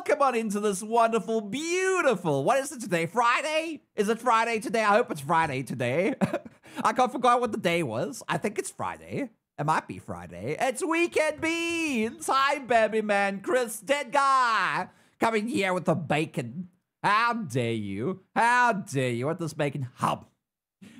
welcome on into this wonderful, beautiful. What is it today? Friday? Is it Friday today? I hope it's Friday today. I can't forget what the day was. I think it's Friday. It might be Friday. It's Weekend Beans. Hi, baby man. Chris, dead guy. Coming here with the bacon. How dare you? How dare you? What this bacon hub?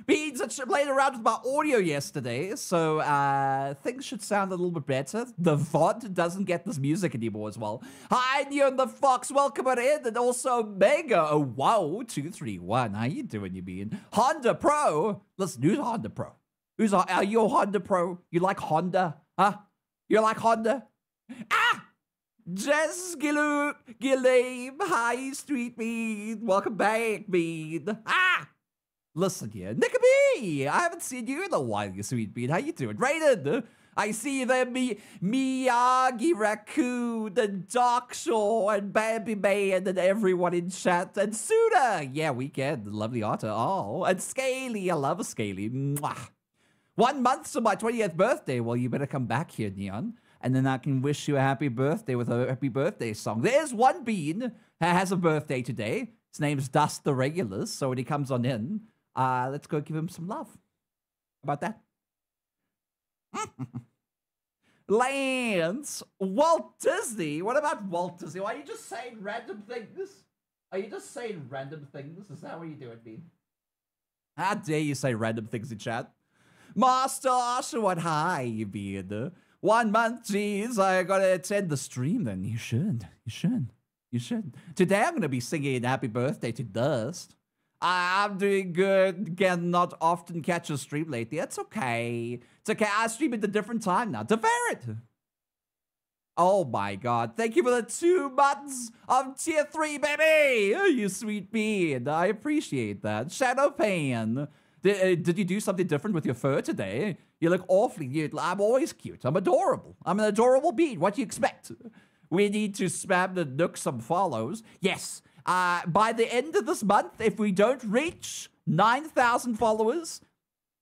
Beans, I played around with my audio yesterday, so uh, things should sound a little bit better. The VOD doesn't get this music anymore as well. Hi, Neon the Fox, welcome on in, and also Mega, oh wow, 231, how you doing, you bean? Honda Pro, listen, who's Honda Pro? Who's, are you a Honda Pro? You like Honda? Huh? You like Honda? Ah! Jess Gilu, Gilame, hi, Street Bean, welcome back, Bean. Ah! Listen here, Nickabee! I haven't seen you in a while, you sweet bean. How you doing? Raiden! I see the Mi Miyagi Raccoon and Dark Shore and Bambi Man and everyone in chat and Suda! Yeah, we weekend, lovely otter. Oh, and Scaly, I love Scaly. Mwah. One month to my 20th birthday. Well, you better come back here, Neon. And then I can wish you a happy birthday with a happy birthday song. There's one bean that has a birthday today. His name's Dust the Regulars. So when he comes on in, uh, let's go give him some love. How about that? Lance, Walt Disney. What about Walt Disney? Why are you just saying random things? Are you just saying random things? Is that what you're doing, me? How dare you say random things in chat? Master Oshawott, hi, you beard. One month, jeez, I gotta attend the stream then. You should. You should. You should. Today I'm gonna be singing happy birthday to Dust. I'm doing good. Can not often catch a stream lately. It's okay. It's okay. I stream at a different time now. To it. Oh my god. Thank you for the two buttons of tier three, baby. Oh, you sweet bean. I appreciate that. Shadow Pain. Did, uh, did you do something different with your fur today? You look awfully cute. I'm always cute. I'm adorable. I'm an adorable bean. What do you expect? We need to spam the nook some follows. Yes, uh, by the end of this month, if we don't reach 9,000 followers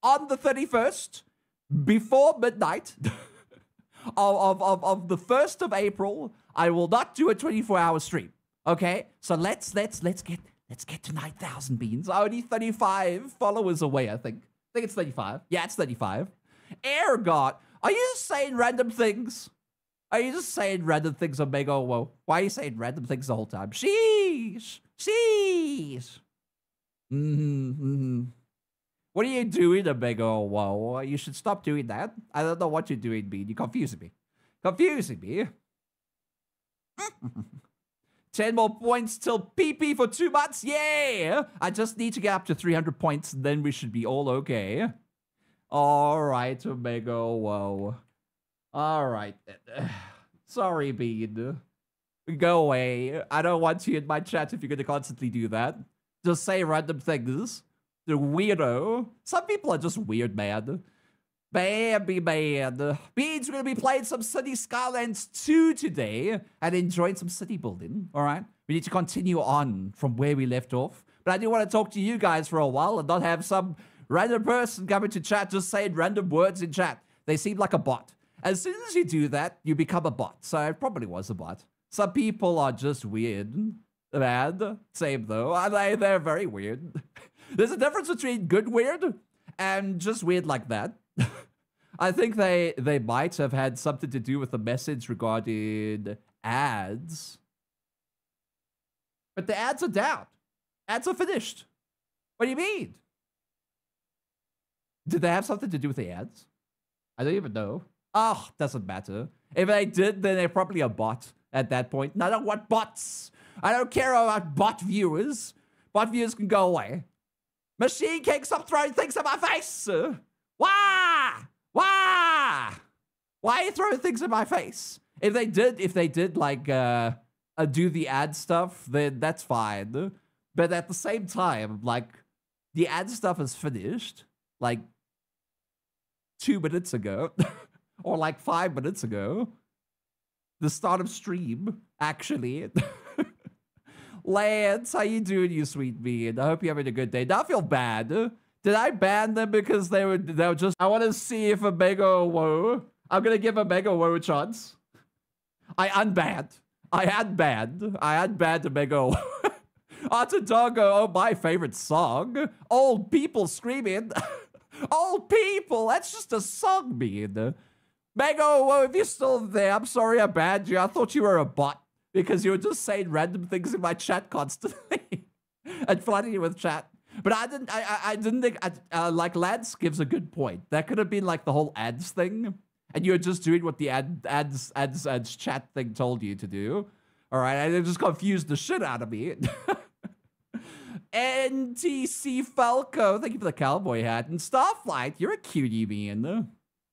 on the 31st, before midnight of, of, of, the 1st of April, I will not do a 24-hour stream. Okay? So let's let's let's get let's get to 9,000 beans. Only 35 followers away, I think. I think it's 35. Yeah, it's 35. Air God, are you saying random things? Are you just saying random things on Mega Whoa? Why are you saying random things the whole time? Sheesh! Sheesh! Mm-hmm, mm-hmm. What are you doing, Omega Whoa? You should stop doing that. I don't know what you're doing, Bean. You're confusing me. Confusing me. 10 more points till PP for two months. Yeah! I just need to get up to 300 points, then we should be all okay. All right, Omega Whoa. All right. Sorry, Bean. Go away. I don't want you in my chat if you're going to constantly do that. Just say random things. The weirdo. Some people are just weird, man. Bambi man. Bean's going to be playing some City Skylines 2 today and enjoying some city building. All right? We need to continue on from where we left off. But I do want to talk to you guys for a while and not have some random person coming to chat just saying random words in chat. They seem like a bot. As soon as you do that, you become a bot. So I probably was a bot. Some people are just weird. Bad. Same though. They, they're very weird. There's a difference between good weird and just weird like that. I think they they might have had something to do with the message regarding ads. But the ads are down. Ads are finished. What do you mean? Did they have something to do with the ads? I don't even know. Oh, doesn't matter. If I did, then they're probably a bot at that point. And I don't want bots. I don't care about bot viewers. Bot viewers can go away. Machine King, stop throwing things at my face. Why? Why? Why are you throwing things at my face? If they did, if they did like uh, uh do the ad stuff, then that's fine. But at the same time, like the ad stuff is finished like two minutes ago. or like five minutes ago. The start of stream, actually. Lance, how you doing, you sweet bean? I hope you're having a good day. Don't feel bad. Did I ban them because they were they were just I want to see if a mega woe. I'm gonna give a mega woe a chance. I unbanned. I bad. I bad to make go. Oh, my favorite song. Old people screaming. Old people, that's just a song, man. Mego, well, if you're still there, I'm sorry I banned you. I thought you were a bot because you were just saying random things in my chat constantly and flooding you with chat. But I didn't. I I, I didn't think. I, uh, like Lance gives a good point. That could have been like the whole ads thing, and you're just doing what the ad ads ads ads chat thing told you to do. All right, and it just confused the shit out of me. NTC Falco, thank you for the cowboy hat. And Starflight, you're a cutie man.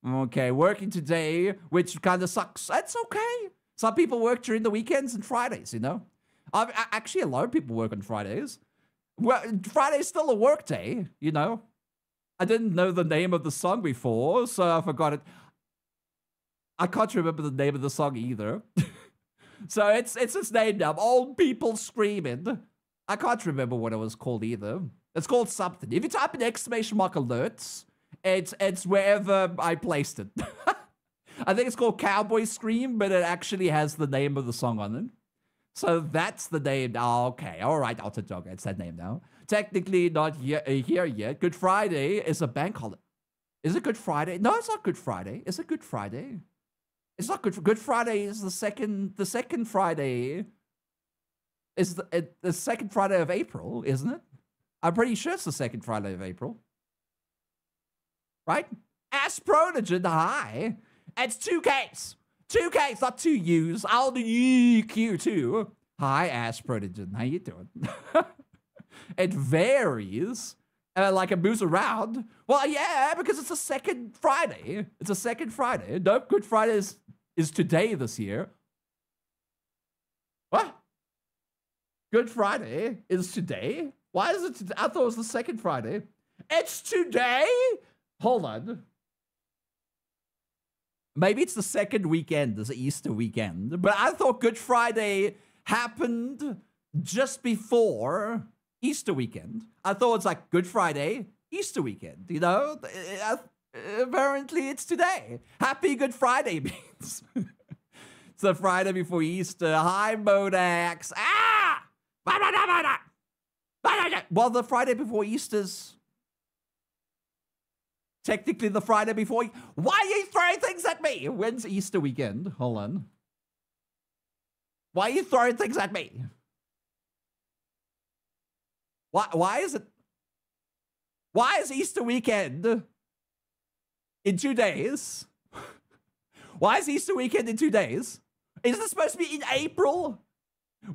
Okay, working today, which kind of sucks. That's okay. Some people work during the weekends and Fridays, you know? Um, actually, a lot of people work on Fridays. Well, Friday's still a work day, you know? I didn't know the name of the song before, so I forgot it. I can't remember the name of the song either. so it's it's its name now. Old people screaming. I can't remember what it was called either. It's called something. If you type in exclamation mark alerts, it's it's wherever I placed it. I think it's called Cowboy Scream, but it actually has the name of the song on it. So that's the name. Oh, okay, all right, Alta Dog. It's that name now. Technically not here, uh, here yet. Good Friday is a bank holiday. Is it Good Friday? No, it's not Good Friday. Is it Good Friday? It's not Good. Good Friday is the second. The second Friday is the, the second Friday of April, isn't it? I'm pretty sure it's the second Friday of April. Right? Aspronogen, hi. It's two Ks. Two Ks, not two U's. I'll do UQ too. Hi, Aspronogen. How you doing? it varies. Uh, like it moves around. Well, yeah, because it's a second Friday. It's a second Friday. Nope, Good Friday is, is today this year. What? Good Friday is today? Why is it today? I thought it was the second Friday. It's today? Hold on. Maybe it's the second weekend, the Easter weekend. But I thought Good Friday happened just before Easter weekend. I thought it's like Good Friday, Easter weekend, you know? Apparently it's today. Happy Good Friday means. it's the Friday before Easter. Hi, Modax. Ah! Well, the Friday before Easter's technically the Friday before. Why are you throwing things at me? When's Easter weekend? Hold on. Why are you throwing things at me? Why, why is it? Why is Easter weekend in two days? Why is Easter weekend in two days? Is this supposed to be in April?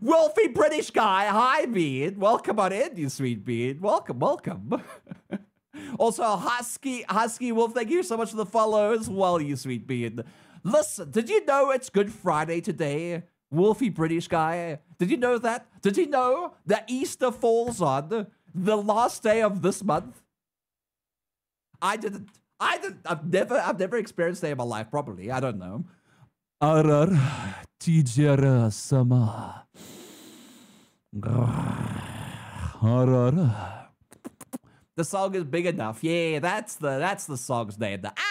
Wealthy British guy. Hi, Beard. Welcome on in, you sweet Beard. Welcome, welcome. also, Husky, Husky Wolf, thank you so much for the follow as well, you sweet Beard. Listen, did you know it's Good Friday today? Wolfy British guy. Did you know that? Did you know that Easter falls on the last day of this month? I didn't. I didn't. I've never. I've never experienced day in my life. Probably. I don't know. Arar tijera sama. Arar. The song is big enough. Yeah, that's the that's the song's name. The, ah!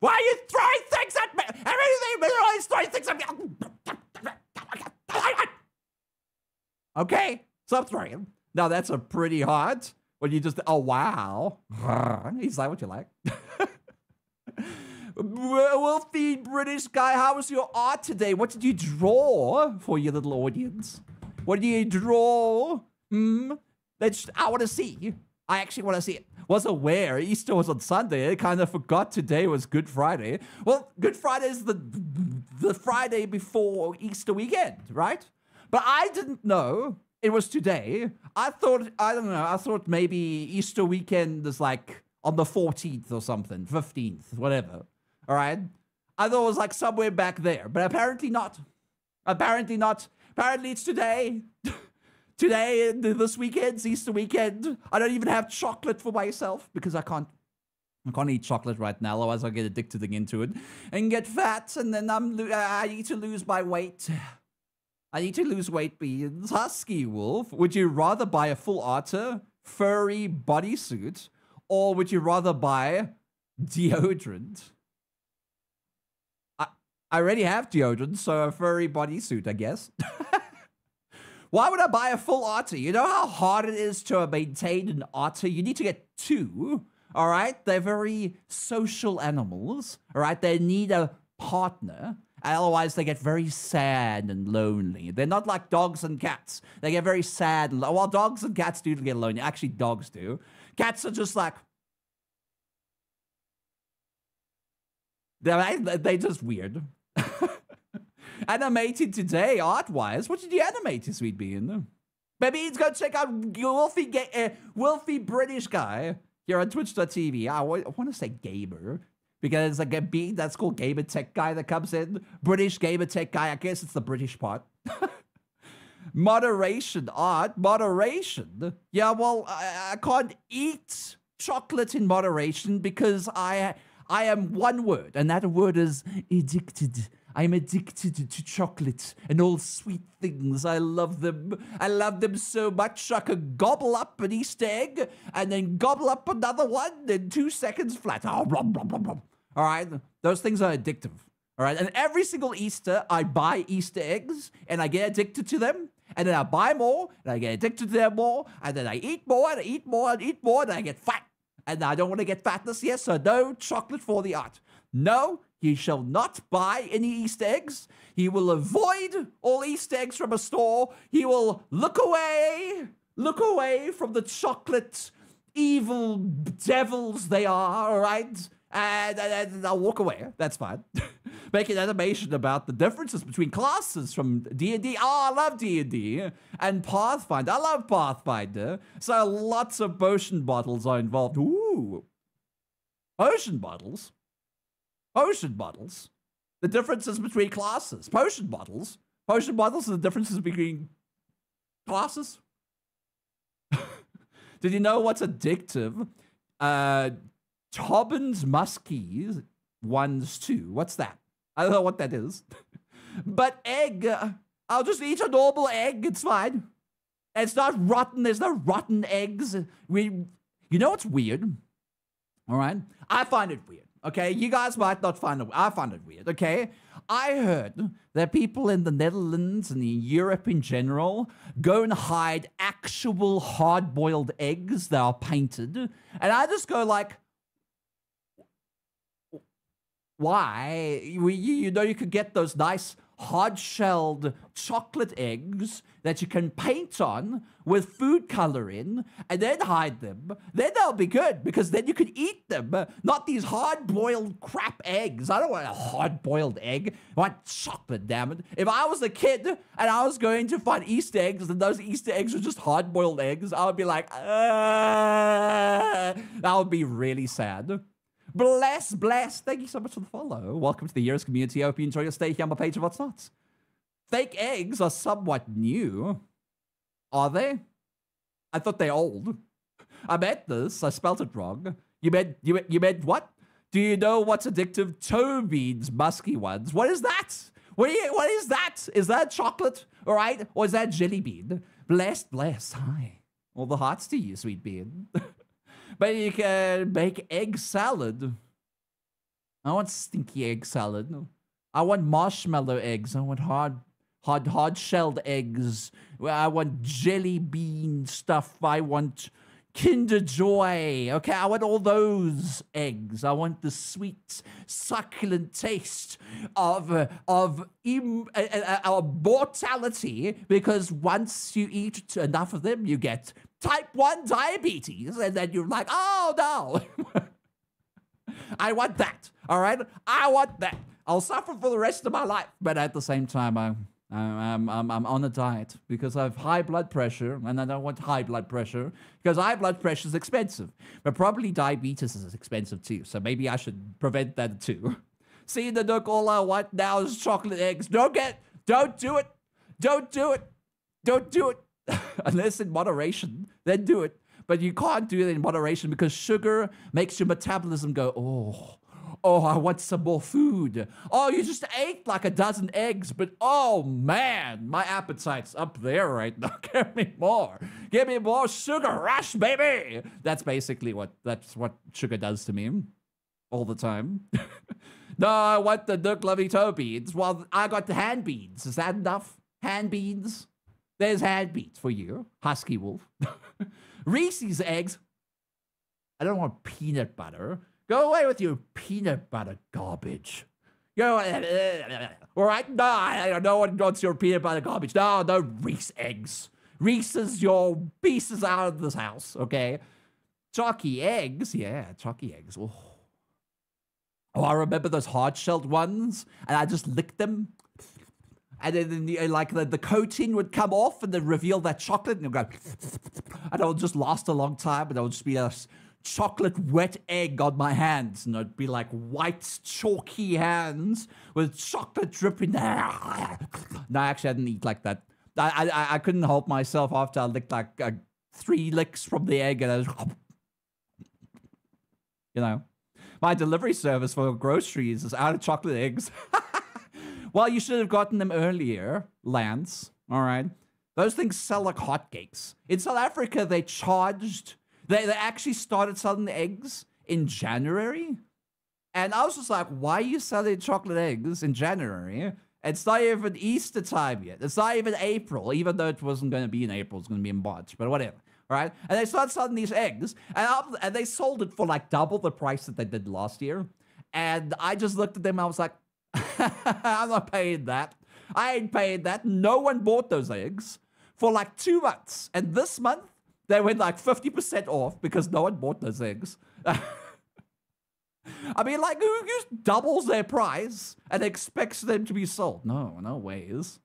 Why are you throwing things at me? Everything always throwing things at me. Okay, stop throwing. Now that's a pretty hot. When you just oh wow, he's like what you like. Wealthy British guy, how was your art today? What did you draw for your little audience? What did you draw? Hmm? That's, I want to see. I actually want to see it. Was aware Easter was on Sunday. I kind of forgot today was Good Friday. Well, Good Friday is the the Friday before Easter weekend, right? But I didn't know it was today. I thought I don't know. I thought maybe Easter weekend is like on the 14th or something, 15th, whatever. All right. I thought it was like somewhere back there, but apparently not. Apparently not. Apparently it's today. today, and this weekend, Easter weekend. I don't even have chocolate for myself because I can't. I can't eat chocolate right now, otherwise I'll get addicted again to it and get fat, and then I'm I need to lose my weight. I need to lose weight. Be husky wolf. Would you rather buy a full otter furry bodysuit, or would you rather buy deodorant? I I already have deodorant, so a furry bodysuit, I guess. Why would I buy a full otter? You know how hard it is to maintain an otter? You need to get two. All right? They're very social animals. All right? They need a partner. Otherwise, they get very sad and lonely. They're not like dogs and cats. They get very sad. Lo- well, dogs and cats do get lonely. Actually, dogs do. Cats are just like, they're, they're just weird. Animated today, art wise. What did you animate, be in bean? Maybe he's gonna check out Wolfie, uh, Wolfie British guy here on Twitch.tv. I want to say gamer because like a beat that's called gamer tech guy that comes in. British gamer tech guy. I guess it's the British part. moderation, art, moderation. Yeah, well, I, I can't eat chocolate in moderation because I I am one word, and that word is addicted. I'm addicted to chocolate and all sweet things. I love them. I love them so much I could gobble up an Easter egg and then gobble up another one in two seconds flat. Oh, blah, blah, blah, blah. All right, those things are addictive. All right, and every single Easter, I buy Easter eggs and I get addicted to them. And then I buy more and I get addicted to them more. And then I eat more and I eat more and eat more and I get fat. And I don't want to get fatness, yes, so no chocolate for the art. No, he shall not buy any Easter eggs. He will avoid all Easter eggs from a store. He will look away, look away from the chocolate evil devils they are, all right? And, and, and I'll walk away. That's fine. Make an animation about the differences between classes from D&D. Oh, ah, I love D&D. And Pathfinder. I love Pathfinder. So lots of potion bottles are involved. Ooh. Potion bottles? Potion bottles? The differences between classes. Potion bottles? Potion bottles and the differences between classes? Did you know what's addictive? Uh, Tobin's Muskies ones too. What's that? I don't know what that is. but egg, uh, I'll just eat a normal egg. It's fine. It's not rotten. There's no rotten eggs. We, you know what's weird? All right, I find it weird. Okay, you guys might not find it. I find it weird. Okay, I heard that people in the Netherlands and in Europe in general go and hide actual hard-boiled eggs that are painted, and I just go like, why? You, you know, you could get those nice hard shelled chocolate eggs that you can paint on with food color in and then hide them. Then they'll be good because then you can eat them. Not these hard boiled crap eggs. I don't want a hard boiled egg. I want chocolate, damn it. If I was a kid and I was going to find Easter eggs and those Easter eggs were just hard boiled eggs, I would be like, uh, that would be really sad. Bless, bless. Thank you so much for the follow. Welcome to the Euros community. I hope you enjoy your stay here on my page of what's not. Fake eggs are somewhat new. Are they? I thought they're old. I meant this. I spelt it wrong. You meant you meant, you meant what? Do you know what's addictive? Toe beans, musky ones. What is that? What, you, what is that? Is that chocolate? All right, or is that jelly bean? Blessed, blessed. Hi. All the hearts to you, sweet bean. But you can make egg salad. I want stinky egg salad. I want marshmallow eggs. I want hard, hard, hard shelled eggs. I want jelly bean stuff. I want Kinder Joy. Okay, I want all those eggs. I want the sweet, succulent taste of of Im- uh, uh, uh, mortality. Because once you eat enough of them, you get type 1 diabetes, and then you're like, oh no. I want that. All right? I want that. I'll suffer for the rest of my life. But at the same time, I'm, I'm, I'm, I'm on a diet because I have high blood pressure and I don't want high blood pressure because high blood pressure is expensive. But probably diabetes is expensive too. So maybe I should prevent that too. See the nook, all I want now is chocolate eggs. Don't get, don't do it. Don't do it. Don't do it. Unless in moderation, then do it. But you can't do it in moderation because sugar makes your metabolism go, oh, oh, I want some more food. Oh, you just ate like a dozen eggs, but oh man, my appetite's up there right now. Give me more. Give me more sugar rush, baby. That's basically what that's what sugar does to me all the time. No, I want the Nook Lovey Toe beans. Well, I got the hand beans. Is that enough? Hand beans? There's hand beans for you, Husky Wolf. Reese's eggs. I don't want peanut butter. Go away with your peanut butter garbage. Go, all right? No, I, no one wants your peanut butter garbage. No, no Reese eggs. Reese's your pieces out of this house, okay? Chalky eggs, yeah, chalky eggs. Oh. oh, I remember those hard shelled ones, and I just licked them. And then, the, like, the, the coating would come off and then reveal that chocolate, and would go, and it would just last a long time, and it would just be a chocolate wet egg on my hands, and it'd be like white, chalky hands with chocolate dripping. no, actually, I didn't eat like that. I, I, I couldn't help myself after I licked like uh, three licks from the egg, and I was, you know, my delivery service for groceries is out of chocolate eggs. well, you should have gotten them earlier, Lance. All right. Those things sell like hotcakes. In South Africa, they charged, they, they actually started selling eggs in January. And I was just like, why are you selling chocolate eggs in January? It's not even Easter time yet. It's not even April, even though it wasn't going to be in April. It's going to be in March, but whatever. Right? And they started selling these eggs, and, and they sold it for like double the price that they did last year. And I just looked at them, I was like, I'm not paying that. I ain't paying that. No one bought those eggs for like two months. And this month, they went like 50% off because no one bought those eggs. I mean, like, who just doubles their price and expects them to be sold? No, no ways.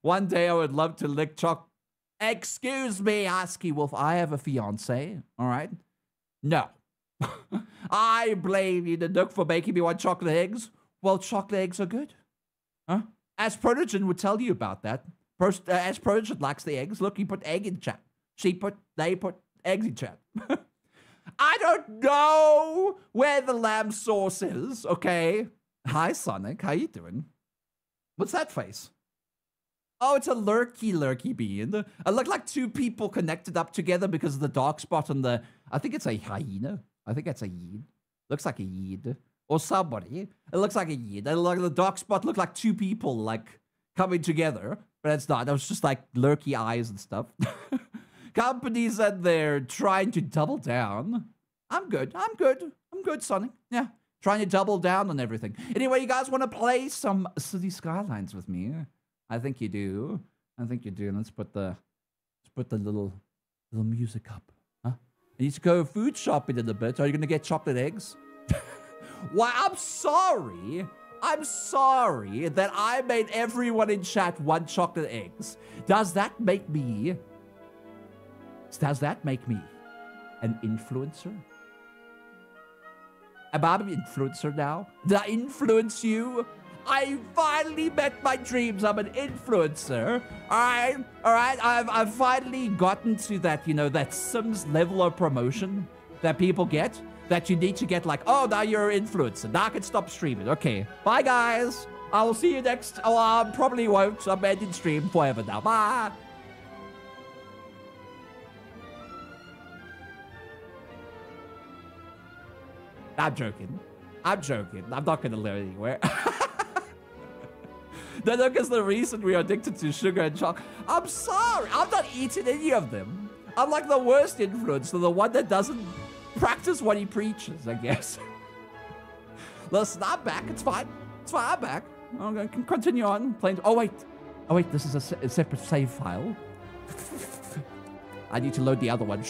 One day I would love to lick choc. Excuse me, Husky Wolf. I have a fiance, all right? No. I blame you, the Nook, for making me want chocolate eggs. Well, chocolate eggs are good. Huh? As Protogen would tell you about that. First, uh, as Protogen likes the eggs, look, he put egg in chat. She put, they put eggs in chat. I don't know where the lamb sauce is, okay? Hi, Sonic. How you doing? What's that face? Oh, it's a lurky, lurky bean. It looked like two people connected up together because of the dark spot on the... I think it's a hyena. I think it's a yid. Looks like a yid. Or somebody. It looks like a. And look, the dark spot looked like two people, like, coming together. But it's not. It was just, like, lurky eyes and stuff. companies that they're trying to double down. I'm good. I'm good. I'm good, Sonic. Yeah. Trying to double down on everything. Anyway, you guys want to play some City Skylines with me? I think you do. I think you do. Let's put the let's put the little little music up. Huh? I need to go food shopping in a bit. Are you gonna get chocolate eggs? Why I'm sorry. I'm sorry that I made everyone in chat want chocolate eggs. Does that make me does that make me an influencer? Am I an influencer now? Did I influence you? I finally met my dreams. I'm an influencer. All right, all right. I've I've finally gotten to that, you know, that Sims level of promotion that people get. That you need to get like, oh, now you're an influencer. Now I can stop streaming. Okay, bye guys. I will see you next. Oh, I probably won't. I'm ending stream forever now. Bye. I'm joking. I'm joking. I'm not going to live anywhere. no, no, because the reason we are addicted to sugar and chocolate. I'm sorry. I'm not eating any of them. I'm like the worst influencer, the one that doesn't practice what he preaches, I guess. Listen, I'm back. It's fine. It's fine. I'm back. I'm going to continue on playing. Oh, wait. Oh, wait. This is a, a separate save file. I need to load the other one.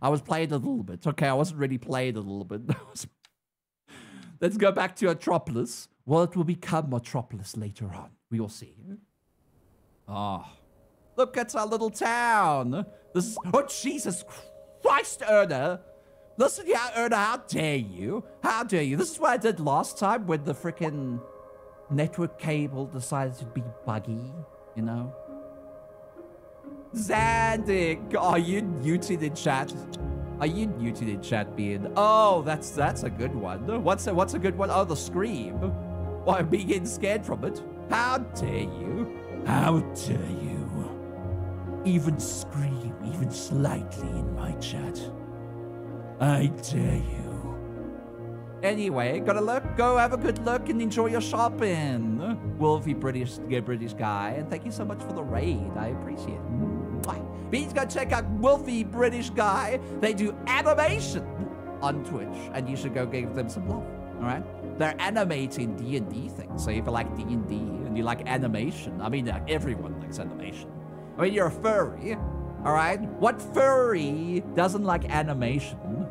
I was playing a little bit. Okay, I wasn't really playing a little bit. Let's go back to Metropolis. Well, it will become Metropolis later on. We will see. Ah. Oh, look at our little town. This is, oh, Jesus Christ, Erna. Listen, yeah, Erna, how dare you? How dare you? This is what I did last time when the freaking network cable decided to be buggy, you know? Zandik, are you muted in chat? Are you muted in chat, being? Oh, that's that's a good one. What's a, what's a good one? Oh, the scream. Why, I'm being scared from it. How dare you? How dare you? Even scream, even slightly in my chat. I dare you. Anyway, gotta look. Go have a good look and enjoy your shopping. Wolfie British yeah, British guy. And thank you so much for the raid. I appreciate it. Mwah. Please go check out Wolfie British guy. They do animation on Twitch. And you should go give them some love. Alright? They're animating D&D things. So if you like D&D and you like animation, I mean like everyone likes animation. I mean you're a furry. Alright? What furry doesn't like animation?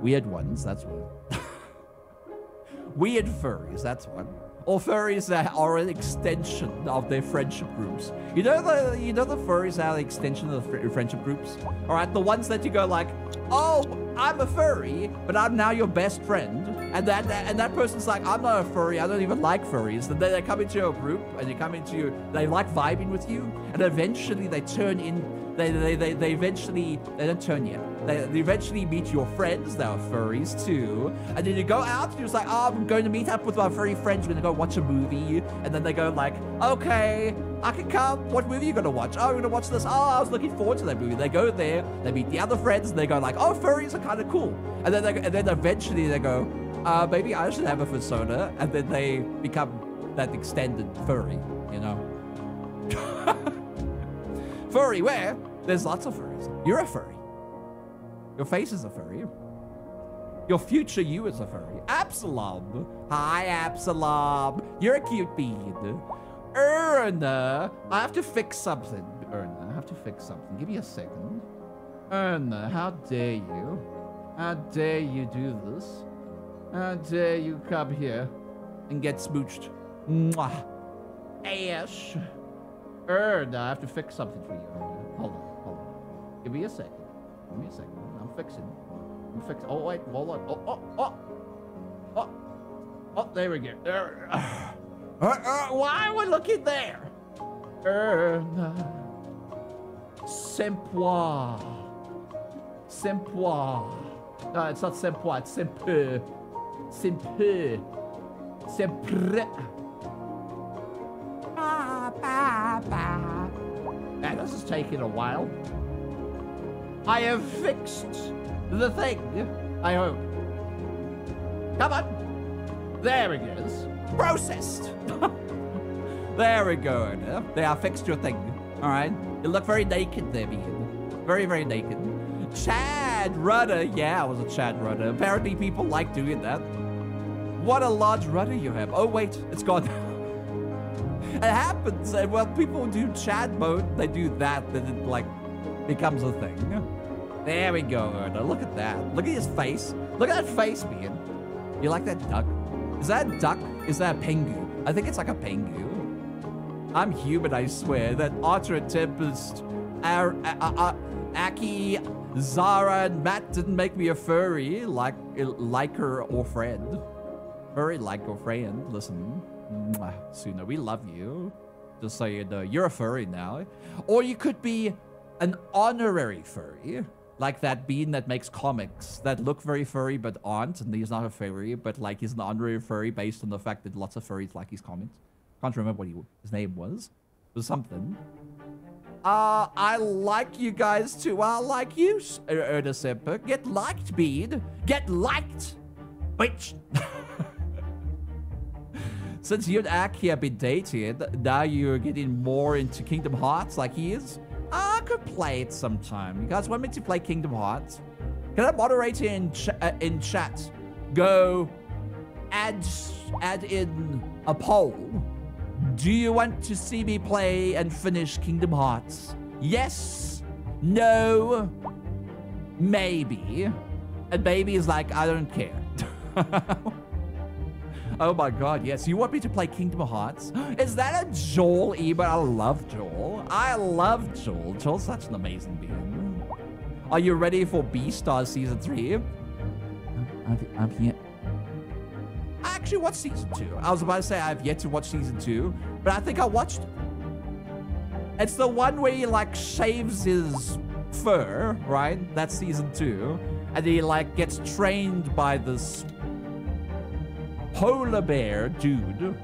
Weird ones, that's what. Weird furries, that's what. Or furries that are an extension of their friendship groups. You know the you know the furries are the extension of the fr friendship groups? Alright, the ones that you go like, oh, I'm a furry, but I'm now your best friend. And that, and that person's like, I'm not a furry, I don't even like furries. And then they come into your group and you come into your, they like vibing with you, and eventually they turn in they, they, they, they eventually, they don't turn yet. They, they eventually meet your friends that are furries too. And then you go out and you're like, oh, I'm going to meet up with my furry friends. We're going to go watch a movie. And then they go like, okay, I can come. What movie are you going to watch? Oh, we're to watch this. Oh, I was looking forward to that movie. They go there, they meet the other friends, and they go like, oh, furries are kind of cool. And then, they, and then eventually they go, uh, maybe I should have a persona. And then they become that extended furry, you know? furry where? There's lots of furries. You're a furry. Your face is a furry. Your future you is a furry. Absalom. Hi, Absalom. You're a cute bead. Erna. I have to fix something. Erna, I have to fix something. Give me a second. Erna, how dare you? How dare you do this? How dare you come here and get smooched? Mwah. Ash. Erna, I have to fix something for you. Hold on. Hold on. Give me a second. Give me a second. I'm fixing. I'm fixing. Oh, wait. Hold on. Oh, oh, oh. Oh. Oh, there we go. There. Uh, uh, why are we looking there? Uh, Sempois. Sempois. No, it's not Sempois. It's Semper. Semper. Sempre. Ba, ba, ba. Man, this is taking a while. I have fixed the thing, I hope. Come on. There it is. Processed. there we go. There, I fixed your thing. All right. You look very naked there, Bean. Very, very naked. Chad Rudder. Yeah, I was a Chad Rudder. Apparently people like doing that. What a large rudder you have. Oh, wait. It's gone. it happens. Uh, and when people do Chad mode, they do that. Then it, like, becomes a thing. There we go, Erna. Look at that. Look at his face. Look at that face, man. You like that duck? Is that a duck? Is that a pengu? I think it's like a pengu. I'm human, I swear. That Otter Tempest, Ar Ar Aki, Zara, and Matt didn't make me a furry like liker or friend. Furry like or friend. Listen, Suna, we love you. Just so you know, you're a furry now. Or you could be an honorary furry like that bean that makes comics that look very furry but aren't, and he's not a furry, but like he's an honorary furry based on the fact that lots of furries like his comics. Can't remember what he, his name was. It was something. Uh, I like you guys too. I like you, Erda Semper. Get liked, Bean. Get liked, bitch. Since you and Aki have been dating, now you're getting more into Kingdom Hearts like he is. I could play it sometime. You guys want me to play Kingdom Hearts? Can I moderate in ch uh, in chat? Go add add in a poll. Do you want to see me play and finish Kingdom Hearts? Yes, no, maybe. And baby is like, I don't care. Oh my god, yes. You want me to play Kingdom Hearts? Is that a Joel email? I love Joel. I love Joel. Joel's such an amazing being. Are you ready for Beastars Season 3? I'm, I've yet... I actually watched Season 2. I was about to say I've yet to watch Season 2, but I think I watched it. It's the one where he, like, shaves his fur, right? That's Season 2. And he, like, gets trained by this polar bear dude,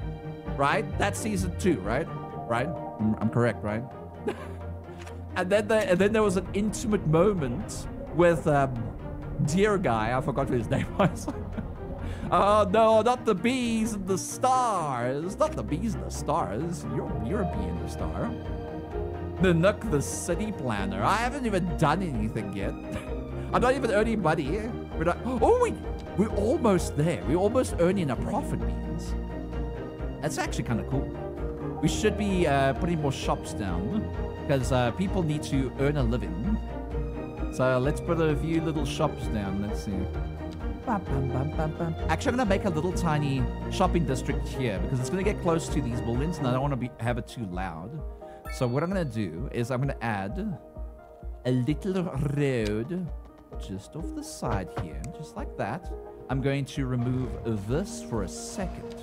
right? That's season two, right? Right? I'm correct, right? and then the, and then there was an intimate moment with um, dear guy. I forgot his name was. Oh no, not the bees and the stars. Not the bees and the stars. You're, you're and a star. Nanukk the city planner. I haven't even done anything yet. I'm not even earning money. We're not, oh, we, we're almost there. We're almost earning a profit means. That's actually kind of cool. We should be uh, putting more shops down because uh, people need to earn a living. So let's put a few little shops down. Let's see. Actually, I'm going to make a little tiny shopping district here because it's going to get close to these buildings and I don't want to be, have it too loud. So what I'm going to do is I'm going to add a little road just off the side here, just like that. I'm going to remove this for a second.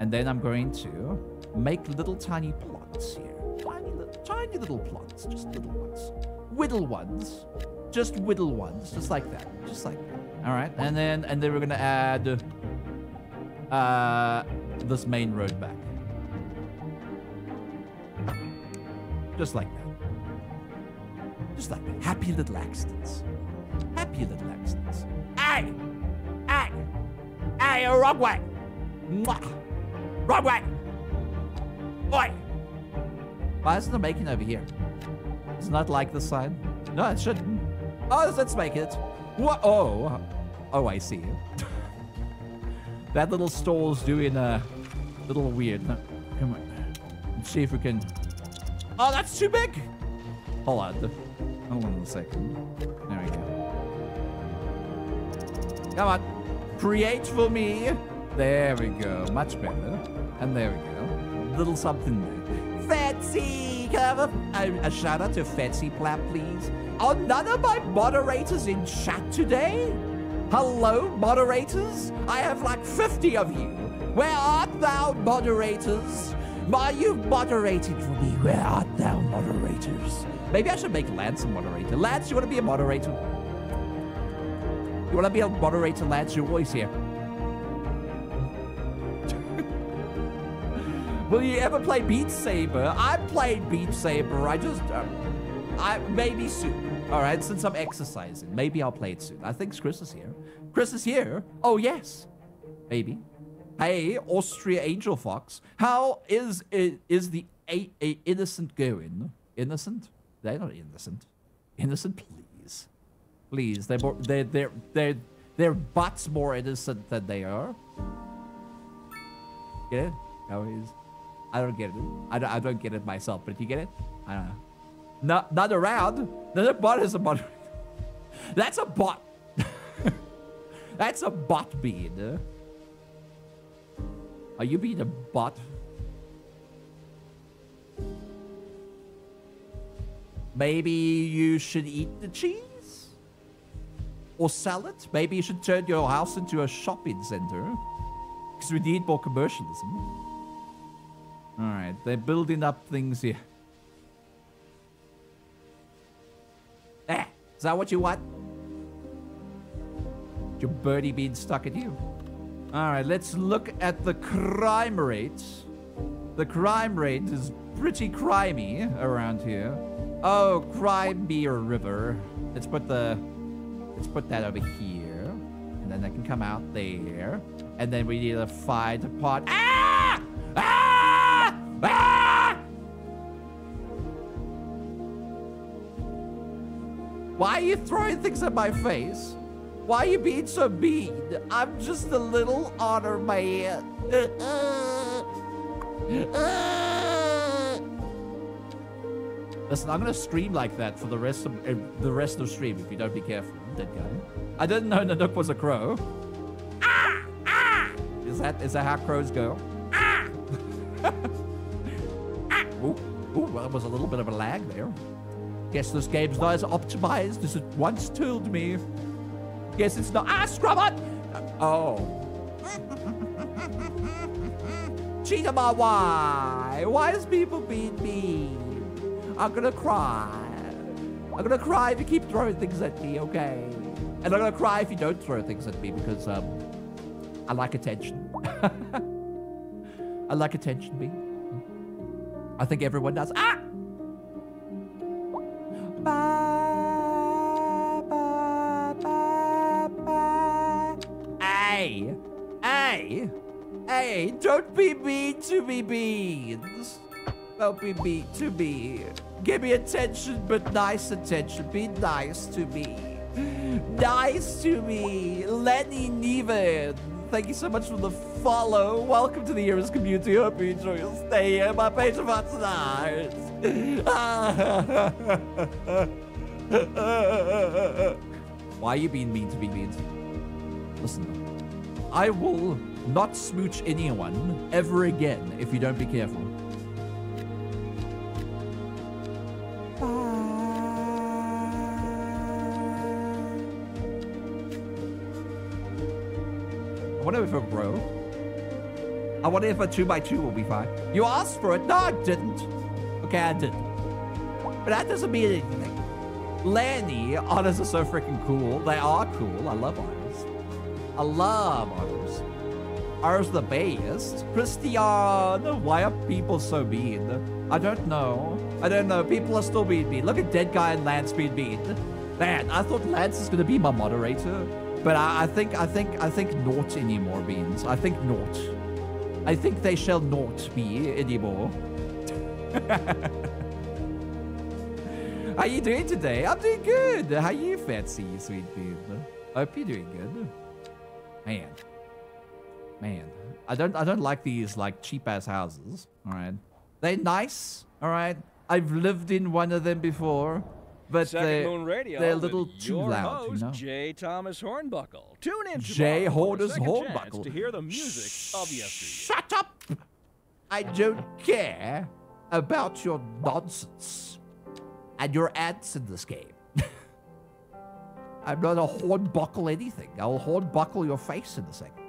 And then I'm going to make little tiny plots here. Tiny little, tiny little plots, just little ones. Whittle ones. Just whittle ones, just like that. Just like that. All right, and then and then we're gonna add uh, this main road back. Just like that. Just like that. Happy little accidents. Happy little accidents. Hey! Hey! Hey, wrong way! Mwah. Wrong way! Oi! Why isn't it making over here? It's not like this side. No, it shouldn't. Oh, let's make it. What? Oh. Oh, I see. that little stall's doing a little weird. Come on. Let's see if we can... Oh, that's too big! Hold on. Hold on a second. There we go. Come on. Create for me. There we go. Much better. And there we go. Little something there. Fancy! Have a, a, a shout out to Fancy Plap, please? Are none of my moderators in chat today? Hello, moderators? I have like 50 of you. Where art thou, moderators? Why you moderated for me? Where art thou, moderators? Maybe I should make Lance a moderator. Lance, you want to be a moderator? You want to be a moderator, Lance? You're always here. Will you ever play Beat Saber? I played Beat Saber. I just, uh, I maybe soon. All right, since I'm exercising, maybe I'll play it soon. I think Chris is here. Chris is here. Oh yes, maybe. Hey, Austria Angel Fox, how is is the a, a innocent going? Innocent? They're not innocent. Innocent, please, please. They're more, they're they're they're their butts more innocent than they are. It? How is? I don't get it. I don't, I don't get it myself, but if you get it, I don't know. Not, not around. The bot is a bot. That's a bot. That's a bot bean. Are you being a bot? Maybe you should eat the cheese? Or sell it? Maybe you should turn your house into a shopping center? Because we need more commercialism. Alright, they're building up things here. Eh, is that what you want? Your birdie being stuck at you. Alright, let's look at the crime rate. The crime rate is pretty crimey around here. Oh, Crimea River. Let's put the... Let's put that over here. And then that can come out there. And then we need to find a pot. Ah! Ah! Why are you throwing things at my face? Why are you being so mean? I'm just a little honor man. Listen, I'm gonna scream like that for the rest of uh, the rest of the stream if you don't be careful, dead guy. I didn't know Nanukk was a crow. Ah! Ah! Is that is that how crows go? Ah! ah! Ooh, ooh, well, that was a little bit of a lag there. Guess this game's not as optimized as it once told me. Guess it's not. Ah, Scrubot! Uh, oh. Cheetah, why? Why is people being mean? I'm gonna cry. I'm gonna cry if you keep throwing things at me, okay? And I'm gonna cry if you don't throw things at me because, um, I like attention. I like attention, me. I think everyone does. Ah! Ba, ba, hey! Don't be mean to me, Beans. Don't be mean to me. Give me attention, but nice attention. Be nice to me. Nice to me. Lenny Neven. Thank you so much for the follow. Welcome to the Heroes community. Hope you enjoy your stay here. My patron for tonight. Why are you being mean to me, Beans? Listen, I will not smooch anyone ever again if you don't be careful. I wonder if it'll grow. I wonder if a 2x2 will be fine. You asked for it. No, I didn't. Okay, I didn't. But that doesn't mean anything. Lanny, otters are so freaking cool. They are cool. I love otters. I love otters. Ours the best. Christian, why are people so mean? I don't know. I don't know. People are still being mean. Look at Dead Guy and Lance being mean. Man, I thought Lance is gonna be my moderator. But I, I think I think I think not anymore, Beans. I think not. I think they shall not be anymore. How you doing today? I'm doing good. How you fancy, sweet bean? Hope you're doing good. Man. Man. I don't I don't like these like cheap ass houses. Alright. They're nice, alright. I've lived in one of them before. But Second they, Moon Radio they're a little too loud, host, you know? J. Thomas Hornbuckle. Tune in Jay tomorrow for a Horner's second chance Hornbuckle. to hear the music of yesterday. Shut up! I don't care about your nonsense and your ads in this game. I'm not a hornbuckle anything. I'll hornbuckle your face in a second.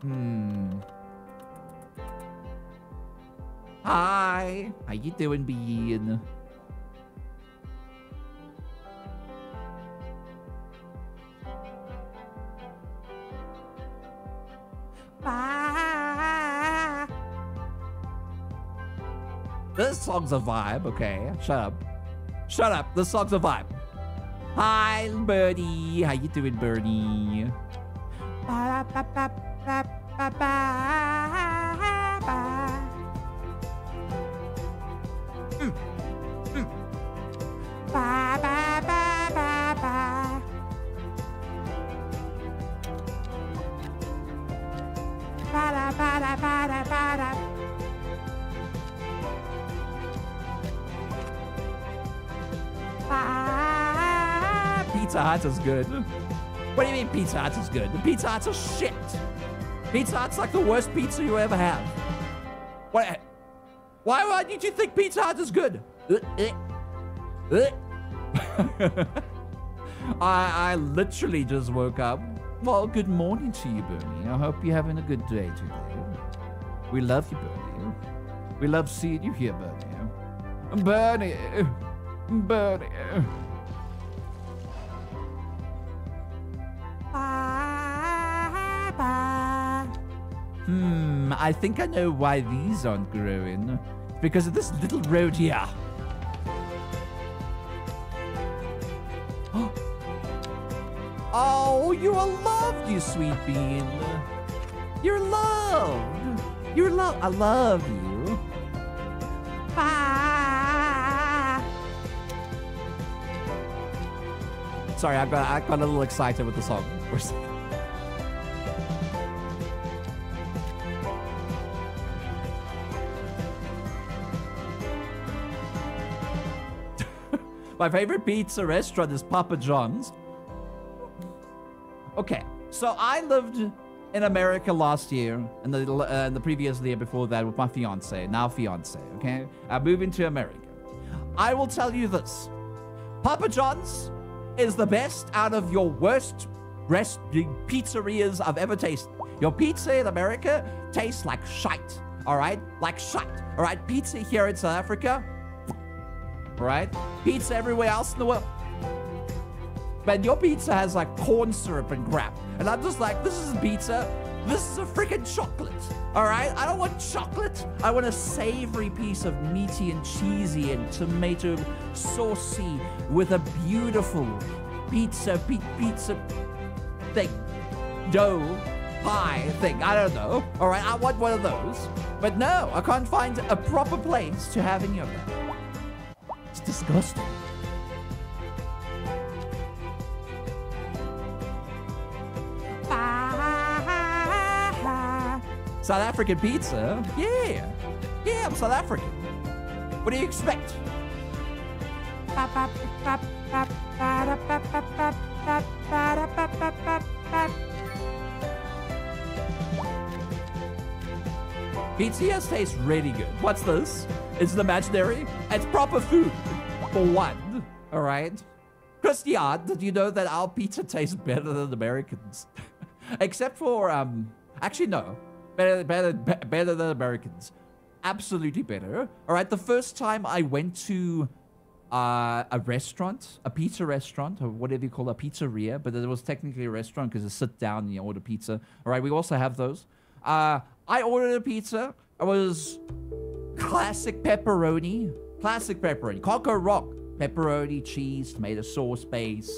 Hmm. Hi. How you doing, Bean? Bye. This song's a vibe, okay? Shut up. Shut up. This song's a vibe. Hi, Birdie. How you doing, Birdie? Ba, ba, ba, ba, ba, ba, ba. Mm, mm. Ba, ba, ba, ba, ba. Pizza Hut is good. What do you mean Pizza Hut is good? The Pizza Hut's a shit. Pizza Hut's like the worst pizza you ever have. What? Why, why did you think Pizza Hut is good? I, I literally just woke up. Well, good morning to you, Bernie. I hope you're having a good day today. We love you, Bernie. We love seeing you here, Bernie. Bernie. Bernie. Hmm, I think I know why these aren't growing. Because of this little road here. Oh, you are loved, you sweet bean. You're loved. You're loved. I love you. Bye. Sorry, I got I got a little excited with the song. My favorite pizza restaurant is Papa John's. Okay, so I lived in America last year and the uh, the previous year before that with my fiance, now fiance. Okay, I moved into America. I will tell you this: Papa John's is the best out of your worst rest pizzerias I've ever tasted. Your pizza in America tastes like shite. All right, like shite. All right, pizza here in South Africa. All right, pizza everywhere else in the world. Man, your pizza has like corn syrup and crap. And I'm just like, this isn't pizza. This is a freaking chocolate. All right? I don't want chocolate. I want a savory piece of meaty and cheesy and tomato saucy with a beautiful pizza, pi- pizza thing, dough pie thing. I don't know. All right, I want one of those. But no, I can't find a proper place to have any of them. It's disgusting. South African pizza? Yeah. Yeah, I'm South African. What do you expect? BTS tastes really good. What's this? Is it imaginary? It's proper food. For one. Alright? Christian, did you know that our pizza tastes better than Americans? Except for, um, actually, no. Better, better, better than Americans. Absolutely better. Alright, the first time I went to uh, a restaurant, a pizza restaurant, or whatever you call it, a pizzeria, but it was technically a restaurant because you sit down and you order pizza. All right, we also have those. Uh, I ordered a pizza. It was classic pepperoni, classic pepperoni. Can't. Pepperoni, cheese, tomato sauce base.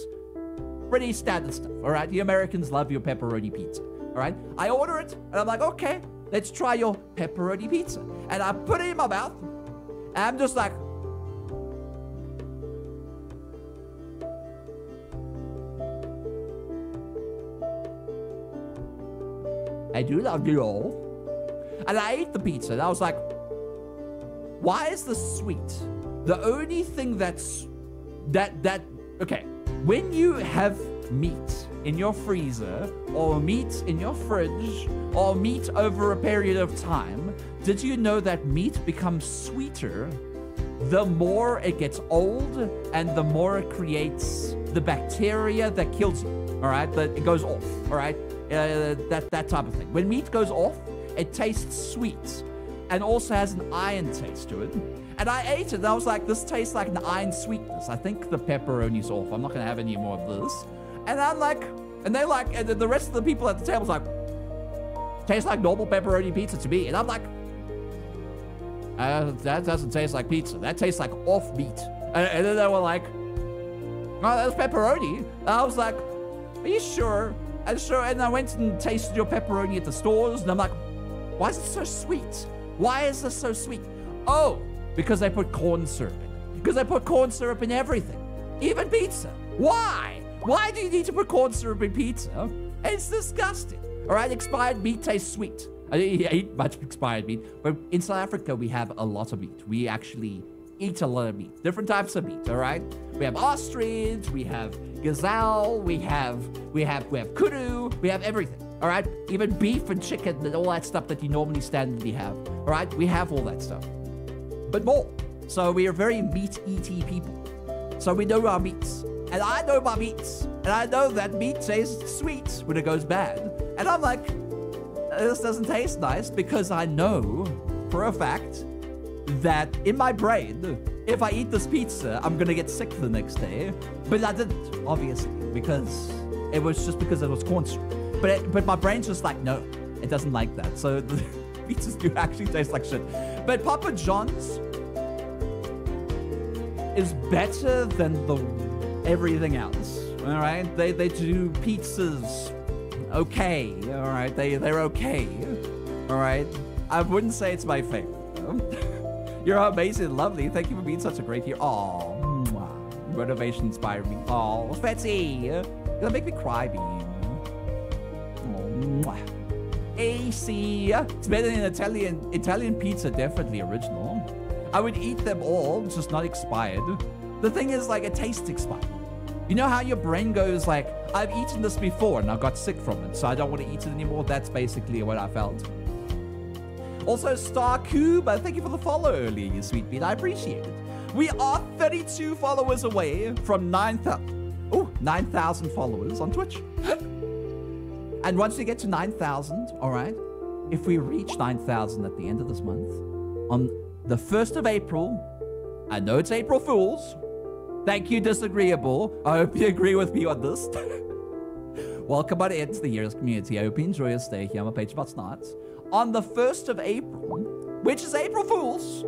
Pretty standard stuff, all right? The Americans love your pepperoni pizza, all right? I order it, and I'm like, okay, let's try your pepperoni pizza. And I put it in my mouth, and I'm just like, I do love you all. And I ate the pizza and I was like, why is this sweet? The only thing that's that that okay, when you have meat in your freezer or meat in your fridge or meat over a period of time, did you know that meat becomes sweeter the more it gets old and the more it creates the bacteria that kills you. All right, that it goes off. All right, uh, that that type of thing. When meat goes off, it tastes sweet, and also has an iron taste to it. And I ate it, and I was like, this tastes like an iron sweetness. I think the pepperoni's off. I'm not gonna have any more of this. And I'm like, and they like, and the rest of the people at the table's like, tastes like normal pepperoni pizza to me. And I'm like, uh, that doesn't taste like pizza. That tastes like off meat. And, and then they were like, oh, that's pepperoni. And I was like, are you sure? And sure. And I went and tasted your pepperoni at the stores, and I'm like, why is it so sweet? Why is this so sweet? Oh, because they put corn syrup in. Because they put corn syrup in everything, even pizza. Why? Why do you need to put corn syrup in pizza? It's disgusting. All right, expired meat tastes sweet. I didn't eat much expired meat, but in South Africa we have a lot of meat. We actually eat a lot of meat, different types of meat. All right, we have ostrich, we have gazelle, we have we have we have kudu, we have everything. All right, even beef and chicken and all that stuff that you normally standardly have. All right, we have all that stuff, but more. So we are very meat eaty people. So we know our meats, and I know my meats, and I know that meat tastes sweet when it goes bad. And I'm like, this doesn't taste nice because I know for a fact that in my brain, if I eat this pizza, I'm gonna get sick the next day. But I didn't, obviously, because it was just because it was corn syrup. But it, but my brain's just like, no, it doesn't like that. So the pizzas do actually taste like shit. But Papa John's is better than the everything else. All right, they they do pizzas okay. All right, they they're okay. All right, I wouldn't say it's my favorite. You're amazing, lovely. Thank you for being such a great year. Mwah. motivation inspired me. Aw, Fetzy, you're gonna make me cry, Bean. Mwah. AC, it's better than Italian Italian pizza. Definitely original. I would eat them all, just not expired. The thing is, like, it tastes expired. You know how your brain goes like, I've eaten this before and I got sick from it, so I don't want to eat it anymore. That's basically what I felt. Also, Star Cube, thank you for the follow earlier, you sweet beat. I appreciate it. We are 32 followers away from 9,000. Oh, 9,000 followers on Twitch. and once we get to 9,000, all right, if we reach 9,000 at the end of this month, on the 1st of April, I know it's April Fool's. Thank you, Disagreeable. I hope you agree with me on this. Welcome on in to the Heroes community. I hope you enjoy your stay here on my page about snots. On the 1st of April, which is April Fool's,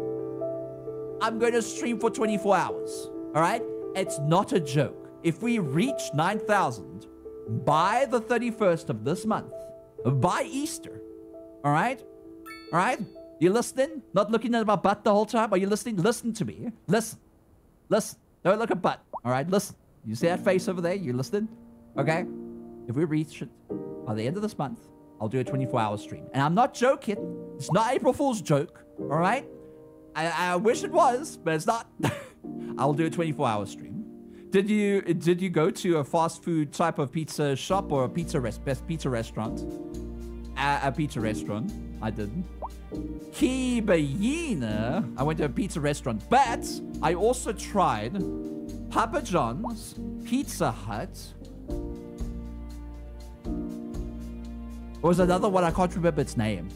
I'm going to stream for 24 hours. All right? It's not a joke. If we reach 9,000 by the 31st of this month, by Easter. All right? All right? You listening? Not looking at my butt the whole time? Are you listening? Listen to me. Listen. Listen. Don't look at butt. All right? Listen. You see that face over there? You listening? Okay? If we reach it by the end of this month, I'll do a 24 hour stream. And I'm not joking. It's not April Fool's joke. All right? I, I wish it was, but it's not. I'll do a 24 hour stream. Did you did you go to a fast food type of pizza shop or a pizza rest best pizza restaurant? A, a pizza restaurant. I didn't. Kibayina. I went to a pizza restaurant, but I also tried Papa John's, Pizza Hut. There was another one I can't remember its name.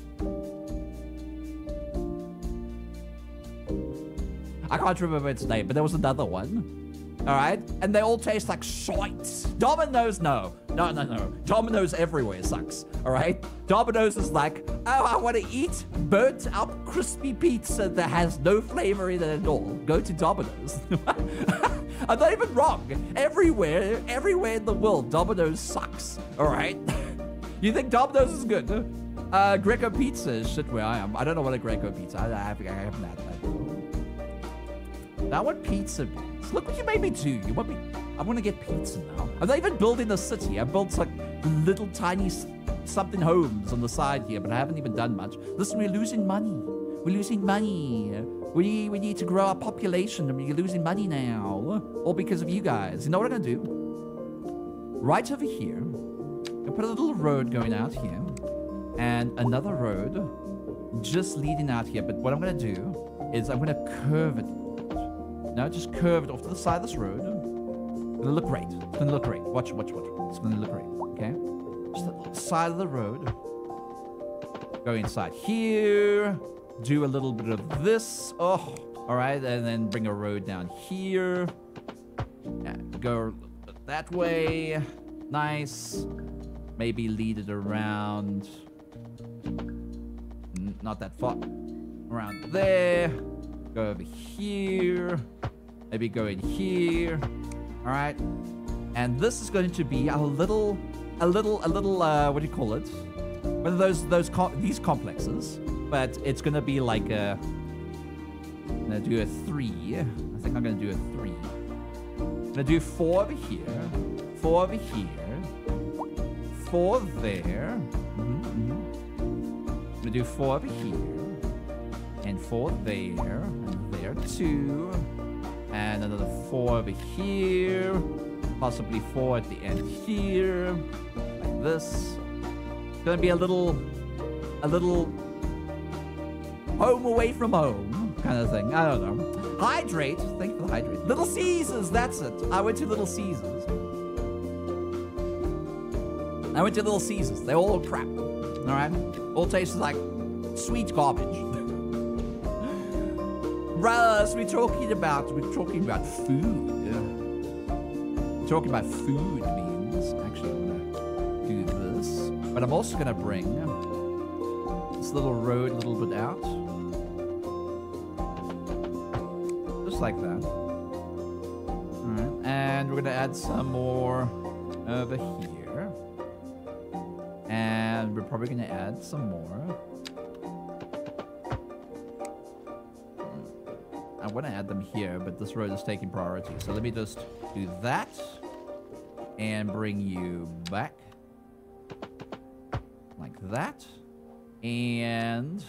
I can't remember its name, but there was another one. All right, and they all taste like shite. Domino's, no, no, no, no. Domino's everywhere sucks. All right, Domino's is like, oh, I want to eat burnt up crispy pizza that has no flavor in it at all. Go to Domino's. I'm not even wrong. Everywhere, everywhere in the world, Domino's sucks. All right. you think Domino's is good? Uh, Greco Pizza is shit where I am. I don't know what a Greco Pizza. I, I, I haven't had that. Now what pizza means. Look what you made me do. You want me? I want to get pizza now. I'm not even building the city. I built like little tiny something homes on the side here, but I haven't even done much. Listen, we're losing money. We're losing money. We, we need to grow our population and we're losing money now. All because of you guys. You know what I'm going to do? Right over here, I put a little road going out here and another road just leading out here. But what I'm going to do is I'm going to curve it. No, just curve it off to the side of this road. It's gonna look great. It's gonna look great. Watch, watch, watch. It's gonna look great. Okay? Just the side of the road. Go inside here. Do a little bit of this. Oh, all right. And then bring a road down here. Yeah, go that way. Nice. Maybe lead it around. Not that far. Around there. Go over here. Maybe go in here. All right. And this is going to be a little, a little, a little. Uh, what do you call it? One of those, those, com- these complexes. But it's going to be like a. I'm gonna do a three. I think I'm gonna do a three. I'm gonna do four over here, four over here, four there. Mhm, mhm. I'm gonna do four over here, and four there, and there too, and another four over here, possibly four at the end here, like this. It's gonna be a little, a little home away from home kind of thing. I don't know. Hydrate. Thank you for the hydrate. Little Caesars. That's it. I went to Little Caesars. I went to Little Caesars. They're all crap. All right. All tastes like sweet garbage. Russ, we're talking about we're talking about food. Talking about food means. Actually, I'm gonna do this, but I'm also gonna bring this little road a little bit out. Just like that. And we're gonna add some more over here. And we're probably gonna add some more. I want to add them here, but this road is taking priority. So let me just do that and bring you back like that. And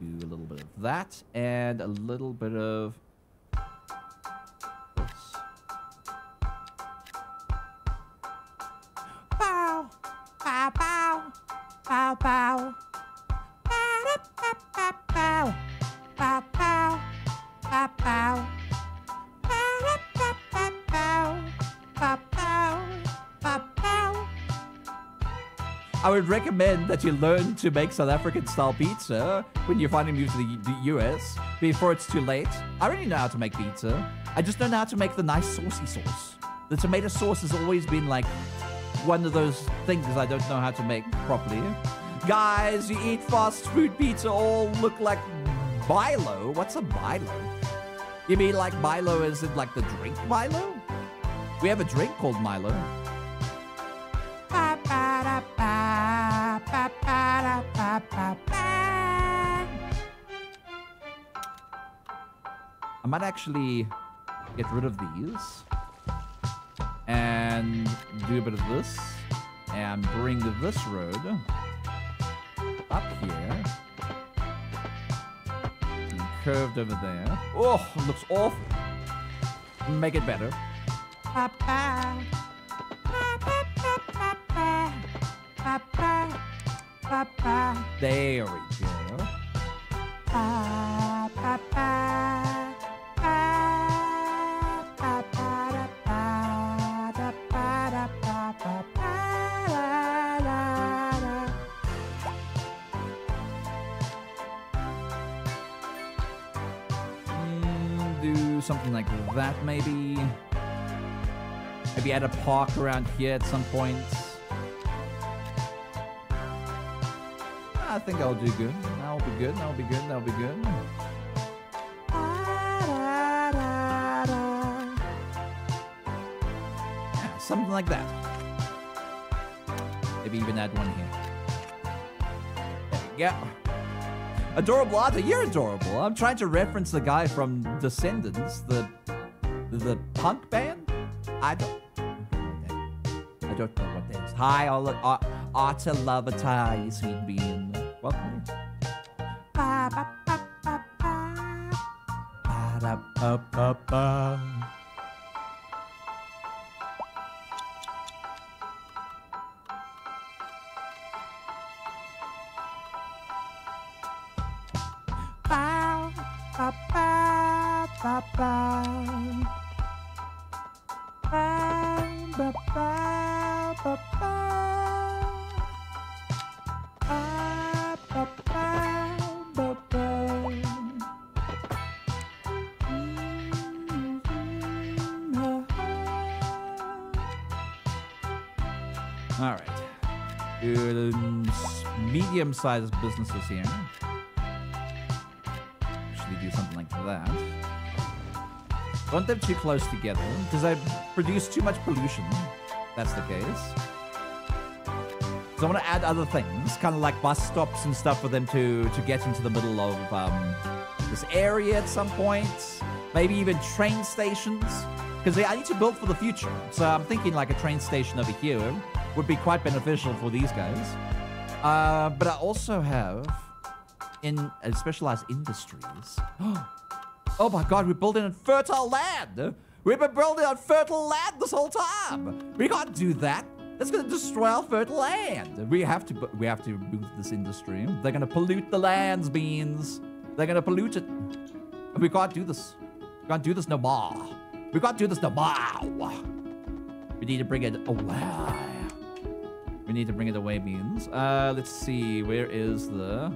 do a little bit of that and a little bit of this. Bow, bow, bow, bow, bow. Bow, bow, bow, bow, bow. I would recommend that you learn to make South African style pizza when you finally move to the, the US before it's too late. I already know how to make pizza. I just don't know how to make the nice saucy sauce. The tomato sauce has always been like one of those things I don't know how to make properly. Guys, you eat fast food pizza all look like Milo. What's a Milo? You mean like Milo is it like the drink Milo? We have a drink called Milo. I might actually get rid of these and do a bit of this and bring this road up here curved over there. Oh, it looks awful. Make it better. There we go. Mm, something like that, maybe. Maybe add a park around here at some point. I think I'll do good. That'll be good. That'll be good. That'll be good. Yeah, something like that. Maybe even add one here. There we go. Adorable Arthur, you're adorable. I'm trying to reference the guy from Descendants, the the punk band. I don't. I don't know what that is. Hi, all uh, Lovatar, you sweet bean. Welcome. Ba-da-ba-ba-ba. Bow, medium-sized businesses here actually do something like that. Don't them too close together, because I produce too much pollution. That's the case. So I want to add other things, kind of like bus stops and stuff for them to, to get into the middle of um, this area at some point. Maybe even train stations, because I need to build for the future. So I'm thinking like a train station over here would be quite beneficial for these guys. Uh, but I also have in uh, specialized industries. Oh my god, we're building on fertile land! We've been building on fertile land this whole time! We can't do that! That's gonna destroy our fertile land! We have to we have to move this industry. They're gonna pollute the lands, beans! They're gonna pollute it. We can't do this. We can't do this no more. We can't do this no more. We need to bring it away. We need to bring it away, means. Uh, let's see. Where is the...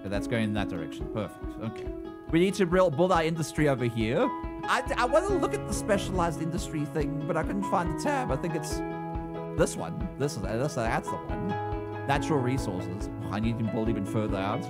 Okay, that's going in that direction. Perfect. Okay. We need to build, our industry over here. I, I want to look at the specialized industry thing, but I couldn't find the tab. I think it's this one. This is this, that's the one. Natural resources. I need to build even further out.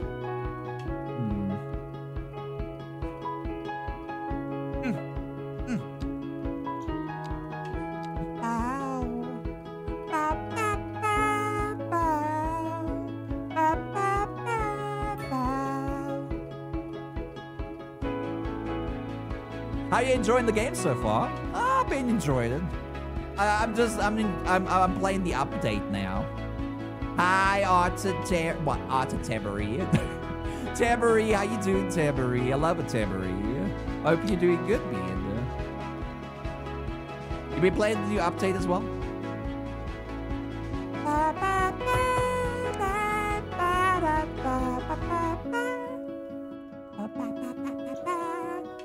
How you enjoying the game so far? Ah, I've been enjoying it. I, I'm just, I'm, in, I'm, I'm playing the update now. Hi, Arta Ter, what, Arta Tabery. How you doing, Tabery? I love it, Tabery. Hope you're doing good, man. You been playing the new update as well?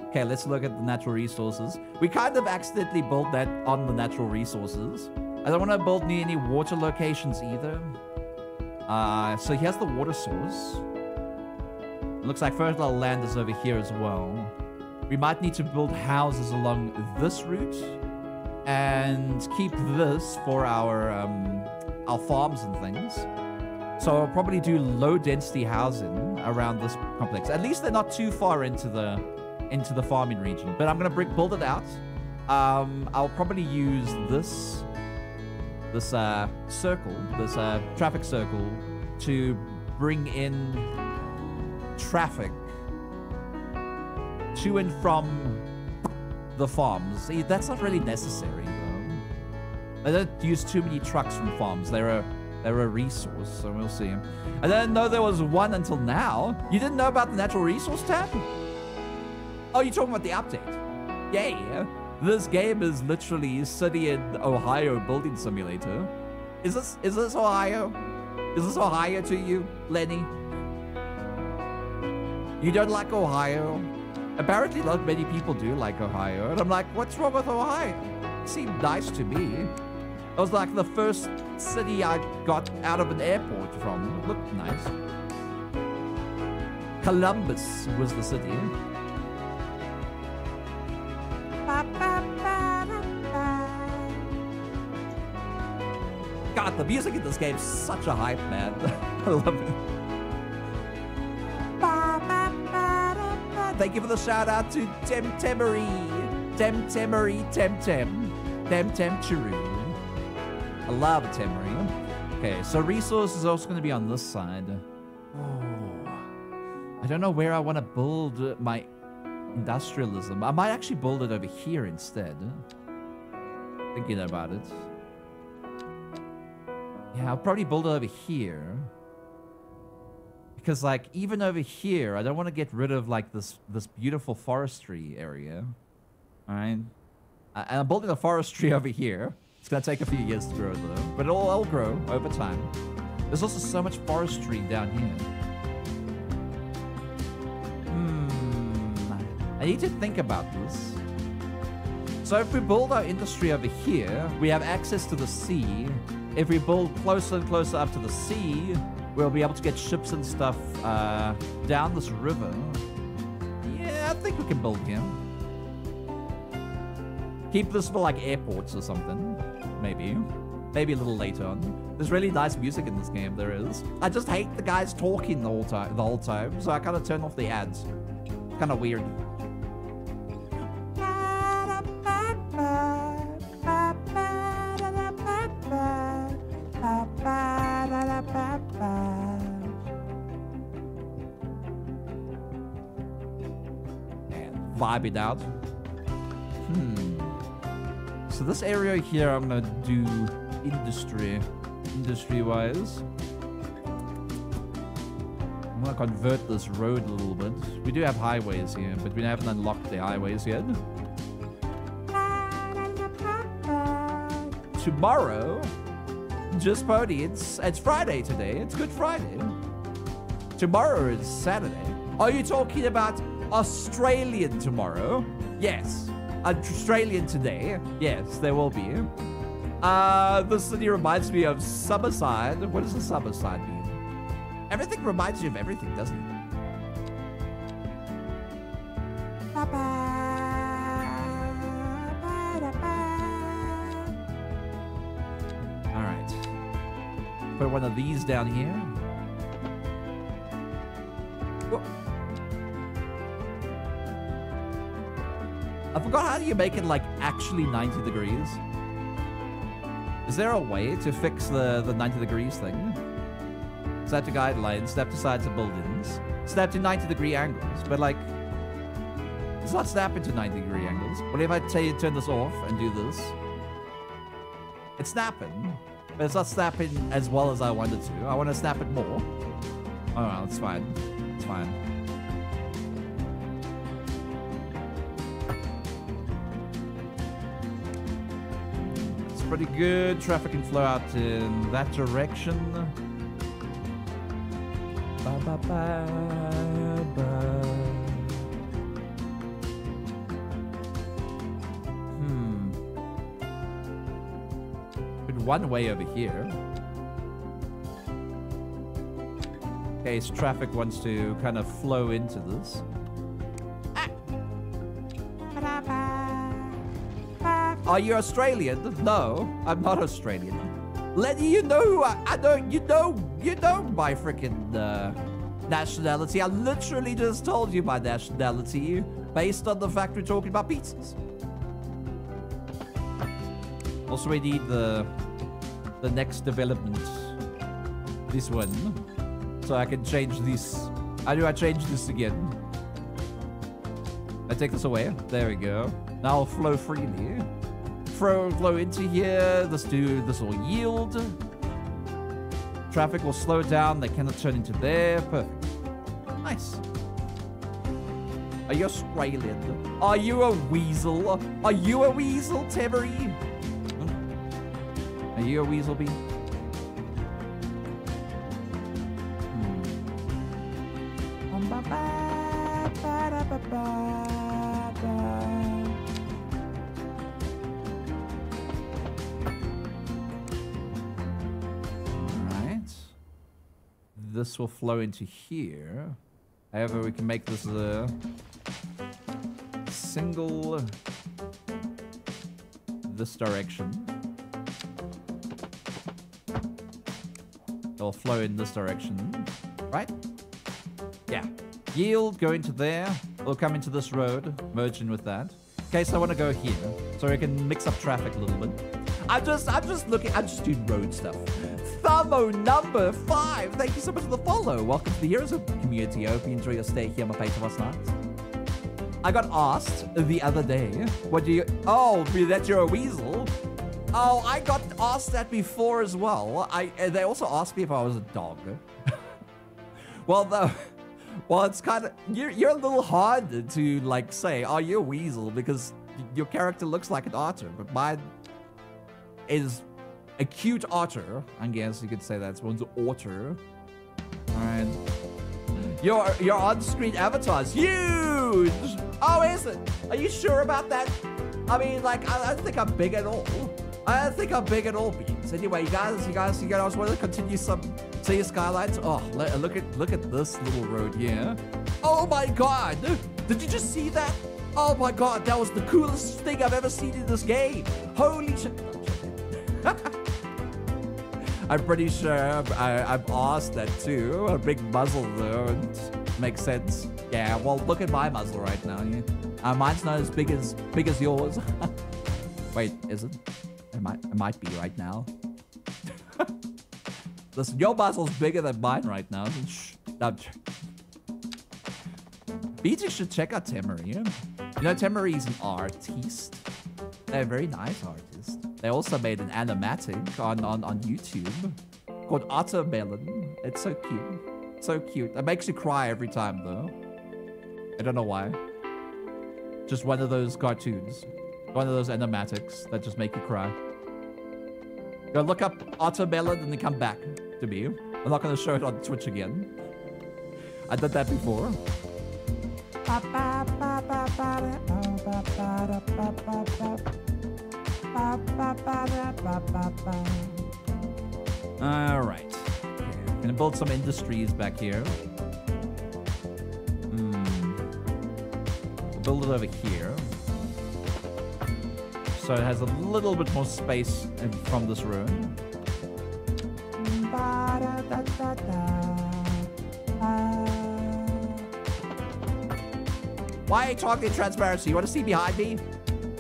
Okay, let's look at the natural resources. We kind of accidentally built that on the natural resources. I don't want to build near any water locations either. Uh, so here's the water source. It looks like fertile land is over here as well. We might need to build houses along this route and keep this for our um, our farms and things. So I'll probably do low density housing around this complex. At least they're not too far into the into the farming region. But I'm gonna bring, build it out. Um, I'll probably use this this uh, circle, this uh, traffic circle, to bring in traffic to and from the farms. See, that's not really necessary, though. I don't use too many trucks from farms. They're a, they're a resource, so we'll see. I didn't know there was one until now. You didn't know about the natural resource tab? Oh, you're talking about the update? Yeah. This game is literally City in Ohio building simulator. Is this is this Ohio? Is this Ohio to you, Lenny? You don't like Ohio? Apparently not many people do like Ohio. And I'm like, what's wrong with Ohio? It seemed nice to me. It was like the first city I got out of an airport from. It looked nice. Columbus was the city. God, the music in this game is such a hype, man. I love it. Thank you for the shout out to Tem Temery. Tem Temery Tem Tem. Tem Tem Chiru. I love Temery. Okay, so resource is also going to be on this side. Oh. I don't know where I want to build my industrialism. I might actually build it over here instead. Thinking about it. Yeah, I'll probably build it over here. Because, like, even over here, I don't want to get rid of, like, this this beautiful forestry area. Alright? And I'm building a forestry over here. It's going to take a few years to grow, though. But it'll, it'll grow over time. There's also so much forestry down here. Hmm. I need to think about this. So if we build our industry over here, we have access to the sea. If we build closer and closer up to the sea, we'll be able to get ships and stuff uh, down this river. Yeah, I think we can build here. Keep this for like airports or something. Maybe. Maybe a little later on. There's really nice music in this game, there is. I just hate the guys talking the whole time, the whole time so I kind of turn off the ads. Kind of weird. And vibe it out. Hmm. So this area here, I'm gonna do industry, industry-wise. I'm gonna convert this road a little bit. We do have highways here, but we haven't unlocked the highways yet. Tomorrow, just Pony, it's it's Friday today. It's Good Friday. Tomorrow is Saturday. Are you talking about Australian tomorrow? Yes. Australian today. Yes, there will be. Uh, the city reminds me of Summerside. What does the Summerside mean? Everything reminds you of everything, doesn't it? Down here. I forgot how do you make it like actually 90 degrees? Is there a way to fix the, the 90 degrees thing? Snap to guidelines, snap to sides of buildings, snap to 90 degree angles, but like, it's not snapping to 90 degree angles. What if I tell you turn this off and do this? It's snapping, but it's not snapping as well as I wanted to. I want to snap it more. Oh, well, it's fine. It's fine. It's pretty good. Traffic can flow out in that direction. Ba, ba, ba, one way over here. In case traffic wants to kind of flow into this. Are you Australian? No, I'm not Australian. Lenny, you know I, I don't, you know, you know my freaking uh, nationality. I literally just told you my nationality based on the fact we're talking about pizzas. Also, we need the the next development. This one. So I can change this. How do I change this again? I take this away. There we go. Now it'll flow freely. Flow, flow into here. This do this will yield. Traffic will slow down. They cannot turn into there. Perfect. Nice. Are you Australian? Are you a weasel? Are you a weasel, Temery? You a weasel bee? Alright. This will flow into here. However, we can make this a single this direction. It'll flow in this direction, right? Yeah. Yield, go into there. It'll come into this road, merge in with that. Okay, so I want to go here, so I can mix up traffic a little bit. I'm just, I'm just looking, I'm just doing road stuff. Thumbo number five. Thank you so much for the follow. Welcome to the Heroes of community. I hope you enjoy your stay here on my last night. I got asked the other day, what do you, oh, that you're a weasel? Oh, I got asked that before as well. I, uh, they also asked me if I was a dog. well, though. Well, it's kind of you're you're a little hard to like say, "Oh, you're a weasel," because your character looks like an otter, but mine is a cute otter. I guess you could say that's one's otter. All right. Your your on-screen avatar is huge. Oh, is it? Are you sure about that? I mean, like, I don't think I'm big at all. I think I'm big at all, beans. Anyway, you guys, you guys, you guys I want to continue some see skylights? Oh, look at look at this little road here. Oh my god! Did you just see that? Oh my god, that was the coolest thing I've ever seen in this game. Holy! I'm pretty sure I, I've asked that too. A big muzzle though, makes sense. Yeah, well, look at my muzzle right now. Uh, mine's not as big as big as yours. Wait, is it? It might, it might be right now. Listen, your muzzle's bigger than mine right now. No, BT should check out Temery. You know, Temery's an artist. They're a very nice artist. They also made an animatic on, on, on YouTube called Ottermelon. It's so cute. So cute. It makes you cry every time, though. I don't know why. Just one of those cartoons. One of those animatics that just make you cry. Go look up Ottermelon and then they come back to me. I'm not going to show it on Twitch again. I did that before. All right. Gonna build some industries back here. Hmm. Build it over here. So it has a little bit more space from this room. Why are you talking transparency? You want to see behind me?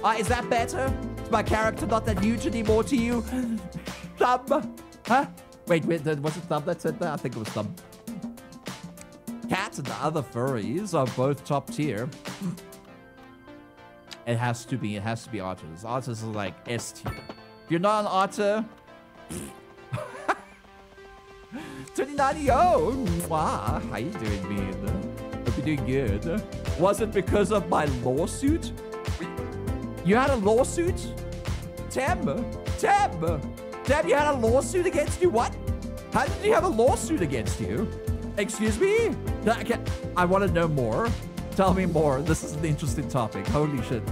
Uh, is that better? Is my character not that huge anymore to you? Thumb? Huh? Wait, wait, was it Thumb that said that? I think it was Thumb. Cats and the other furries are both top tier. It has to be. It has to be otters. Otters are like S tier. If you're not an otter, 2090, oh, mwah. How you doing, man? Hope you're doing good. Was it because of my lawsuit? You had a lawsuit? Tem? Tem? Tem, you had a lawsuit against you? What? How did you have a lawsuit against you? Excuse me? I, I want to know more. Tell me more. This is an interesting topic. Holy shit.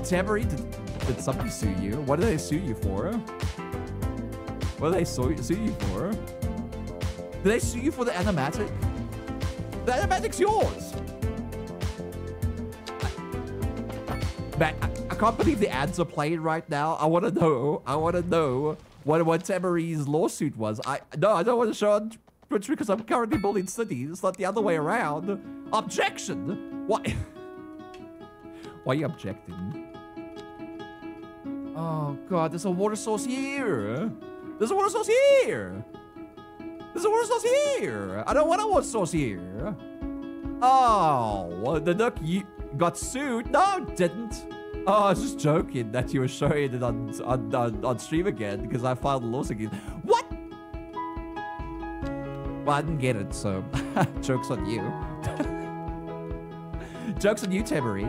Tamari, did, did somebody sue you? What did they sue you for? What did they sue, sue you for? Did they sue you for the animatic? The animatic's yours. Man, I, I can't believe the ads are playing right now. I want to know. I want to know what what Tamari's lawsuit was. I no, I don't want to show on Twitch because I'm currently building cities. Not the other way around. Objection. Why? Why are you objecting? Oh god, there's a water source here. There's a water source here. There's a water source here. I don't want a water source here. Oh, the duck, you, Got sued? No, didn't. Oh, I was just joking that you were showing it on on, on, on stream again because I filed a lawsuit again. Well, I didn't get it, so joke's on you. joke's on you, Temery.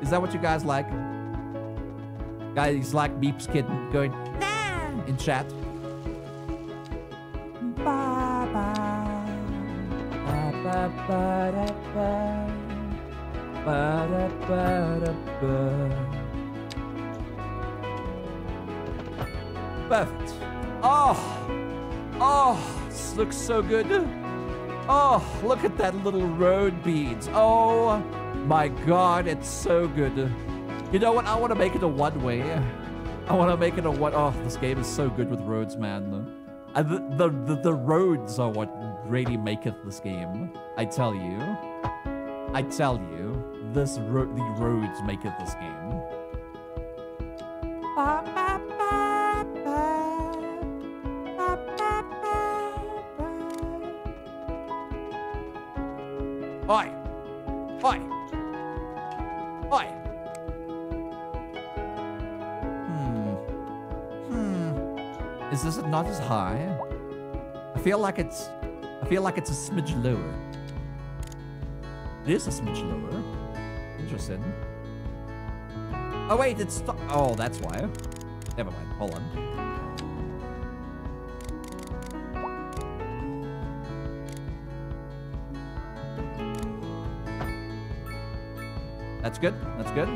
Is that what you guys like? Guys like Beeps Kid going nah in chat. Perfect. Oh, oh, this looks so good. Oh, look at that little road beads. Oh my god, it's so good. You know what? I want to make it a one-way. I want to make it a one. Oh, this game is so good with roads, man. And the, the, the, the roads are what really maketh this game. I tell you. I tell you. This ro the roads maketh this game. Oi! Oi! Oi! Hmm. Hmm. Is this not as high? I feel like it's... I feel like it's a smidge lower. It is a smidge lower. Interesting. Oh wait, it's... Oh, that's why. Never mind. Hold on. That's good. That's good.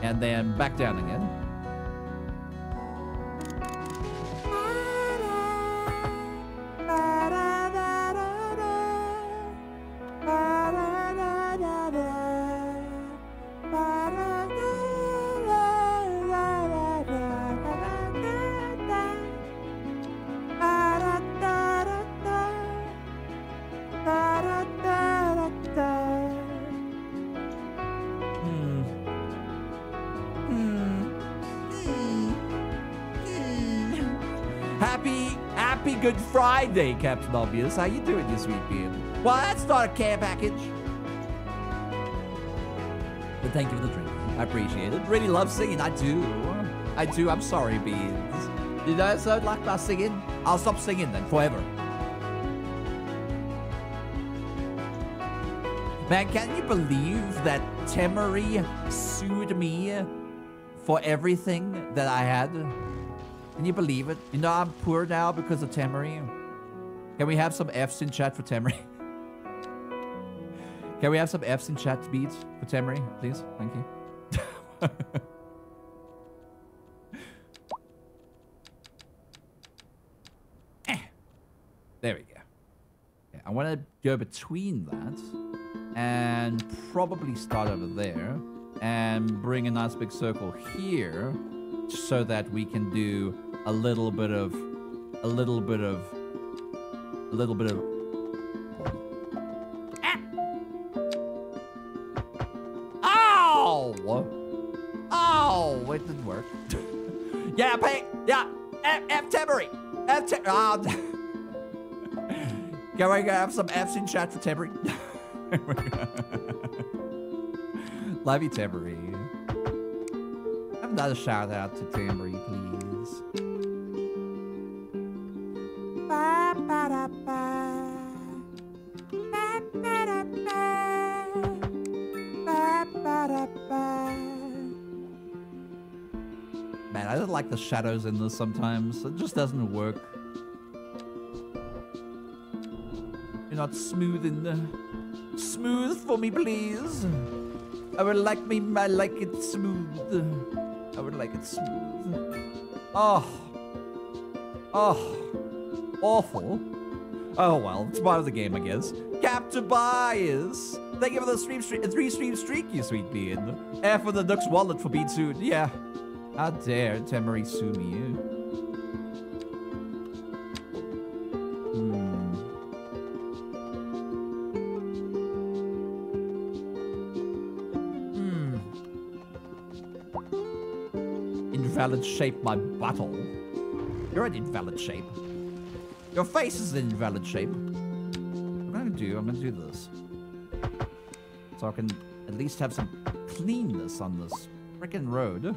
And then back down again. Friday, Captain Obvious. How you doing this weekend? Well, that's not a care package. But thank you for the drink. I appreciate it. Really love singing. I do. I do. I'm sorry, Beans. You guys don't like my singing? I'll stop singing then, forever. Man, can you believe that Temery sued me for everything that I had? Can you believe it? You know I'm poor now because of Temery. Can we have some Fs in chat for Temery? Can we have some Fs in chat beats for Temery, please? Thank you. Eh. There we go. I want to go between that and probably start over there and bring a nice big circle here so that we can do a little bit of a little bit of a little bit of Ah! Ow! Ow! It didn't work. yeah, pay. Yeah, F, F Temery. F Temery. Ah. Can we have some F's in chat for Temery? Love you. Have another shout out to Temery, like the shadows in this sometimes. It just doesn't work. You're not smooth in the... Smooth for me, please. I would like me, I like it smooth. I would like it smooth. Oh. Oh. Awful. Oh well, it's part of the game, I guess. Cap Tobias! Thank you for the stream streak, three stream streak, you sweet bean. F for the Duck's wallet for being sued. Yeah. How dare Temari sue me? Hmm. Hmm. Invalid shape my battle. You're an invalid shape. Your face is an invalid shape. What I'm gonna do, I'm gonna do this. So I can at least have some cleanness on this frickin' road.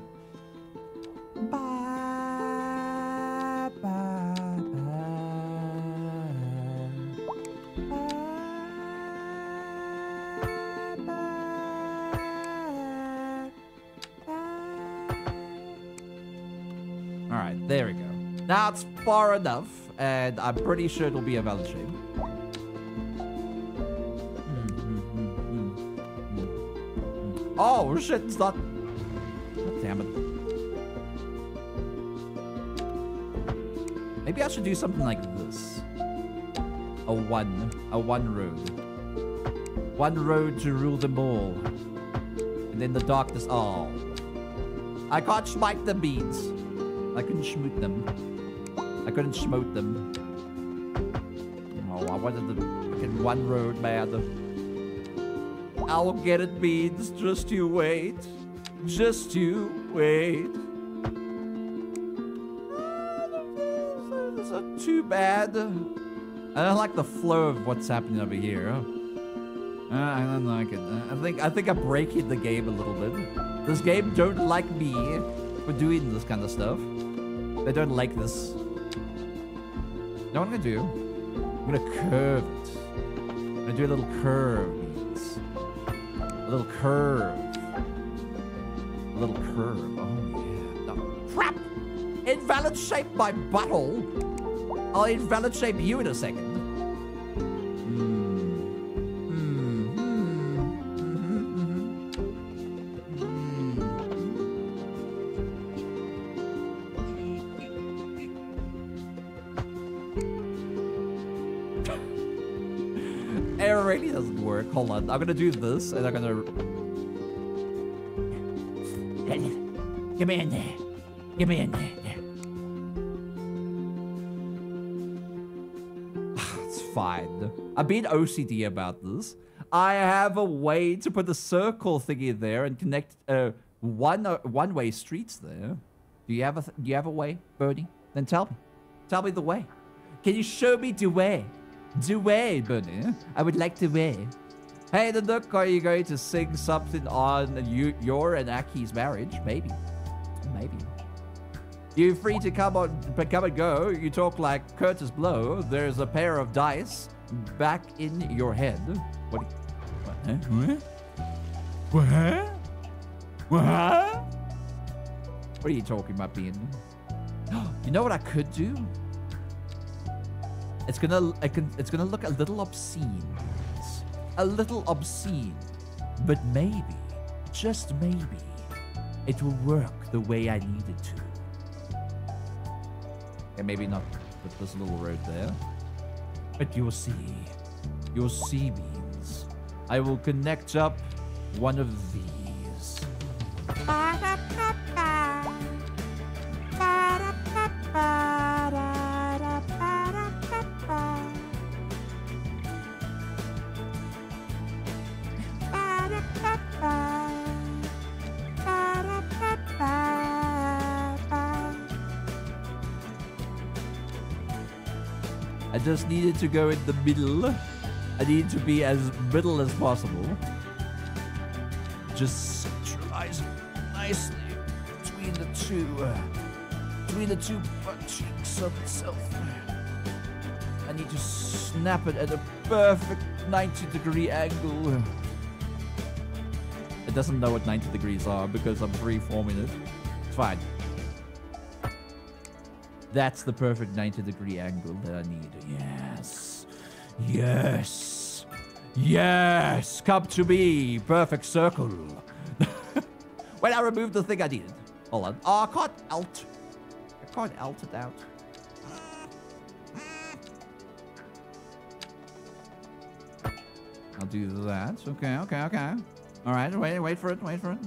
Far enough, and I'm pretty sure it'll be a valid. Oh shit, it's not. Damn it. Maybe I should do something like this. A one, a one road. One road to rule them all. And then the darkness. Oh. I can't smite the beans. I couldn't schmoot them. Couldn't schmote them. Oh, I wanted the fucking one road, man. I'll get it, beans. Just you wait. Just you wait. It's not too bad. I don't like the flow of what's happening over here. Uh, I don't like it. Uh, I think I think I'm breaking the game a little bit. This game don't like me for doing this kind of stuff. They don't like this. Know what I'm gonna do? I'm gonna curve it. I'm gonna do a little curve. A little curve. A little curve. Oh yeah. Crap! Invalid shape my butthole. I'll invalid shape you in a second. I'm gonna do this and I'm gonna. Give me in there. Give me in there. it's fine. I'm being OCD about this. I have a way to put the circle thingy there and connect uh, one uh, one-way streets there. Do you have a Do you have a way, Bernie? Then tell me. Tell me the way. Can you show me the way? The way, Bernie. I would like the way. Hey, the Nook, are you going to sing something on you, your and Aki's marriage? Maybe. Maybe. You're free to come on, come and go. You talk like Kurtis Blow. There's a pair of dice back in your head. What? What? Huh? What? What? What are you talking about, being? You know what I could do? It's gonna, it's gonna look a little obscene, a little obscene, but maybe, just maybe, it will work the way I need it to. And maybe not with this little road there, but you'll see, you'll see, beans. I will connect up one of these. I just needed to go in the middle. I need to be as middle as possible. Just centralize nicely between the two, between the two cheeks of itself. I need to snap it at a perfect 90 degree angle. It doesn't know what 90 degrees are because I'm freeforming it. It's fine. That's the perfect 90 degree angle that I need. Yes. Yes. Yes. Come to me. Perfect circle. when I removed the thing I needed. Hold on. Oh, I can't alt. I can't alt it out. I'll do that. Okay, okay, okay. All right, wait, wait for it, wait for it.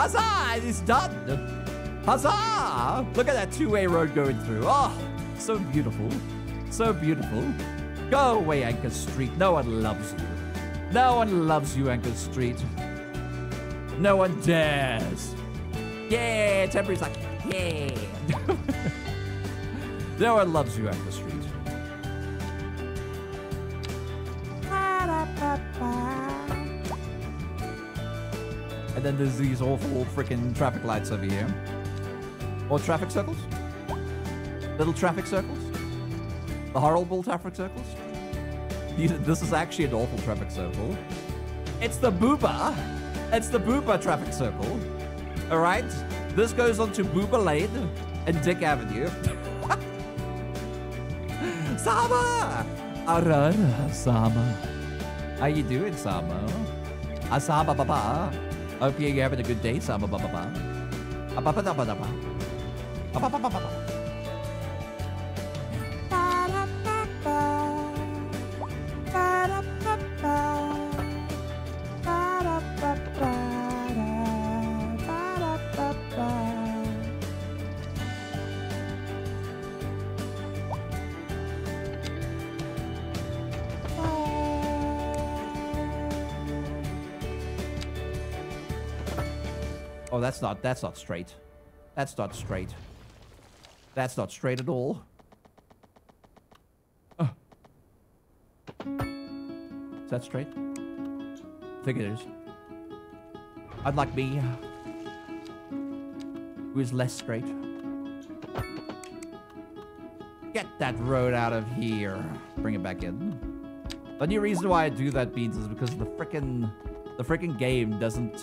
Huzzah! Huzzah! Huzzah! It is done! Huzzah! Look at that two-way road going through. Oh, so beautiful. So beautiful. Go away, Anchor Street. No one loves you. No one loves you, Anchor Street. No one dares. Yeah, Tempery's like, yeah. no one loves you, Anchor Street. And then there's these awful freaking traffic lights over here. Or traffic circles? Little traffic circles? The horrible traffic circles? This is actually an awful traffic circle. It's the Booba. It's the Booba traffic circle. Alright? This goes on to Booba Lane and Dick Avenue. Sama! Arara, Sama. How you doing, Sama? Asama baba. Hope you're having a good day, Sama ba ba. Ba ba ba. That's not that's not straight. That's not straight. That's not straight at all. Oh. Is that straight? I think it is. Unlike me, who is less straight. Get that road out of here. Bring it back in. The only reason why I do that, Beans, is because the frickin' the frickin' game doesn't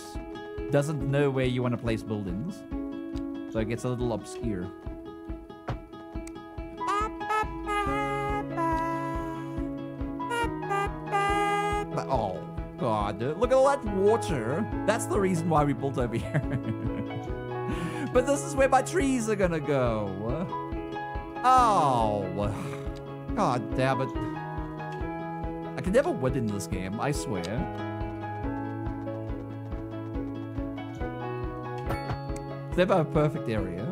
doesn't know where you want to place buildings. So it gets a little obscure. Oh, God. Look at all that water. That's the reason why we built over here. but this is where my trees are gonna go. Oh. God damn it. I can never win in this game, I swear. Never a perfect area.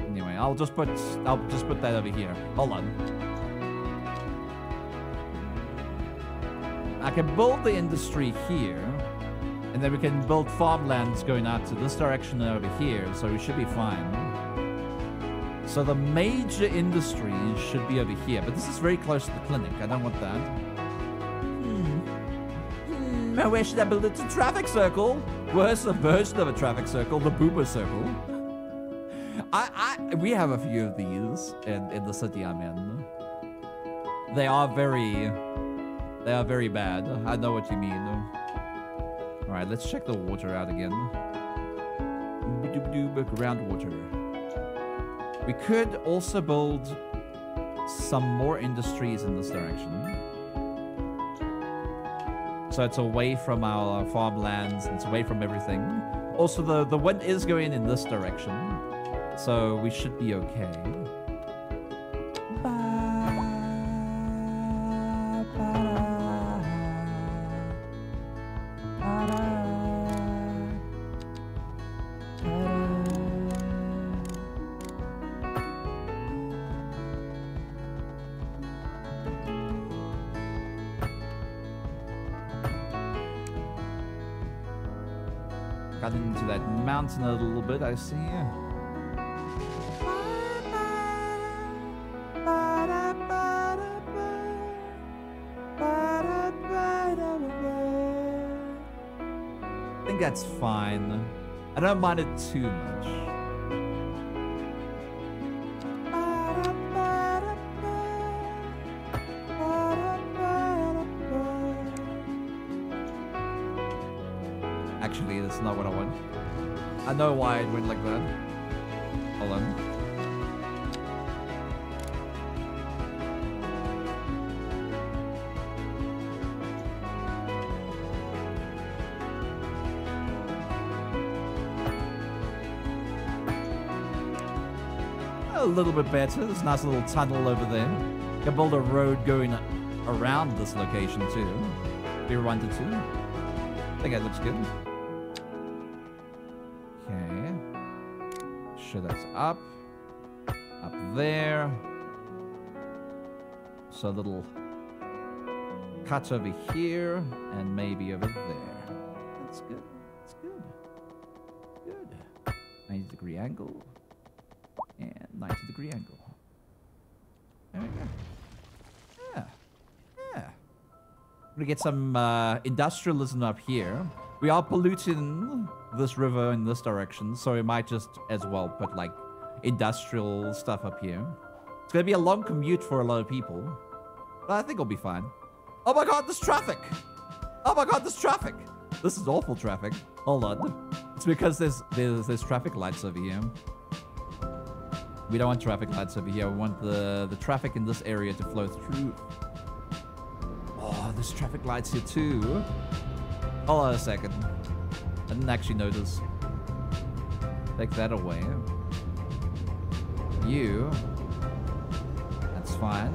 Anyway, I'll just put I'll just put that over here. Hold on. I can build the industry here, and then we can build farmlands going out to this direction over here, so we should be fine. So the major industry should be over here, but this is very close to the clinic. I don't want that. Hmm. Hmm, Where should I build it? A traffic circle? Worse, version of a traffic circle, the boomer circle. I, I, we have a few of these in, in the city I'm in. They are very, they are very bad. I know what you mean. All right, let's check the water out again. Groundwater. We could also build some more industries in this direction. So it's away from our farmlands, it's away from everything. Also, the, the wind is going in this direction, so we should be okay. I see. you. I think that's fine. I don't mind it too much. Went like that. Hold on. A little bit better. There's a nice little tunnel over there. You Can build a road going around this location too. If we wanted to. I think that looks good. Up. Up there. So little cut over here and maybe over there. That's good. That's good. Good. 90 degree angle. And 90 degree angle. There we go. Yeah. Yeah. We're gonna get some uh, industrialism up here. We are polluting this river in this direction, so we might just as well put like industrial stuff up here. It's gonna be a long commute for a lot of people, but I think it'll be fine. Oh my god, there's traffic! Oh my god, there's traffic! This is awful traffic. Hold on. It's because there's there's there's traffic lights over here. We don't want traffic lights over here. We want the the traffic in this area to flow through. Oh, there's traffic lights here too. Hold on a second. I didn't actually notice. Take that away. You. That's fine.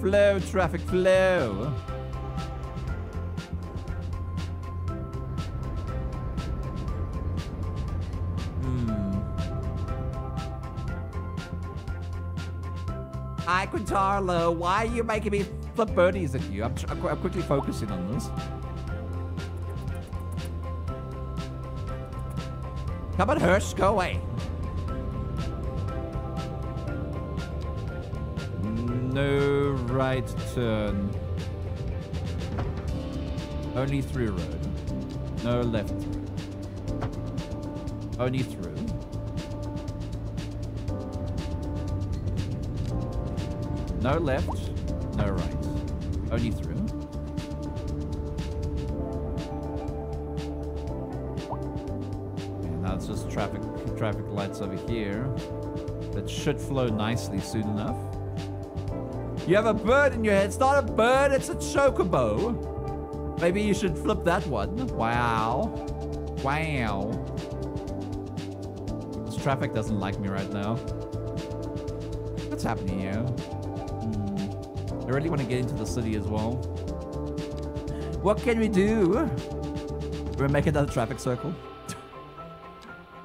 Flow, traffic, flow. Hmm. Hi, Quintarlo. Why are you making me flip birdies at you? I'm, I'm quickly focusing on this. Come on, Hirsch, go away. No right turn. Only through road. No left through. Only through. No left, no right. Only through. Here. That should flow nicely soon enough. You have a bird in your head. It's not a bird, it's a chocobo. Maybe you should flip that one. Wow. Wow. This traffic doesn't like me right now. What's happening here? Hmm. I really want to get into the city as well. What can we do? We're making another traffic circle.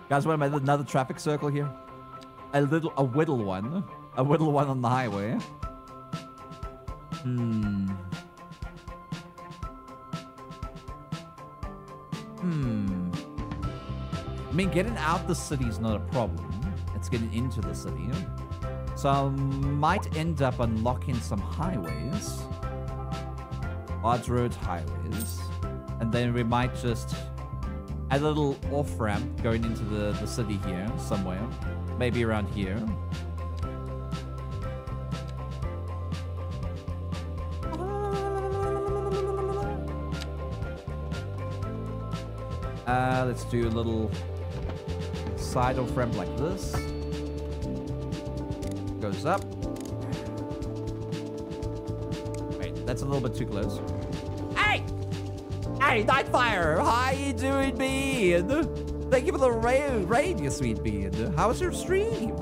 Guys, want to make another traffic circle here? A little, a whittle one. A whittle one on the highway. Hmm. Hmm. I mean, getting out the city is not a problem. It's getting into the city. So I might end up unlocking some highways. Large road highways. And then we might just a little off-ramp going into the, the city here somewhere. Maybe around here. Uh, let's do a little side off ramp like this. Goes up. Wait, that's a little bit too close. Hey, Nightfire! How you doing, bean? Thank you for the raid, raid you sweet bean. How's your stream?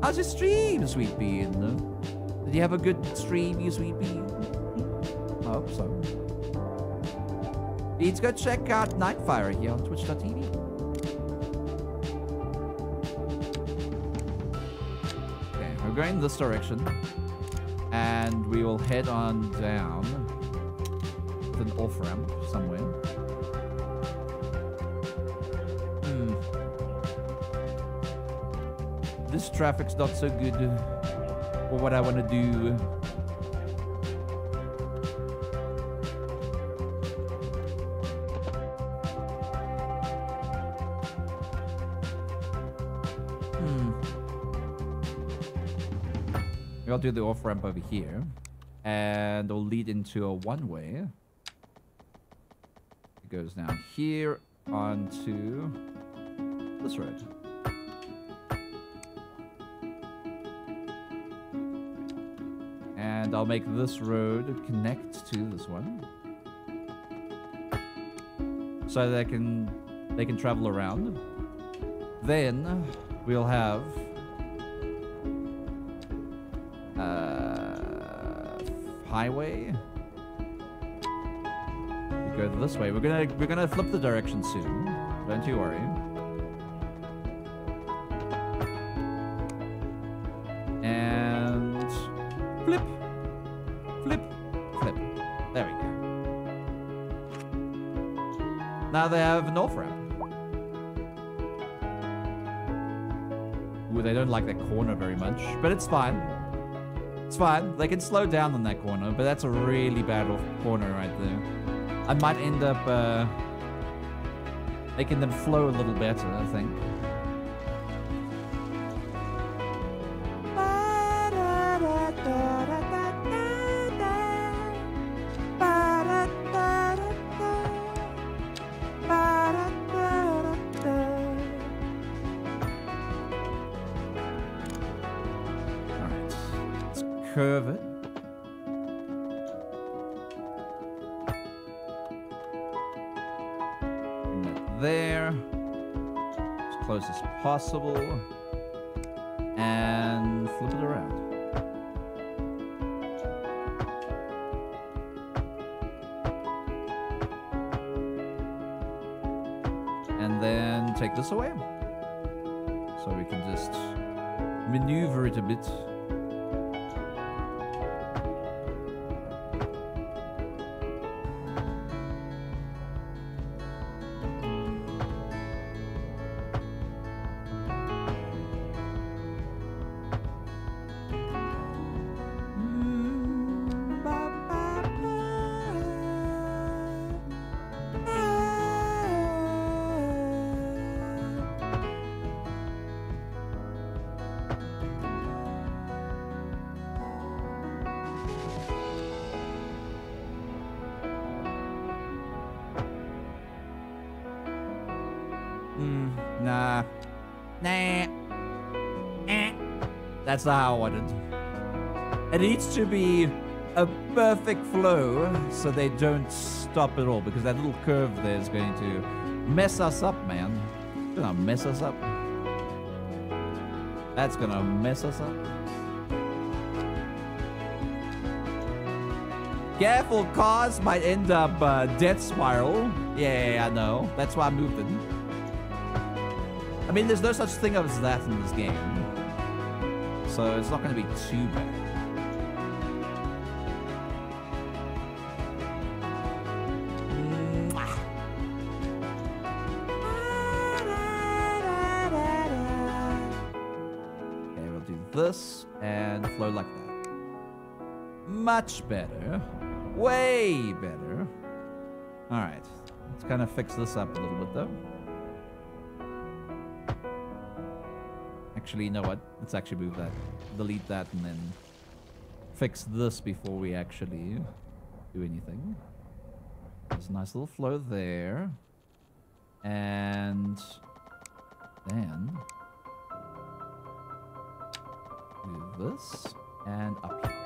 How's your stream, sweet bean? Did you have a good stream, you sweet bean? I hmm? hope so. Please go check out Nightfire here on twitch.tv. Okay, we're going this direction. And we will head on down to an off ramp somewhere. Hmm. This traffic's not so good for what I want to do. Hmm. I'll do the off ramp over here, and it'll lead into a one way. It goes down here onto this road. And I'll make this road connect to this one. So they can they can travel around. Then we'll have uh, highway. This way. We're gonna we're gonna flip the direction soon. Don't you worry. And flip, flip, flip. There we go. Now they have an off ramp. Ooh, they don't like that corner very much, but it's fine. It's fine. They can slow down on that corner, but that's a really bad off corner right there. I might end up uh, making them flow a little better, I think. Possible. That's how I wanted. It needs to be a perfect flow so they don't stop at all because that little curve there is going to mess us up, man. It's gonna mess us up. That's gonna mess us up. Careful, cars might end up uh, death spiral. Yeah, I know. That's why I moved it. I mean, there's no such thing as that in this game. So it's not going to be too bad. Okay, we'll do this and flow like that. Much better. Way better. All right. Let's kind of fix this up a little bit, though. Actually, you know what? Let's actually move that. Delete that and then fix this before we actually do anything. There's a nice little flow there. And then do this and up here.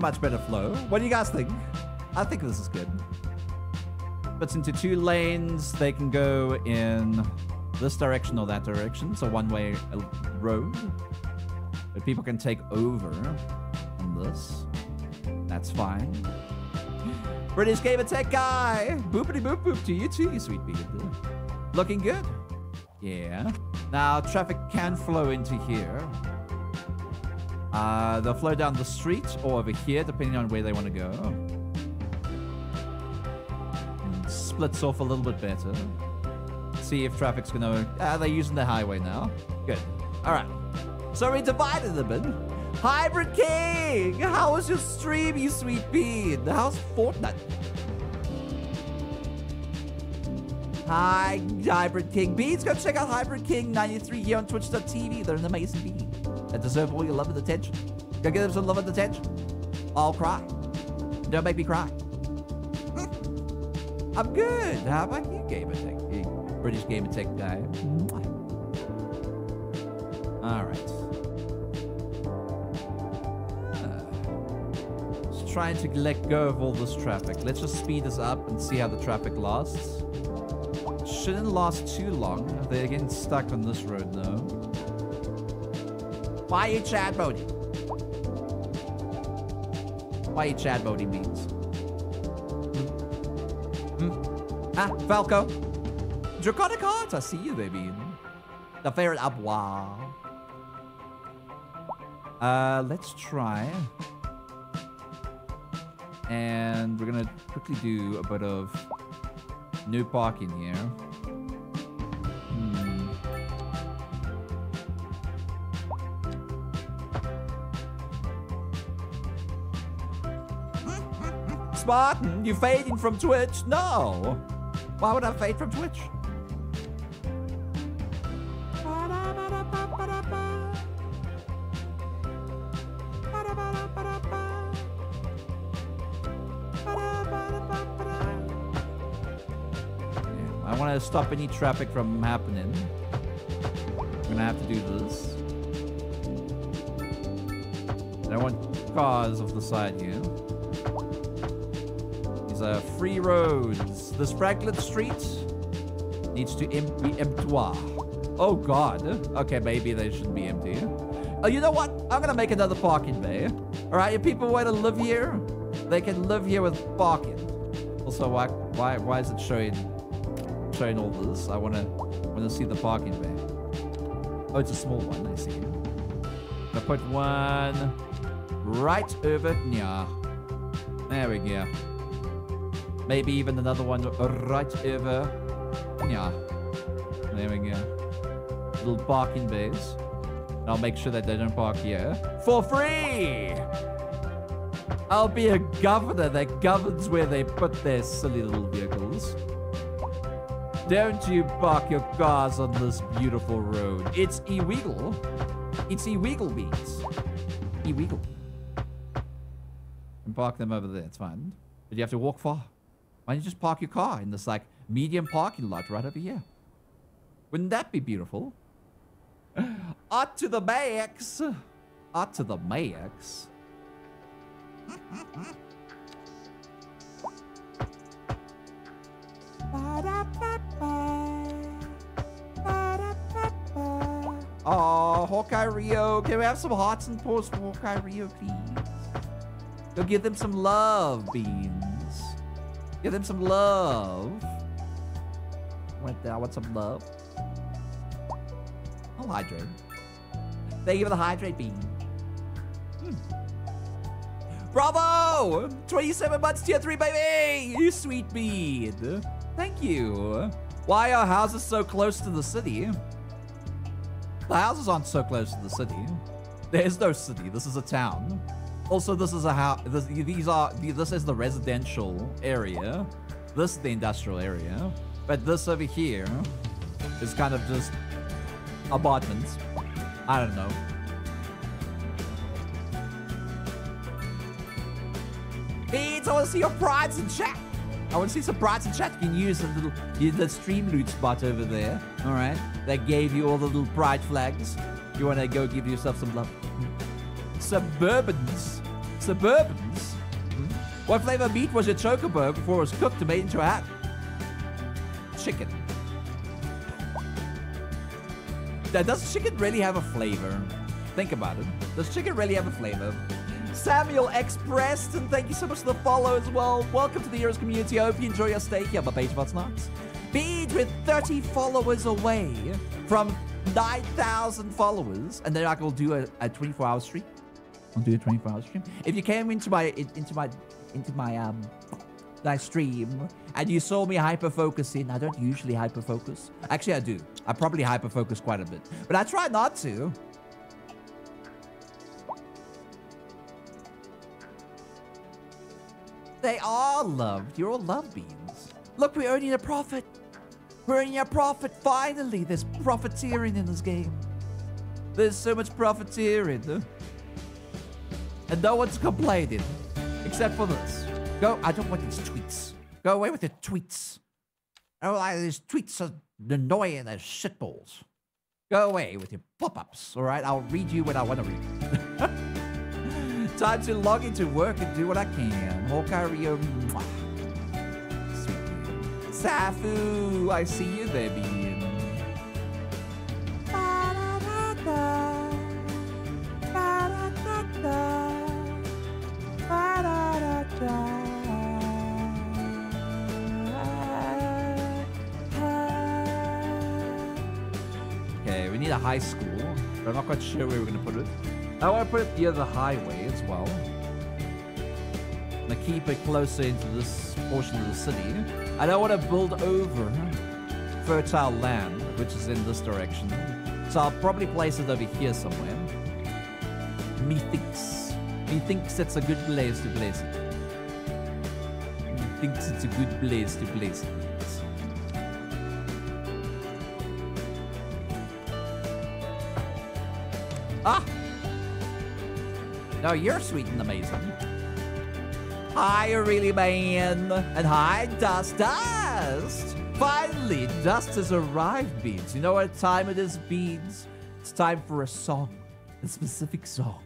Much better flow. What do you guys think? I think this is good. Puts into two lanes. They can go in this direction or that direction. So one way road. But people can take over on this. That's fine. British Gamer Tech Guy! Boopity boop boop to you too, you sweet beard. Looking good. Yeah. Now, traffic can flow into here. Uh, they'll flow down the street or over here, depending on where they want to go. And splits off a little bit better. See if traffic's gonna. Ah, they're using the highway now. Good. All right. So we divided them in. Hybrid King, how was your stream, you sweet bean? How's Fortnite? Hi, Hybrid King. Beans, go check out Hybrid King 93 here on Twitch.tv. They're an amazing bean that deserve all your love and attention. Go give them some love and attention. I'll cry. Don't make me cry. I'm good. How about you, Gamer Tech? British Gamer Tech guy. All right. Ah. trying to let go of all this traffic. Let's just speed this up and see how the traffic lasts. Shouldn't last too long. They're getting stuck on this road though. Why Chad Bodie? Why Chad Bodie means? Hmm? Hmm? Ah, Falco. Draconic Hearts, I see you, baby. The favorite abois. Uh, let's try. And we're gonna quickly do a bit of no parking here. Spartan, you fading from Twitch? No. Why would I fade from Twitch? I want to stop any traffic from happening. I'm gonna have to do this. I want cars off the side here. Are free roads. This Franklin Street needs to em be empty. Oh god. Okay, maybe they shouldn't be empty. Oh, you know what? I'm gonna make another parking bay. All right, if people want to live here, they can live here with parking. Also, why why why is it showing showing all this? I wanna wanna see the parking bay. Oh, it's a small one. I see. I put one right over here. There we go. Maybe even another one right over Yeah. There we go. Little parking bays. I'll make sure that they don't park here for free. I'll be a governor that governs where they put their silly little vehicles. Don't you park your cars on this beautiful road. It's illegal. It's illegal, beats. Illegal. And park them over there. It's fine. But you have to walk far. Why don't you just park your car in this like medium parking lot right over here? Wouldn't that be beautiful? Out to the max. Out to the max. Oh, Hawkeye Rio. Can we have some hearts and paws for Hawkeye Rio, please? Go give them some love, Beans. Give them some love. Want that? I want some love. I'll hydrate. Thank you for the hydrate bean. Hmm. Bravo! 27 months tier 3, baby! You sweet bean. Thank you. Why are houses so close to the city? The houses aren't so close to the city. There's no city. This is a town. Also, this is a house. This, these are. This is the residential area. This is the industrial area. But this over here is kind of just apartments. I don't know. Beans, I want to see your prides in chat. I want to see some prides in chat. You can use the little the stream loot spot over there. All right, that gave you all the little pride flags. You want to go give yourself some love. Hmm. Suburbans, Suburbans. What flavor meat was your chocobo before it was cooked and made into a hat? Chicken. Does chicken really have a flavor? Think about it. Does chicken really have a flavor? Samuel X Preston, thank you so much for the follow as well. Welcome to the Heroes community. I hope you enjoy your stay here, but page what's next? Bead with 30 followers away from 9,000 followers, and then I will do a, a 24 hour stream. I'll do a 24 hour stream. If you came into my into my into my um my stream and you saw me hyper focusing, I don't usually hyper focus. Actually, I do. I probably hyper focus quite a bit, but I try not to. They are loved. You're all love beans. Look, we're earning a profit. We're earning a profit. Finally, there's profiteering in this game. There's so much profiteering. And no one's complaining. Except for this. Go. I don't want these tweets. Go away with the tweets. Oh, I, these tweets are annoying as shitballs. Go away with your pop-ups, all right? I'll read you when I want to read. time to log into work and do what I can. Hawkeye Rio. mwah. Sweet. Safu, I see you there, Bean. Okay, we need a high school. But I'm not quite sure where we're gonna put it. I want to put it near the highway as well. I'm gonna keep it closer into this portion of the city. I don't want to build over fertile land, which is in this direction. So I'll probably place it over here somewhere. Methinks. Methinks it's a good place to place it. He thinks it's a good place to place it. Ah! No, you're sweet and amazing. Hi, really man. And hi, Dust Dust. Finally, Dust has arrived, Beans. You know what time it is, Beans? It's time for a song. A specific song.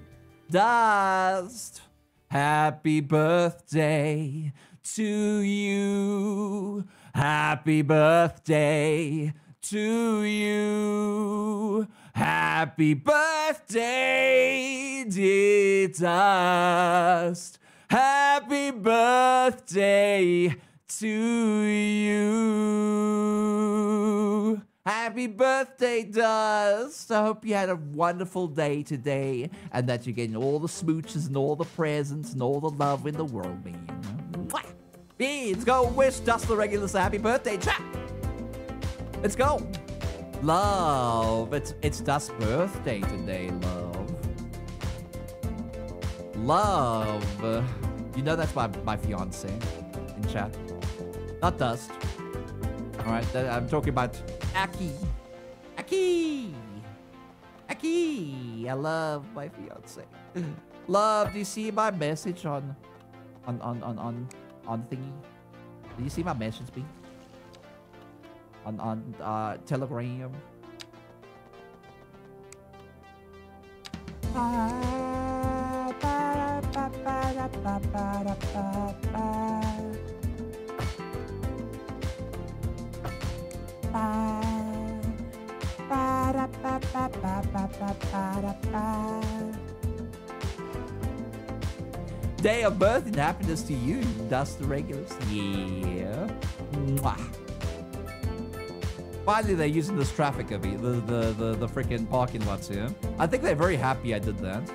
Dust. Happy birthday to you. Happy birthday to you. Happy birthday, dear Dust. Happy birthday to you. Happy birthday, Dust. I hope you had a wonderful day today and that you're getting all the smooches and all the presents and all the love in the world, man. Mwah. Go wish Dust the Regulus a happy birthday, chat. Let's go. Love. It's it's Dust's birthday today, love. Love. You know that's my, my fiance in chat. Not Dust. Alright, that- I'm talking about Aki. Aki! Aki! I love my fiance. Love, do you see my message on on on on on on thingy? Do you see my message, B? On on uh Telegram. Day of birth and happiness to you, Dust the Regulars. Yeah. Mwah. Finally, they're using this traffic of the the the, the freaking parking lots here. I think they're very happy I did that.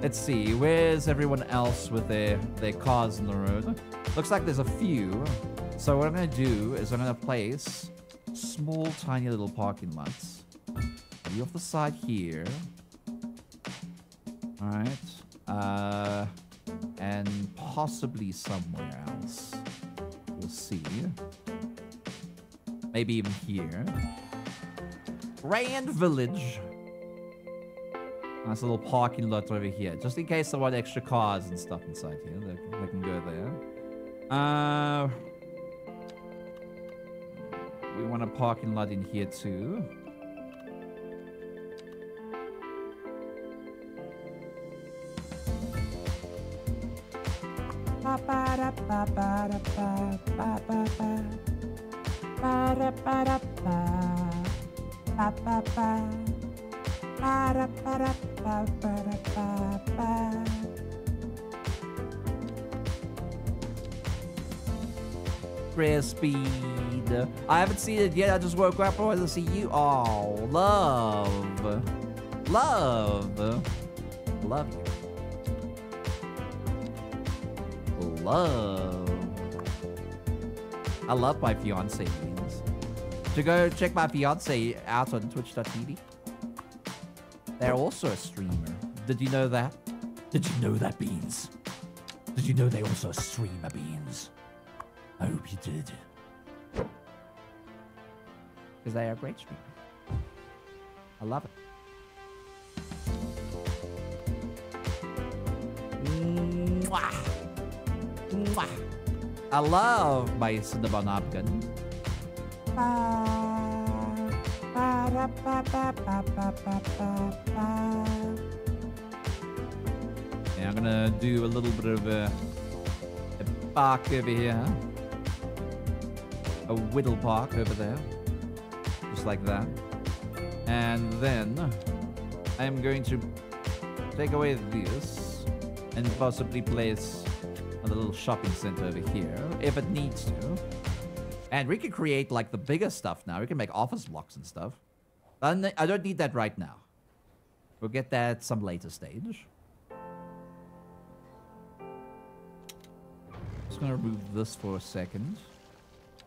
Let's see, where's everyone else with their their cars in the road? Looks like there's a few. So what I'm gonna do is I'm gonna place small, tiny little parking lots. Be off the side here. All right. Uh, and possibly somewhere else. We'll see. Maybe even here. Rand Village. Nice little parking lot over here. Just in case I want extra cars and stuff inside here. They can go there. Uh, we want a parking lot in here too. Chris Speed. Uh, I haven't seen it yet. I just woke up. I wanted to see you. Oh, love. Love. Love you. Love. I love my fiance memes. To go check my fiance out on twitch.tv. They're also a streamer. Did you know that? Did you know that, Beans? Did you know they also stream a Beans? I hope you did. Because they are great streamers. I love it. Mwah. Mwah. I love my Cinnabon Opgun. Yeah, I'm gonna do a little bit of a, a park over here. A whittle park over there. Like that. And then I'm going to take away this and possibly place a little shopping center over here if it needs to. And we can create like the bigger stuff now. We can make office blocks and stuff. And I don't need that right now. We'll get that at some later stage. Just gonna remove this for a second.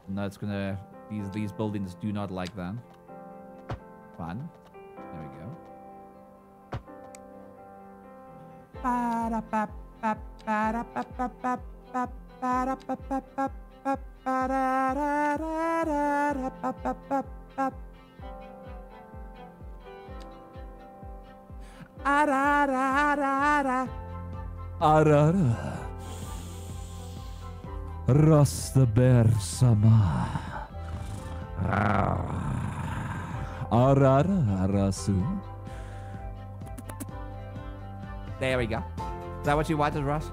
Now it's gonna these these buildings do not like that. Fun. There we go. Arara. Rasta bersama. Arara Ah. rasu. There we go. Is that what you wanted, Ross?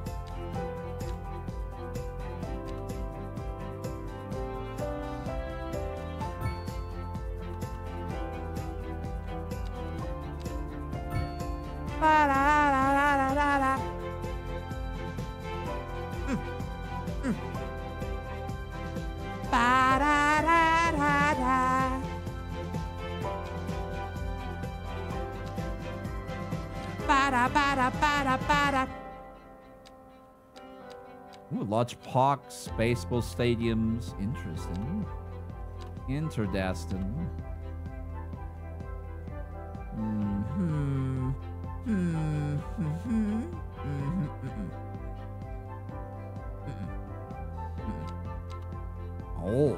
Parks, baseball stadiums. Interesting. Interdastin. Mm-hmm. Mm-hmm. Mm-hmm. Mm-mm. Mm-mm. Oh.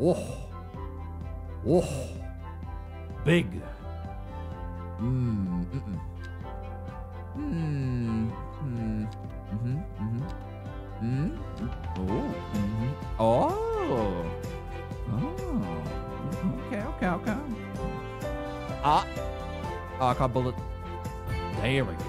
Oh. Oh. Big. Bullet. There we go.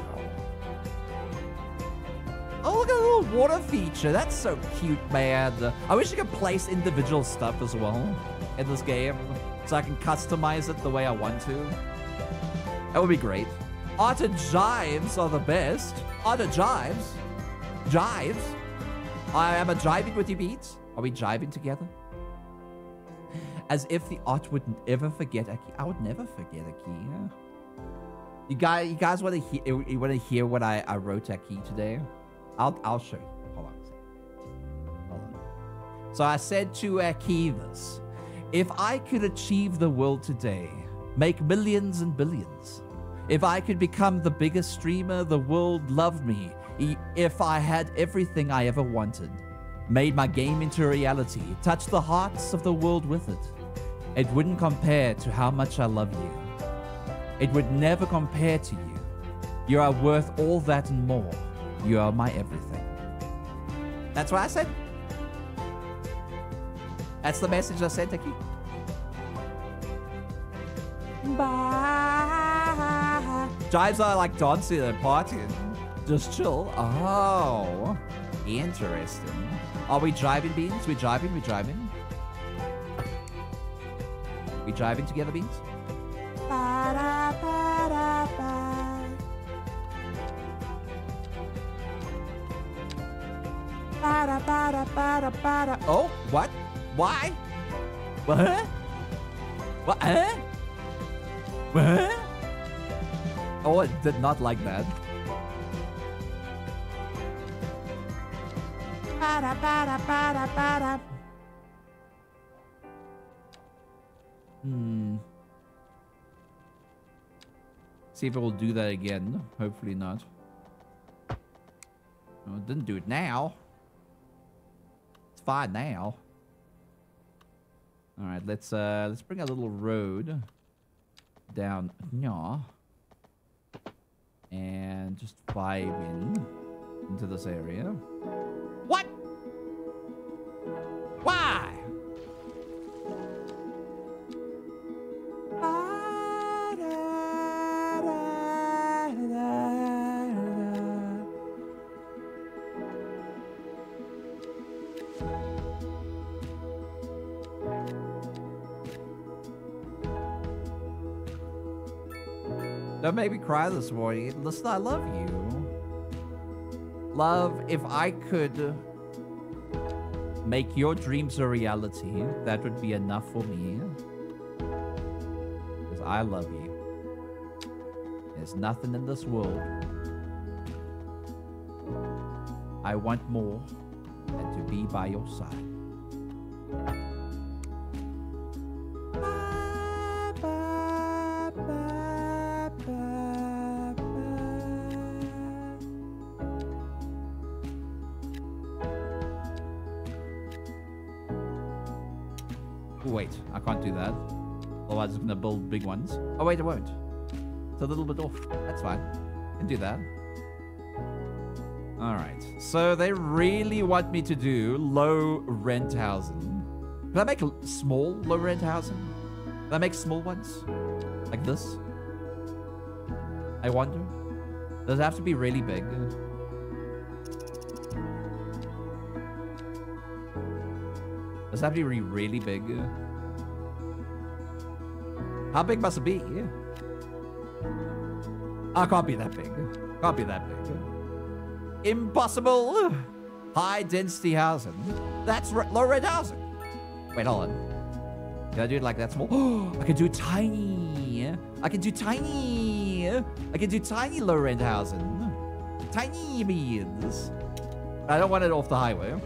Oh, look at the little water feature. That's so cute, man. I wish you could place individual stuff as well in this game so I can customize it the way I want to. That would be great. Otter jives are the best. Otter jives. Jives. I am a jiving with you, Beats. Are we jiving together? As if the art would ever forget. I would never forget a key. You guys, you guys want to hear? You want to hear what I, I wrote a key today? I'll I'll show you. Hold on. Hold on. So I said to Akivas, if I could achieve the world today, make millions and billions, if I could become the biggest streamer the world loved me, if I had everything I ever wanted, made my game into reality, touched the hearts of the world with it, it wouldn't compare to how much I love you. It would never compare to you. You are worth all that and more. You are my everything. That's what I said. That's the message I sent, Aki. Bye. Jives are like dancing and partying. Just chill. Oh, interesting. Are we driving, Beans? We driving? We driving? We driving together, Beans? Oh, what? Why? What? What? Huh? What? Oh, I did not like that. Hmm. See if it will do that again. Hopefully not. Oh, it didn't do it now. It's fine now. All right, let's uh let's bring a little road down yeah, and just vibe in into this area. What? Why? Make me cry this morning. Listen, I love you. Love, if I could make your dreams a reality, that would be enough for me. Because I love you. There's nothing in this world I want more than to be by your side. Wait, it won't. It's a little bit off. That's fine. Can do that. Alright. So they really want me to do low rent housing. Can I make small low rent housing? Can I make small ones? Like this? I wonder. Does it have to be really big? Does it have to be really, really big? How big must it be? I can't be that big. Can't be that big. Impossible! High density housing. That's low rent housing. Wait, hold on. Can I do it like that small? Uh, I can do tiny. Uh, I can do tiny. I can do tiny low rent housing. Tiny beans. I don't want it off the highway.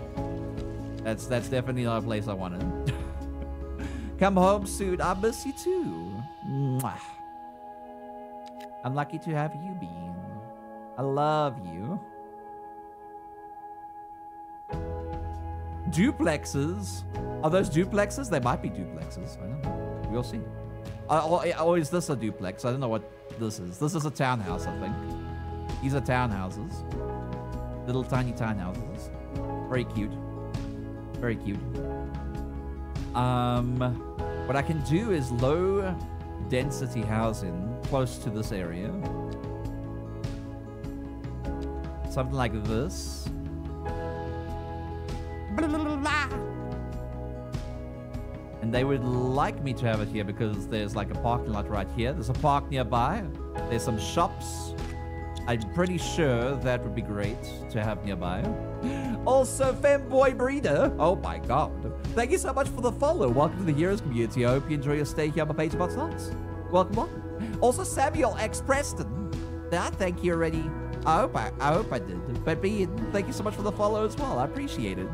That's that's definitely not a place I want it. Come home soon. I miss you too. Mwah. I'm lucky to have you, Bean. I love you. Duplexes. Are those duplexes? They might be duplexes. I don't know. We'll see. Or, or is this a duplex? I don't know what this is. This is a townhouse, I think. These are townhouses. Little tiny townhouses. Very cute. Very cute. Um, what I can do is low density housing close to this area. Something like this. And they would like me to have it here because there's like a parking lot right here. There's a park nearby. There's some shops. I'm pretty sure that would be great to have nearby. Also, Fanboy Breeder. Oh my god. Thank you so much for the follow. Welcome to the Heroes community. I hope you enjoy your stay here on my page about slots. Welcome, welcome. Also, Samuel X. Preston. Yeah, thank you already. I hope I, I hope I did. But Bean, thank you so much for the follow as well. I appreciate it.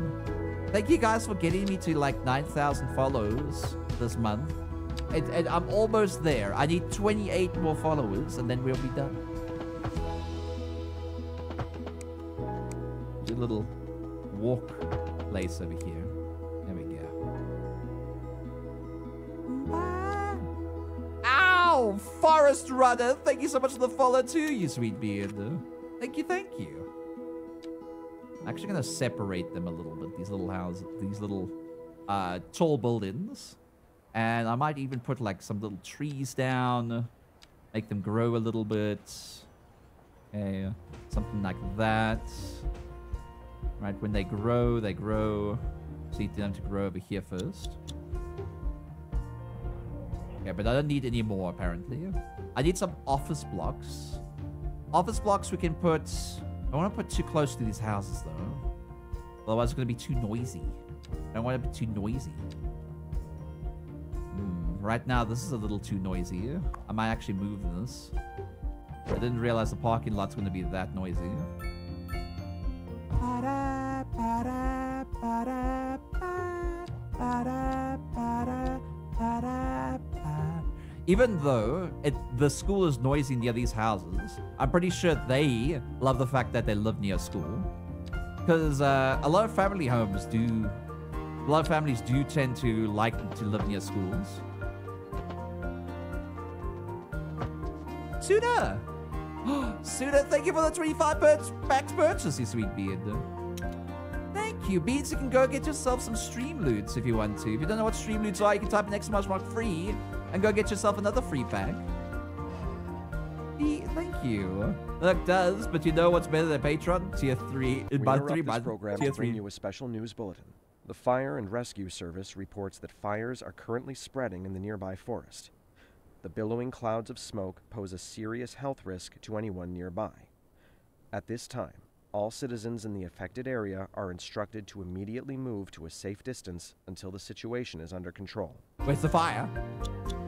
Thank you guys for getting me to like 9,000 follows this month. And, and I'm almost there. I need 28 more followers and then we'll be done. Do a little walk place over here. There we go. Ow! Forest Runner! Thank you so much for the follow too, you sweet beard. Thank you, thank you. I'm actually gonna separate them a little bit. These little houses, these little uh, tall buildings, and I might even put like some little trees down, make them grow a little bit. Okay, something like that. Right, when they grow, they grow. So need them to grow over here first. Okay, but I don't need any more apparently. I need some office blocks. Office blocks we can put I don't want to put too close to these houses, though. Otherwise, it's going to be too noisy. I don't want it to be too noisy. Hmm, right now, this is a little too noisy. I might actually move this. I didn't realize the parking lot's going to be that noisy. Even though it, the school is noisy near these houses, I'm pretty sure they love the fact that they live near school. Because uh, a lot of family homes do, a lot of families do tend to like to live near schools. Suda! Suda, thank you for the 25 purch packs purchase, you sweet beard. Thank you. Beans, you can go get yourself some Streamloots if you want to. If you don't know what Streamloots are, you can type in exclamation mark free and go get yourself another free pack. E- Thank you. Look, does, but you know what's better than Patreon? Tier 3, We in month interrupt 3, this program tier to bring 3. you a special news bulletin. The Fire and Rescue Service reports that fires are currently spreading in the nearby forest. The billowing clouds of smoke pose a serious health risk to anyone nearby. At this time, all citizens in the affected area are instructed to immediately move to a safe distance until the situation is under control. Where's the fire?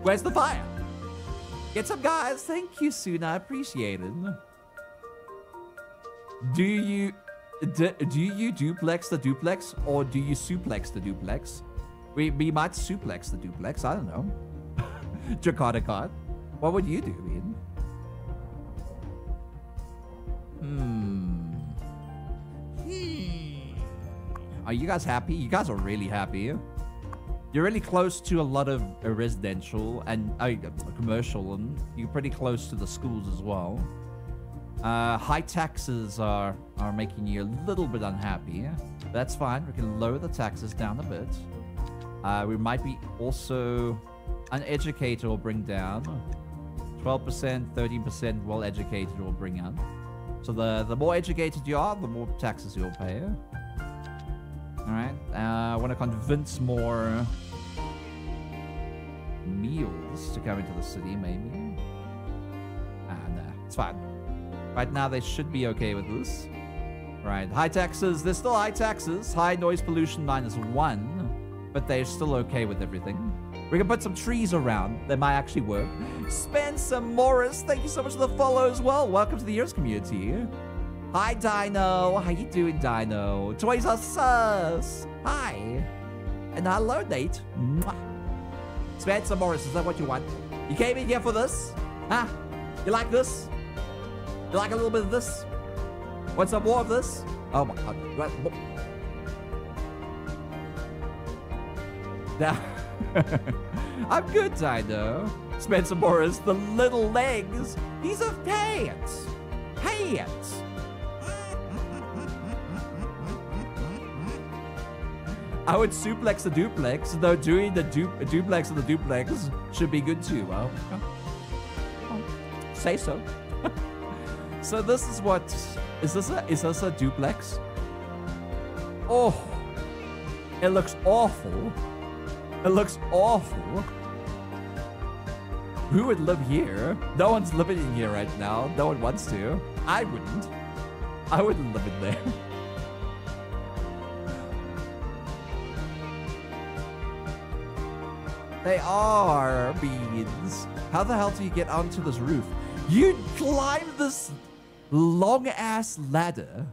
Where's the fire? Get some guys. Thank you, Suna. I appreciate it. Do you do, do you duplex the duplex or do you suplex the duplex? We we might suplex the duplex. I don't know. Card. What would you do, Ian? Hmm. Are you guys happy? You guys are really happy. You're really close to a lot of residential and uh, commercial, and you're pretty close to the schools as well. Uh, high taxes are are making you a little bit unhappy. That's fine. We can lower the taxes down a bit. Uh, we might be also an educator will bring down 12%, 13%. Well educated will bring up. So the the more educated you are, the more taxes you'll pay. All right. Uh, I want to convince more meals to come into the city, maybe. Ah, nah, it's fine. Right now, they should be okay with this. Right. High taxes. There's still high taxes. High noise pollution minus one, but they're still okay with everything. We can put some trees around. That might actually work. Spencer Morris, thank you so much for the follow as well. Welcome to the Years community. Hi, Dino. How you doing, Dino? Toys are sus. Hi. And hello, Nate. Mwah. Spencer Morris, is that what you want? You came in here for this? Huh? You like this? You like a little bit of this? Want some more of this? Oh my god. Now, I'm good, Dino. Spencer Morris, the little legs. These are pants. Pants. I would suplex the duplex, though doing the du duplex of the duplex should be good too. Well, oh, say so. so this is what is this a is this a duplex? Oh, it looks awful. It looks awful. Who would live here? No one's living in here right now. No one wants to. I wouldn't. I wouldn't live in there. They are beans. How the hell do you get onto this roof? You climb this long ass ladder,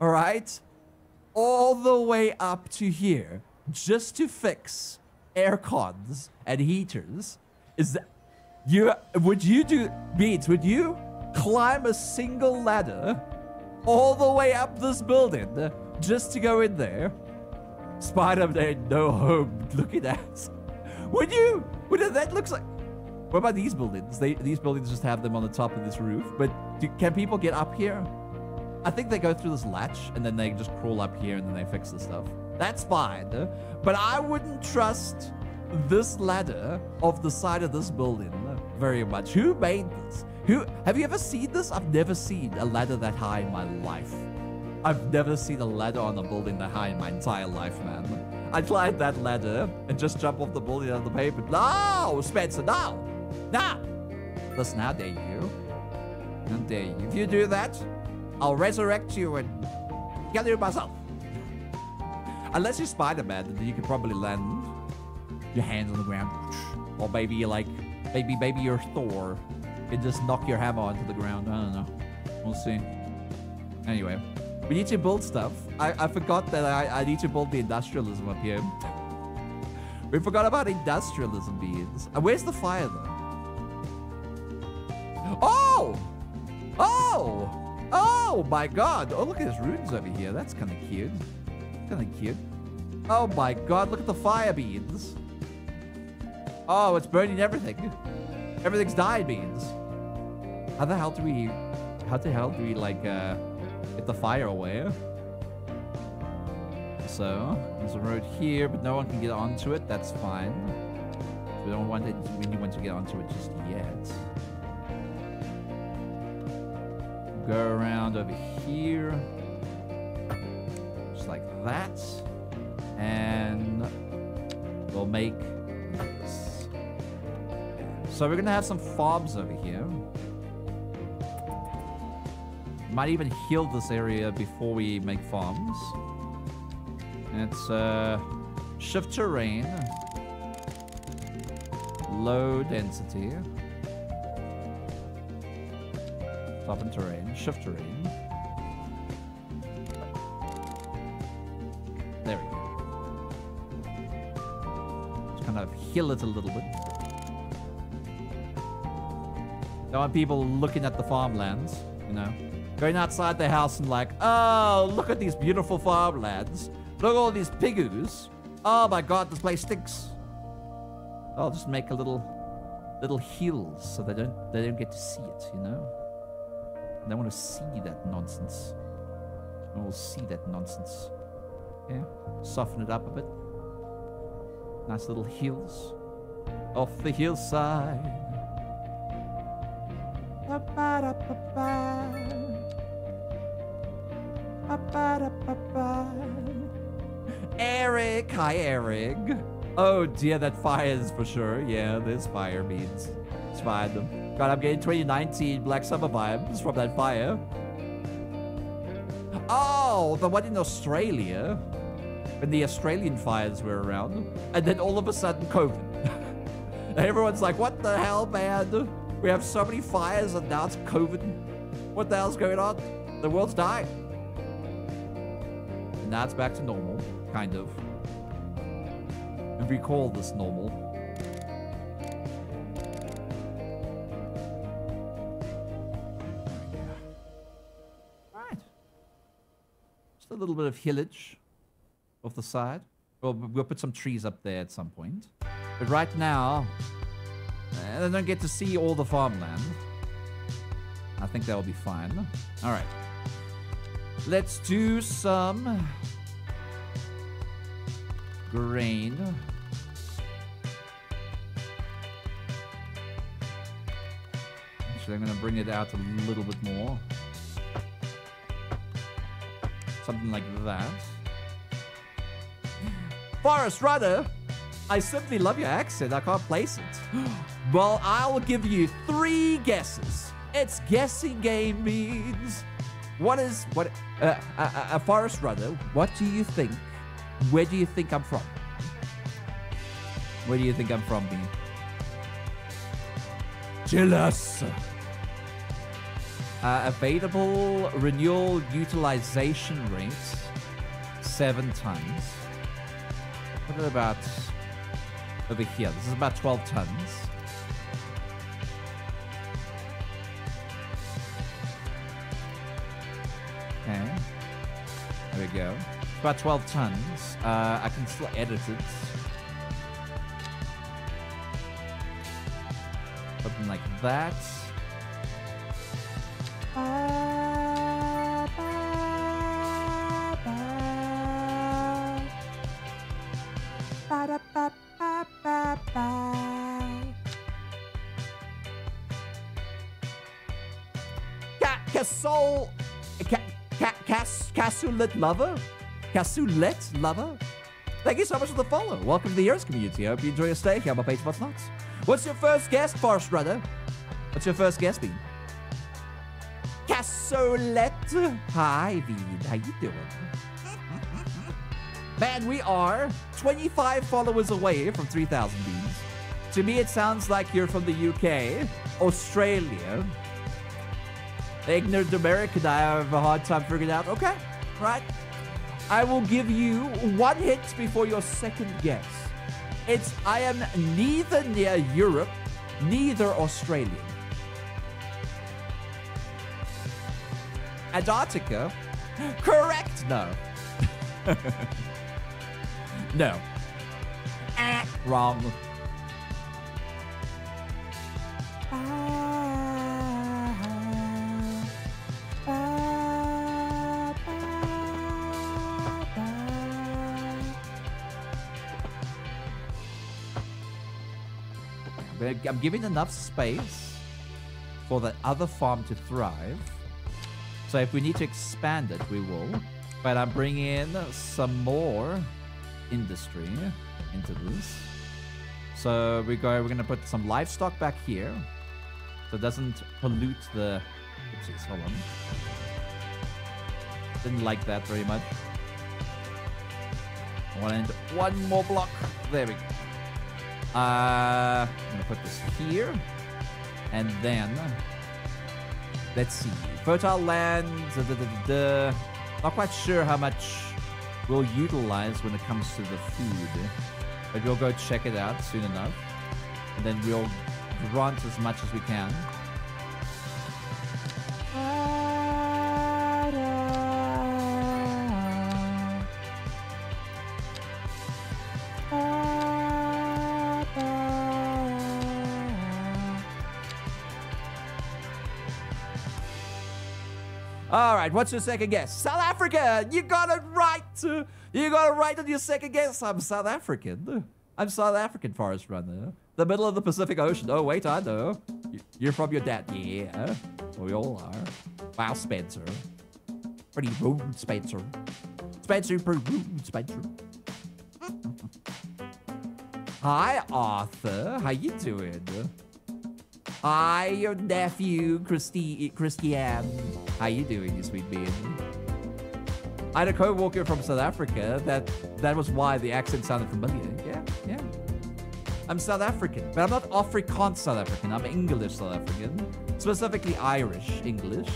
all right, all the way up to here just to fix air cons and heaters. Is that you? Would you do beans? Would you climb a single ladder all the way up this building just to go in there? Spider-Man, no home. Looking at. Would you? Would that looks like? What about these buildings? They these buildings just have them on the top of this roof. But do, can people get up here? I think they go through this latch and then they just crawl up here and then they fix the stuff. That's fine. Eh? But I wouldn't trust this ladder off the side of this building very much. Who made this? Who have you ever seen this? I've never seen a ladder that high in my life. I've never seen a ladder on a building that high in my entire life, man. I climb that ladder and just jump off the building on the pavement. No, Spencer, no. No. Listen, how dare you? How dare you? If you do that, I'll resurrect you and kill you myself. Unless you're Spider-Man, then you can probably land your hands on the ground. Or maybe you're like, maybe, maybe you're Thor and just knock your hammer onto the ground. I don't know. We'll see. Anyway, we need to build stuff. I, I forgot that I, I need to build the industrialism up here. we forgot about industrialism beans. And where's the fire though? Oh! Oh! Oh my god! Oh, look at his runes over here. That's kind of cute. Kind of cute. Oh my god, look at the fire beans. Oh, it's burning everything. Everything's dying beans. How the hell do we... How the hell do we, like, uh... Get the fire away. So, there's a road here, but no one can get onto it. That's fine. We don't want it, anyone to get onto it just yet. Go around over here. Like that. And we'll make this. So we're gonna have some fobs over here. Might even heal this area before we make farms. It's uh, shift terrain, low density, top and terrain, shift terrain. There we go. Just kind of heal it a little bit. Don't want people looking at the farmlands, you know. Going outside their house and like, oh, look at these beautiful farmlands. Look at all these pigoos. Oh my god, this place stinks. I'll just make a little little hills so they don't they don't get to see it, you know? They want to see that nonsense. They will see that nonsense. Yeah. Soften it up a bit. Nice little hills. Off the hillside. Eric, hi Eric. Oh dear, that fire is for sure. Yeah, there's fire beans. It's fine. God, I'm getting 2019 Black Summer vibes from that fire. Oh, the one in Australia. When the Australian fires were around. And then all of a sudden, COVID. Everyone's like, what the hell, man? We have so many fires and now it's COVID. What the hell's going on? The world's dying. And now it's back to normal, kind of. And we call this normal. A little bit of hillage off the side. Well, we'll put some trees up there at some point. But right now, uh, they don't get to see all the farmland. I think that'll be fine. All right. Let's do some grain. Actually, I'm going to bring it out a little bit more. Something like that. Forest Runner, I simply love your accent. I can't place it. well, I'll give you three guesses. It's guessing game means. What is what? Uh, uh, uh, uh a, a, a forest runner. What do you think? Where do you think I'm from? Where do you think I'm from, B? Jealous. Uh, available renewal utilization rate seven tons. What about over here? This is about 12 tons. Okay. There we go. About 12 tons. Uh, I can still edit it. Something like that. Casulet Lover? Casulet Lover? Thank you so much for the follow. Welcome to the Ears community. I hope you enjoy your stay here on my page what's next. What's your first guess, Forest Runner? What's your first guess, Bean? Casolet. Hi, Bean. How you doing? Man, we are 25 followers away from 3,000 beans. To me, it sounds like you're from the UK, Australia. The ignorant American I have a hard time figuring out. Okay, right. I will give you one hint before your second guess. It's I am neither near Europe, neither Australian. Antarctica? Correct, no. no. Eh, wrong. But I'm giving enough space for the other farm to thrive. So if we need to expand it, we will. But I'm bringing in some more industry into this. So we go. We're gonna put some livestock back here, so it doesn't pollute the. Oopsies, hold on. Didn't like that very much. One one more block. There we go. Uh, I'm gonna put this here, and then let's see. Fertile land. Da, da, da, da, da. Not quite sure how much we'll utilize when it comes to the food, but we'll go check it out soon enough, and then we'll grunt as much as we can. Right, what's your second guess? South Africa. You got it right. You got it right on your second guess. I'm South African. I'm South African forest runner. The middle of the Pacific Ocean. Oh wait, I know. You- You're from your dad. Yeah, we all are. Wow, Spencer. Pretty rude, Spencer. Spencer, pretty rude, Spencer. Hi, Arthur. How you doing? Hi, your nephew, Christy, Christiane. How you doing, you sweet bean? I had a co-worker from South Africa. That that was why the accent sounded familiar. Yeah, yeah. I'm South African, but I'm not Afrikaans South African. I'm English South African, specifically Irish English.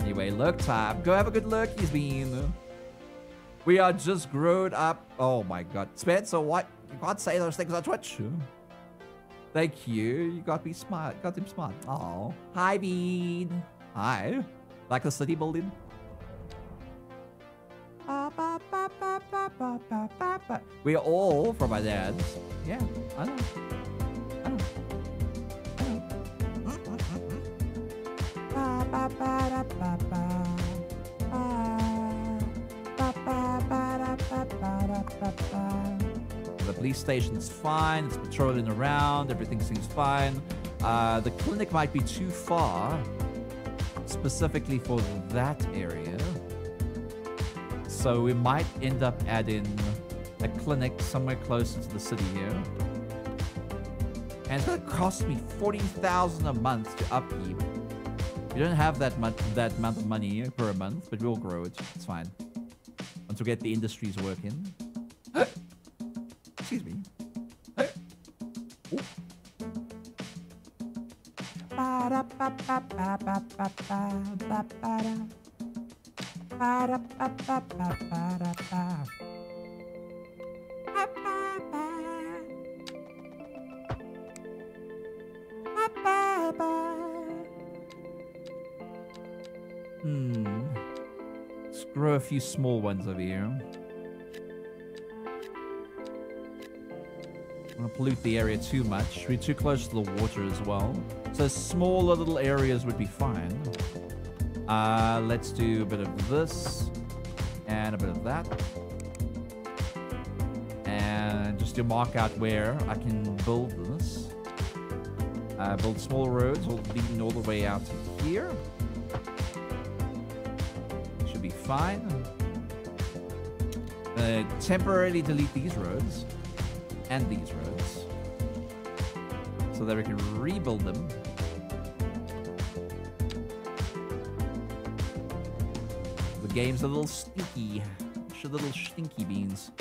Anyway, look time. Go have a good look, he's been. We are just grown up. Oh my god. Spencer, what? You can't say those things on Twitch. Thank you. You got me smart. Got him smart. Oh, hi Bean. Hi. Like the city building. We are all from my dads. Yeah, I know. I know. I know. The police station's fine. It's patrolling around. Everything seems fine. Uh, the clinic might be too far, specifically for that area. So we might end up adding a clinic somewhere closer to the city here. And it's gonna cost me forty thousand a month to upkeep. We don't have that much that amount of money per month, but we'll grow it. It's fine. Once we get the industries working. Excuse me. Hmm. Let's grow a few small ones over here. I don't pollute the area too much. We're too close to the water as well. So smaller little areas would be fine. Uh, let's do a bit of this and a bit of that. And just to mark out where I can build this. Uh, build small roads all leading all the way out to here. Should be fine. Uh, temporarily delete these roads and these roads so that we can rebuild them. The game's a little stinky. Just a little stinky beans.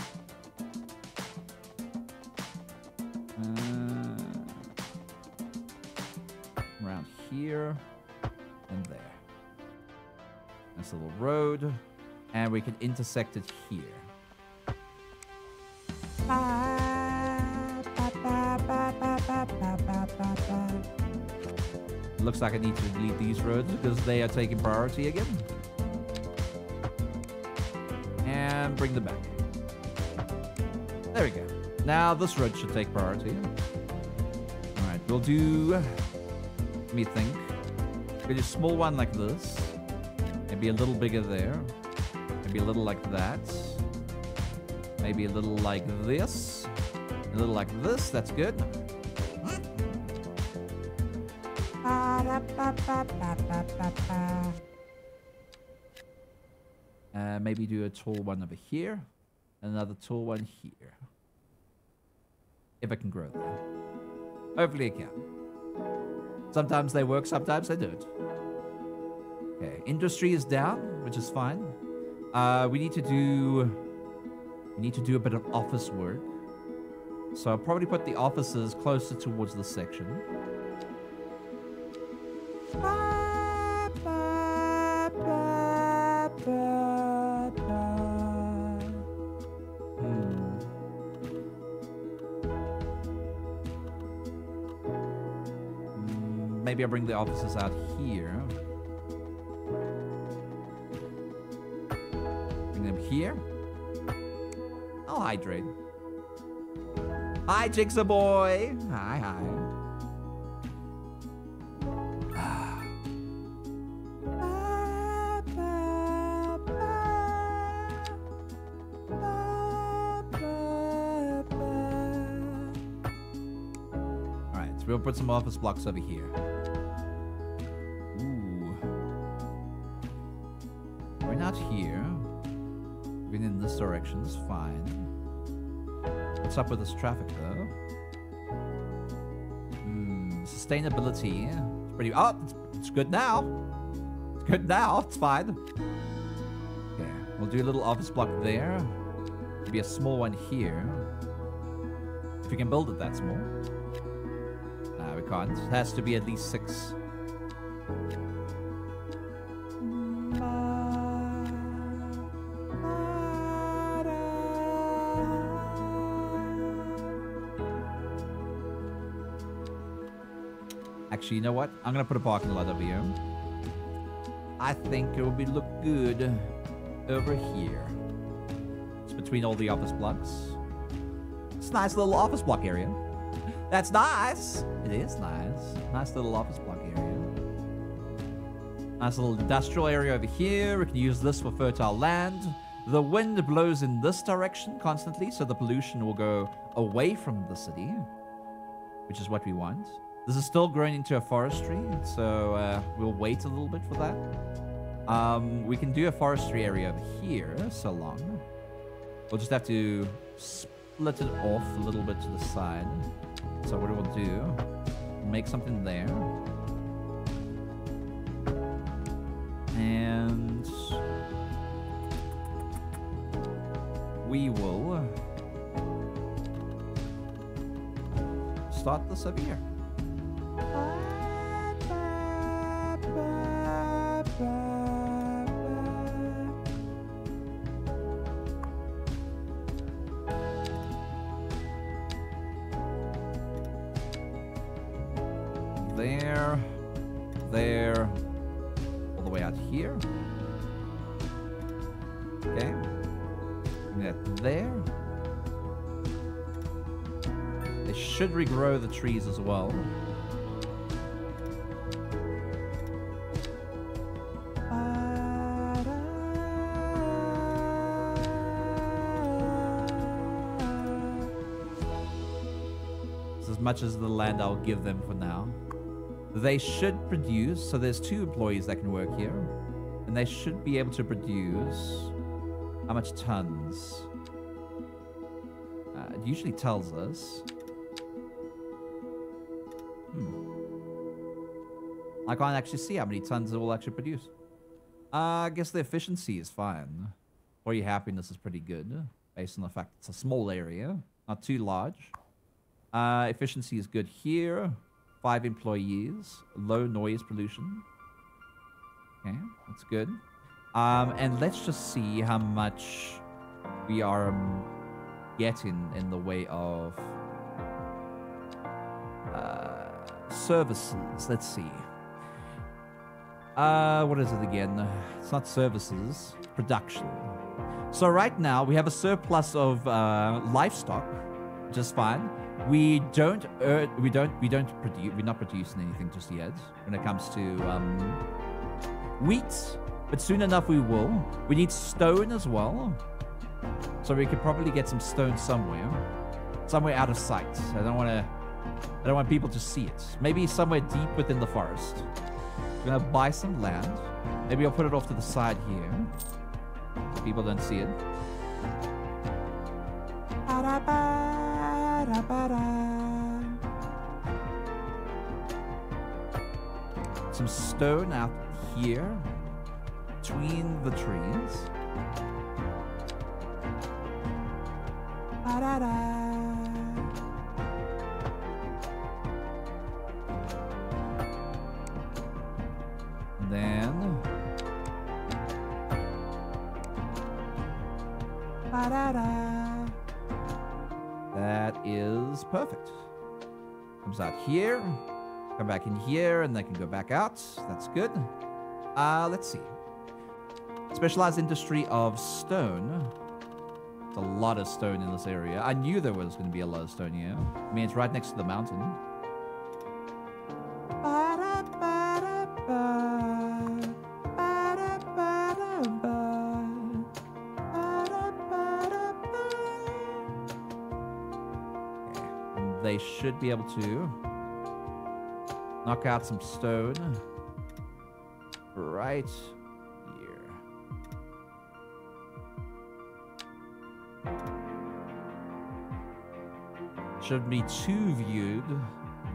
Uh, around here and there. Nice little road. And we can intersect it here. Looks like I need to delete these roads because they are taking priority again. And bring them back. There we go. Now this road should take priority. Alright, we'll do... Let me think. We'll do a small one like this. Maybe a little bigger there. Maybe a little like that. Maybe a little like this. A little like this. That's good. Uh, maybe do a tall one over here. Another tall one here. if I can grow there. Hopefully it can. Sometimes they work, sometimes they don't. Okay, industry is down, which is fine. Uh, we need to do we need to do a bit of office work. So I'll probably put the offices closer towards the section. Hmm. Mm, Maybe I'll bring the officers out here. Bring them here. I'll hydrate. Hi, Jigsaw boy. Hi, hi. Put some office blocks over here. Ooh. We're not here. Going in this direction. It's fine. What's up with this traffic, though? Hmm, sustainability. It's pretty. Oh, it's, it's good now. It's good now. It's fine. Okay, we'll do a little office block there. Maybe a small one here. If we can build it that small. Nah. It has to be at least six. Actually, you know what? I'm gonna put a parking lot over here. I think it will be look good over here. It's between all the office blocks. It's a nice little office block area. That's nice. It is nice. Nice little office block area. Nice little industrial area over here. We can use this for fertile land. The wind blows in this direction constantly, so the pollution will go away from the city, which is what we want. This is still growing into a forestry, so uh, we'll wait a little bit for that. Um, we can do a forestry area over here, so long. We'll just have to split it off a little bit to the side. So what we'll do, make something there. And we will start the over trees as well. It's as much as the land I'll give them for now. They should produce, so there's two employees that can work here, and they should be able to produce how much tons? Uh, it usually tells us. I can't actually see how many tons it will actually produce. Uh, I guess the efficiency is fine. Or your happiness is pretty good, based on the fact it's a small area, not too large. Uh, efficiency is good here. Five employees. Low noise pollution. Okay, that's good. Um, and let's just see how much we are um, getting in the way of uh, services. Let's see. Uh, what is it again? It's not services, production. So right now we have a surplus of uh, livestock, just fine. We don't we don't we don't produce we're not producing anything just yet when it comes to um, wheat, but soon enough we will. We need stone as well, so we could probably get some stone somewhere, somewhere out of sight. I don't want to, I don't want people to see it. Maybe somewhere deep within the forest. We're gonna buy some land. Maybe I'll put it off to the side here. So people don't see it. Some stone out here between the trees. Comes out here, come back in here, and they can go back out. That's good. Uh, let's see. Specialized industry of stone. It's a lot of stone in this area. I knew there was going to be a lot of stone here. I mean, it's right next to the mountain. Should be able to knock out some stone right here. Shouldn't be too viewed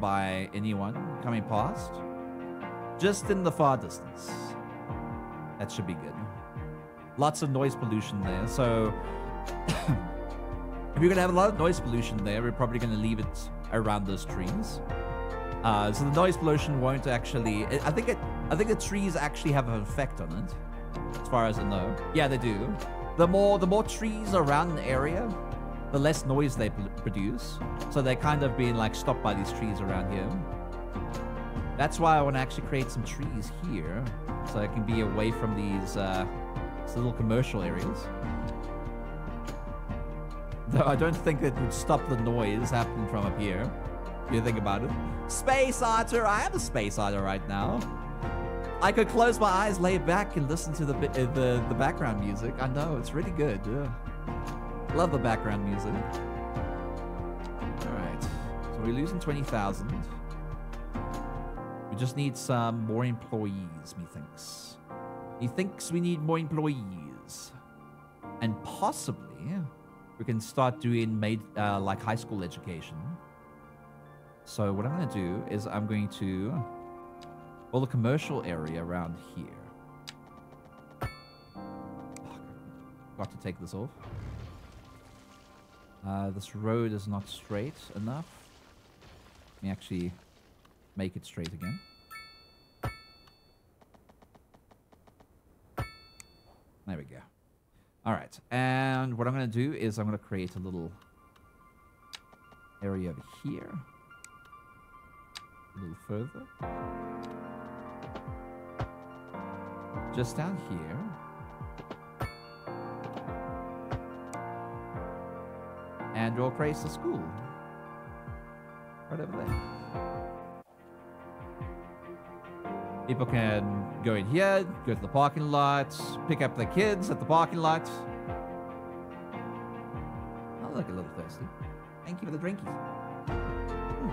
by anyone coming past. Just in the far distance. That should be good. Lots of noise pollution there. So if you're gonna have a lot of noise pollution there, we're probably gonna leave it around those trees. Uh, so the noise pollution won't actually. I think it. I think the trees actually have an effect on it, as far as I know. Yeah, they do. The more the more trees around an area, the less noise they produce. So they're kind of being like stopped by these trees around here. That's why I want to actually create some trees here, so I can be away from these, uh, these little commercial areas. Though I don't think it would stop the noise happening from up here. If you think about it. Space otter! I am a space otter right now. I could close my eyes, lay back, and listen to the uh, the the background music. I know it's really good. Yeah. Love the background music. All right, so we're losing twenty thousand. We just need some more employees. Methinks. He thinks we need more employees, and possibly we can start doing made uh, like high school education. So what I'm going to do is I'm going to well the commercial area around here. Fuck, Got to take this off. Uh, this road is not straight enough. Let me actually make it straight again. There we go. All right, and what I'm going to do is I'm going to create a little area over here. A little further. Just down here. And we'll create a school. Right over there. People can go in here, go to the parking lot, pick up their kids at the parking lot. I look a little thirsty. Thank you for the drinkies. Hmm.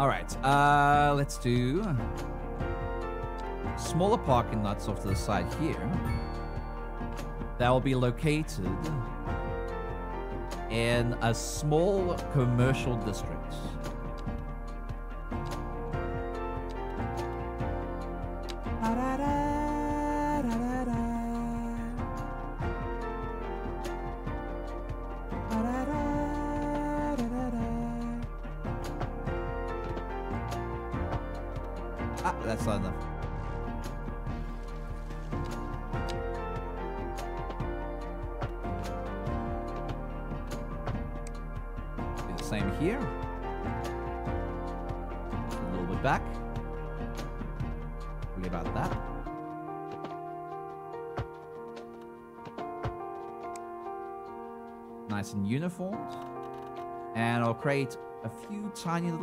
All right, uh, let's do smaller parking lots off to the side here. That will be located in a small commercial district. Few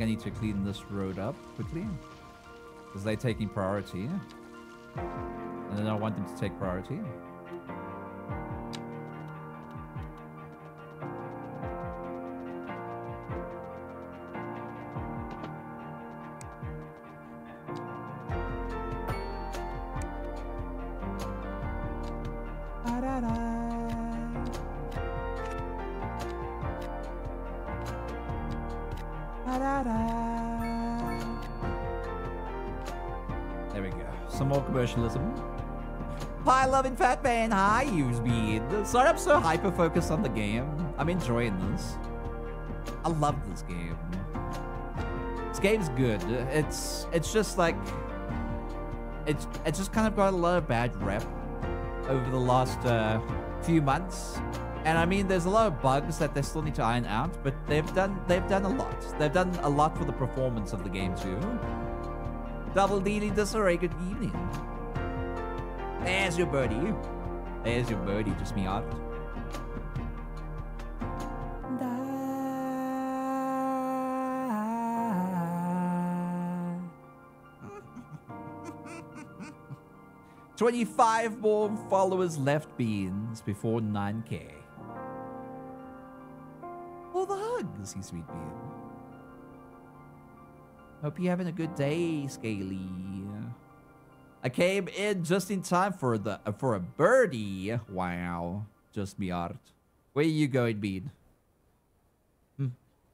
think I need to clean this road up quickly. Because they're taking priority. And then I want them to take priority. Loving fat man. Hi, Usebead. Sorry, I'm so hyper focused on the game. I'm enjoying this. I love this game. This game's good. It's it's just like it's it's just kind of got a lot of bad rep over the last uh, few months. And I mean, there's a lot of bugs that they still need to iron out, but they've done they've done a lot. They've done a lot for the performance of the game too. Double dealing disarray. Good evening. There's your birdie. There's your birdie. Just me out. Twenty-five more followers left, beans, before nine k. All the hugs, you sweet bean. Hope you're having a good day, Scaly. I came in just in time for the for a birdie. Wow, just me art. Where you going, Bean? Hmm.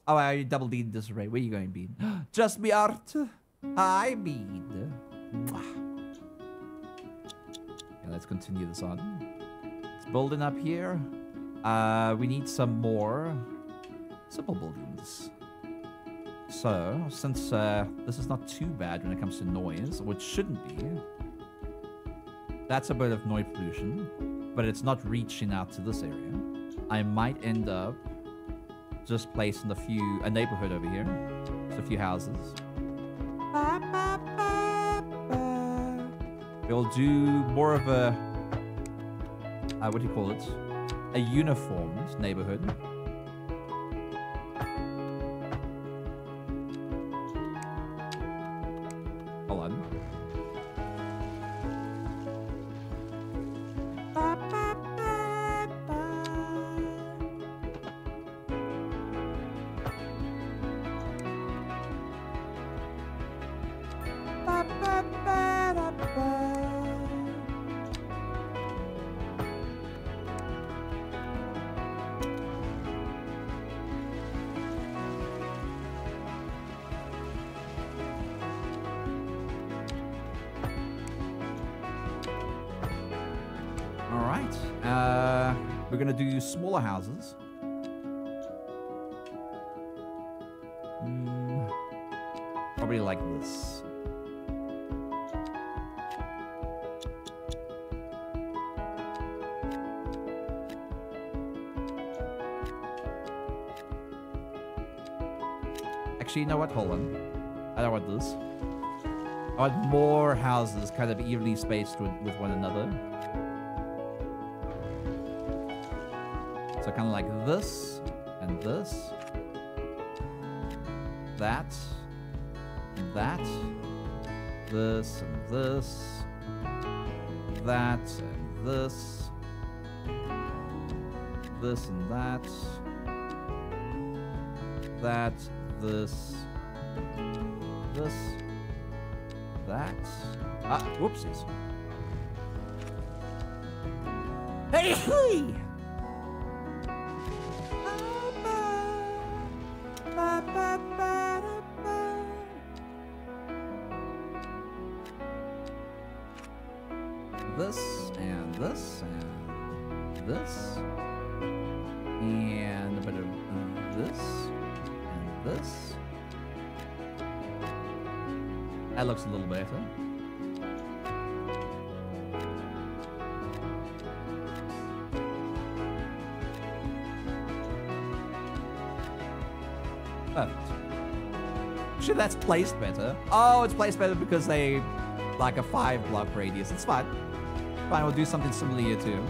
Oh, I double D disarray. Where you going, Bean? just me art. Hi, Bean. Okay, let's continue this on. It's building up here. Uh, we need some more simple buildings. So, since uh, this is not too bad when it comes to noise, which shouldn't be, that's a bit of noise pollution, but it's not reaching out to this area. I might end up just placing a few, a neighborhood over here, just a few houses. We'll do more of a, uh, what do you call it? A uniformed neighborhood. Spaced with, with one another. So kind of like this and this. That. And that. This and this. That and this. This and that. That. This. This. Ah, whoopsies. Hey! hey! This and this and this and a bit of this and this. That looks a little better. That's placed better. Oh, it's placed better because they like a five block radius. It's fine. Fine, we'll do something similar here too.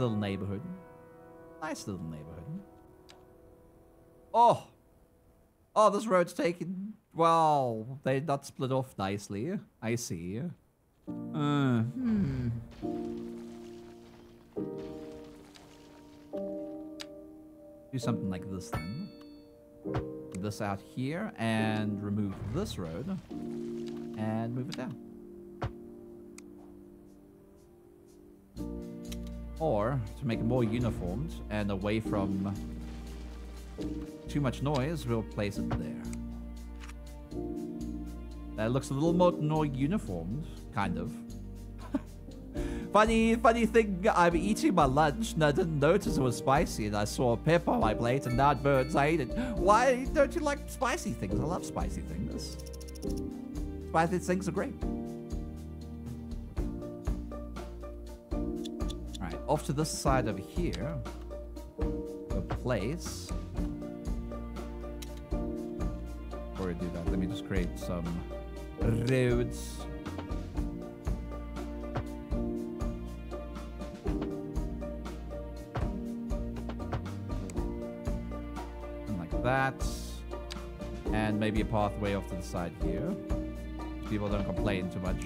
Little neighborhood. Nice little neighborhood. Oh! Oh, this road's taken. Well, they not split off nicely. I see. Uh, hmm. Do something like this then. This out here and remove this road and move it down. Or, to make it more uniformed and away from too much noise, we'll place it there. That looks a little more, more uniformed, kind of. funny, funny thing, I'm eating my lunch and I didn't notice it was spicy and I saw a pepper on my plate and now it burns. I ate it. Why don't you like spicy things? I love spicy things. Spicy things are great. Off to this side over here. A place. Before we do that, let me just create some roads. Like that. And maybe a pathway off to the side here. People don't complain too much.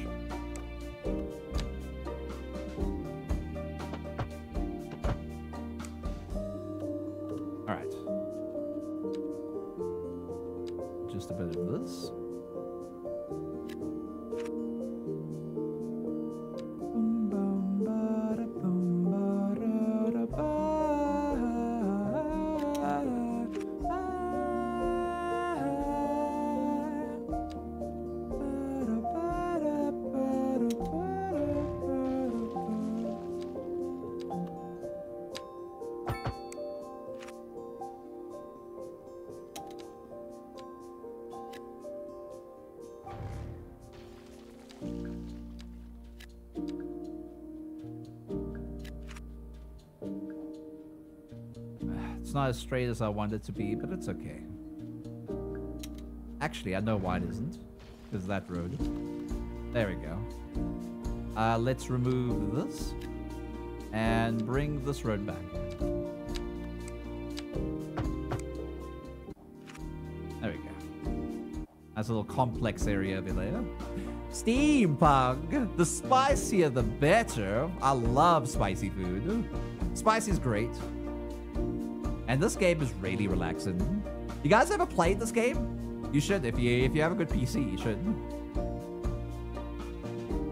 As straight as I want it to be, but it's okay. Actually, I know why it isn't. Because that road. There we go. Uh, let's remove this. And bring this road back. There we go. That's a little complex area over there. Steampunk! The spicier the better. I love spicy food. Spicy is great. And this game is really relaxing. You guys ever played this game? You should. If you if you have a good PC, you should.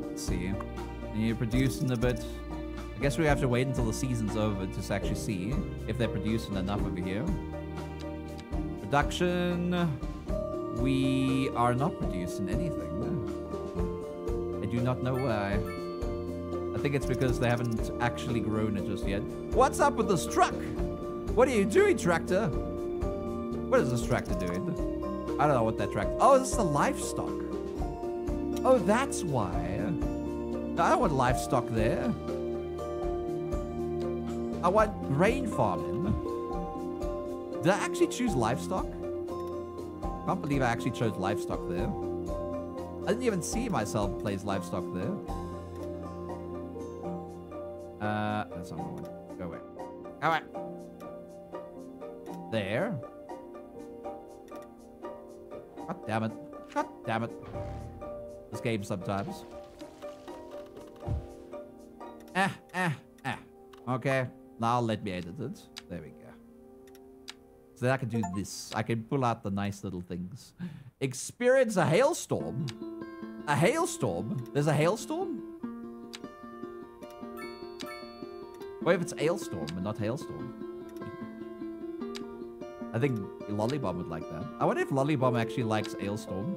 Let's see. You're producing a bit. I guess we have to wait until the season's over to actually see if they're producing enough over here. Production. We are not producing anything. I do not know why. I think it's because they haven't actually grown it just yet. What's up with this truck? What are you doing, tractor? What is this tractor doing? I don't know what that tractor... Oh, this is the livestock. Oh, that's why. I don't want livestock there. I want grain farming. Did I actually choose livestock? Can't believe I actually chose livestock there. I didn't even see myself plays livestock there. Uh, that's not one. Go away. Go away. There. God damn it. God damn it. This game sometimes. Eh, eh, eh. Okay. Now let me edit it. There we go. So then I can do this. I can pull out the nice little things. Experience a hailstorm. A hailstorm? There's a hailstorm? What if it's hailstorm and not hailstorm? I think Lollybomb would like that. I wonder if Lollybomb actually likes hailstorm.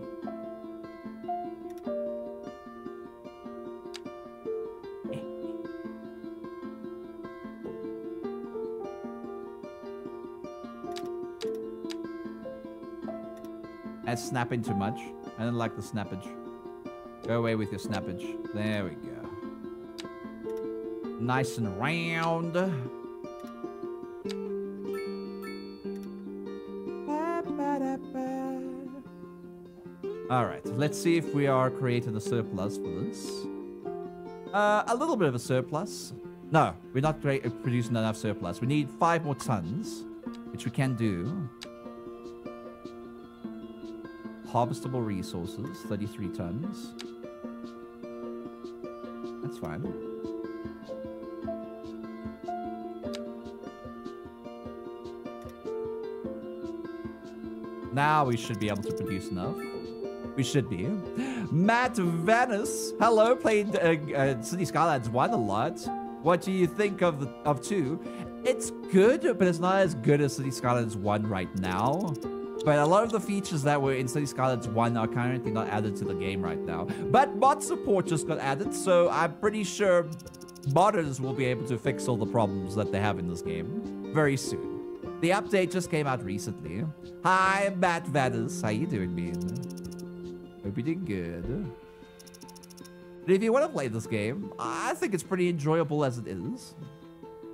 That's snapping too much. I don't like the snappage. Go away with your snappage. There we go. Nice and round. All right, let's see if we are creating a surplus for this. Uh, a little bit of a surplus. No, we're not great at producing enough surplus. We need five more tons, which we can do. Harvestable resources, 33 tons. That's fine. Now we should be able to produce enough. We should be. Matt Venice, hello, played uh, uh, City Skylines 1 a lot. What do you think of of 2? It's good, but it's not as good as City Skylines 1 right now. But a lot of the features that were in City Skylines 1 are currently not added to the game right now. But mod support just got added, so I'm pretty sure modders will be able to fix all the problems that they have in this game very soon. The update just came out recently. Hi, Matt Venice. How you doing, man? You good. But if you want to play this game, I think it's pretty enjoyable as it is.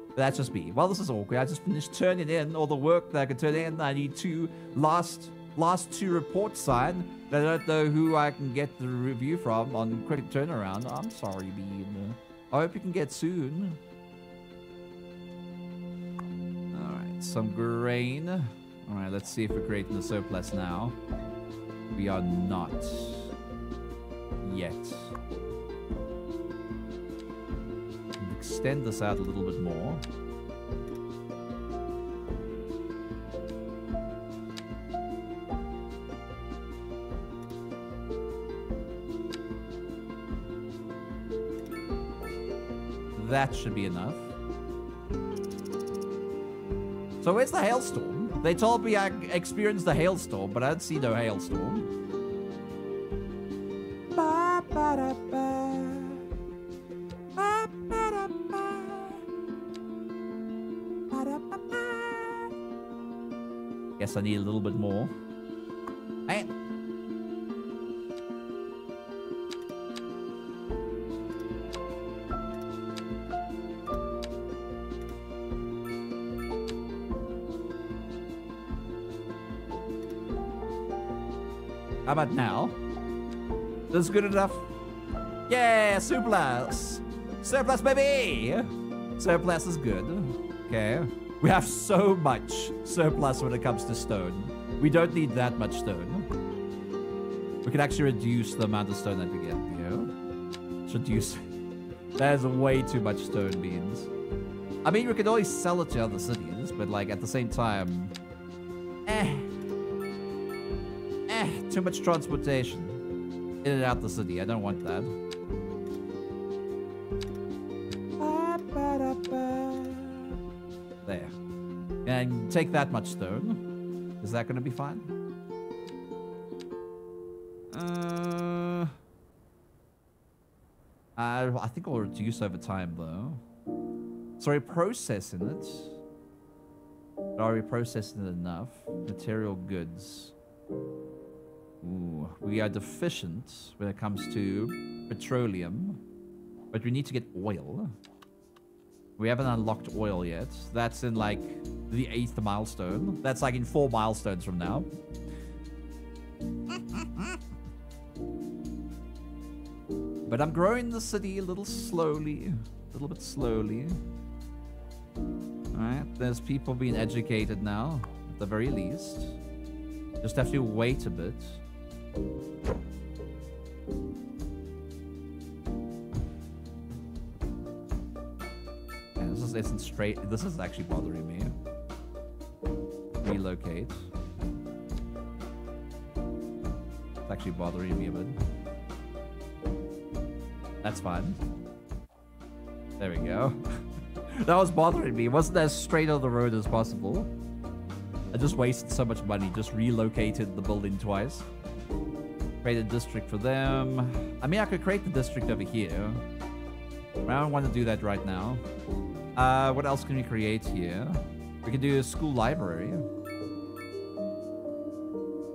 But that's just me. Well, this is awkward. I just finished turning in all the work that I could turn in. I need two last last two reports signed. I don't know who I can get the review from on Critic Turnaround. I'm sorry, Bean. I hope you can get soon. Alright, some grain. Alright, let's see if we're creating a surplus now. We are not. Yet. Extend this out a little bit more. That should be enough. So where's the hailstorm? They told me I experienced the hailstorm, but I didn't see no hailstorm. Ba, ba, da, ba. Da. Guess I need a little bit more. How about now? This good enough? Yeah, surplus. Surplus, baby. Surplus is good. Okay. We have so much surplus when it comes to stone. We don't need that much stone. We can actually reduce the amount of stone that we get, you know? Reduce. There's way too much stone beans. I mean, we could always sell it to other cities, but like at the same time, too much transportation. In and out the city. I don't want that. There. And take that much stone. Is that going to be fine? Uh, I, think I'll reduce over time, though. Sorry, processing it. But are we processing it enough? Material goods. Ooh, we are deficient when it comes to petroleum. But we need to get oil. We haven't unlocked oil yet. That's in like the eighth milestone. That's like in four milestones from now. But I'm growing the city a little slowly. A little bit slowly. Alright, there's people being educated now, at the very least. Just have to wait a bit. This is isn't straight. This is actually bothering me. Relocate. It's actually bothering me a bit. That's fine. There we go. that was bothering me. It wasn't as straight on the road as possible. I just wasted so much money. Just relocated the building twice. Create a district for them. I mean, I could create the district over here. But I don't want to do that right now. Uh, what else can we create here? We can do a school library.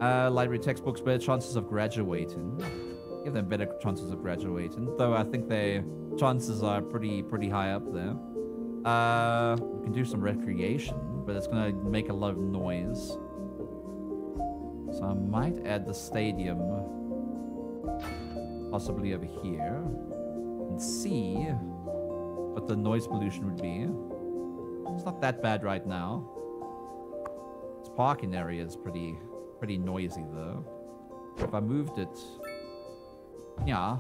Uh, library textbooks, better chances of graduating. Give them better chances of graduating. Though I think their chances are pretty pretty high up there. Uh, we can do some recreation, but it's gonna make a lot of noise. So I might add the stadium Possibly over here. And see what the noise pollution would be. It's not that bad right now. This parking area is pretty, pretty noisy though. If I moved it, yeah,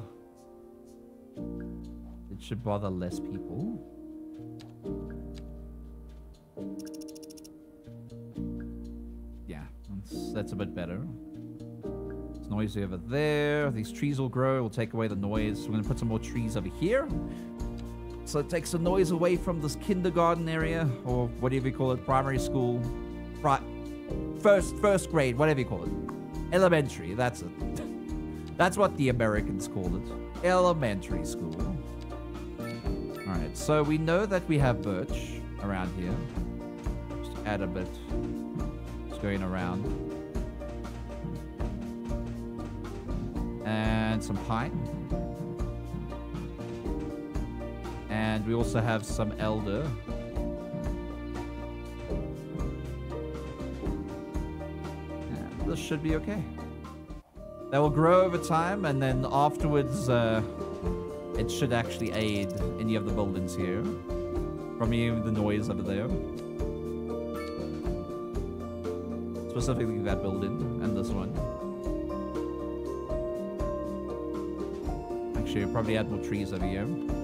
it should bother less people. That's, a bit better. It's noisy over there. These trees will grow. We'll take away the noise. We're going to put some more trees over here. So it takes the noise away from this kindergarten area, or whatever you call it, primary school, right, first first grade, whatever you call it, elementary. That's it. That's what the Americans call it, elementary school. All right, so we know that we have birch around here. Just add a bit. Just going around. And some pine. And we also have some elder. This should be okay. That will grow over time, and then afterwards, uh, it should actually aid any of the buildings here. From the noise over there. Specifically that building and this one. Actually, probably add more trees over here.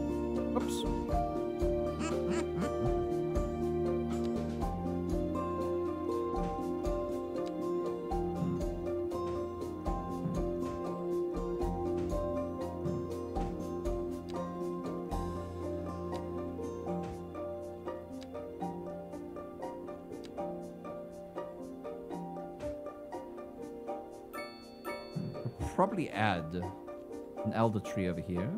An elder tree over here.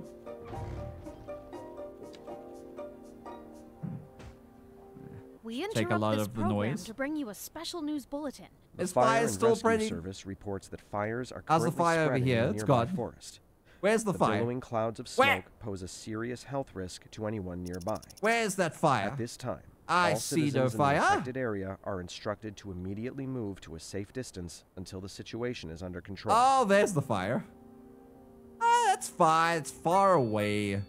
We Take a lot of the noise. to bring you a special news bulletin. The Is Fire fire still Rescue pretty- Service reports that fires are How's the fire over here? in the It's nearby gone. forest. Where's the, The fire? billowing clouds of Where? smoke pose a serious health risk to anyone nearby. Where's that fire? At this time, I all see no citizens in the affected ah! area are instructed to immediately move to a safe distance until the situation is under control. Oh, there's the fire. That's fine. It's far away.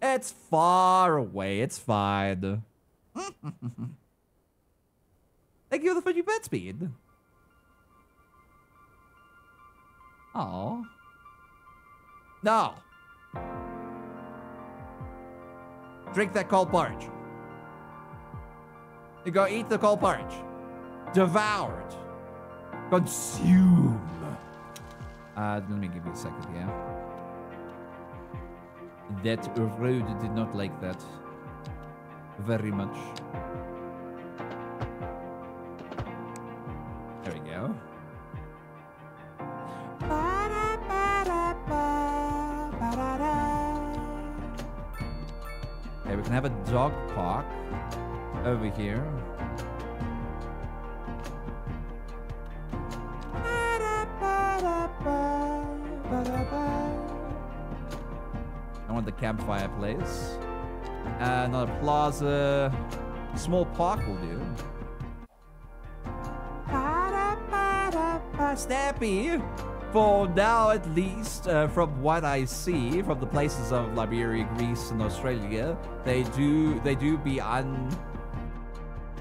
It's far away. It's fine. Thank you for the bed speed. Oh. No. Drink that cold porridge. You go eat the cold porridge. Devour it. Consume. Uh, let me give you a second here. That road did not like that very much. There we go. Okay, we can have a dog park over here. Campfire place. Uh, another plaza. Small park will do. Snappy. For now, at least, uh, from what I see, from the places of Liberia, Greece, and Australia, they do they do be un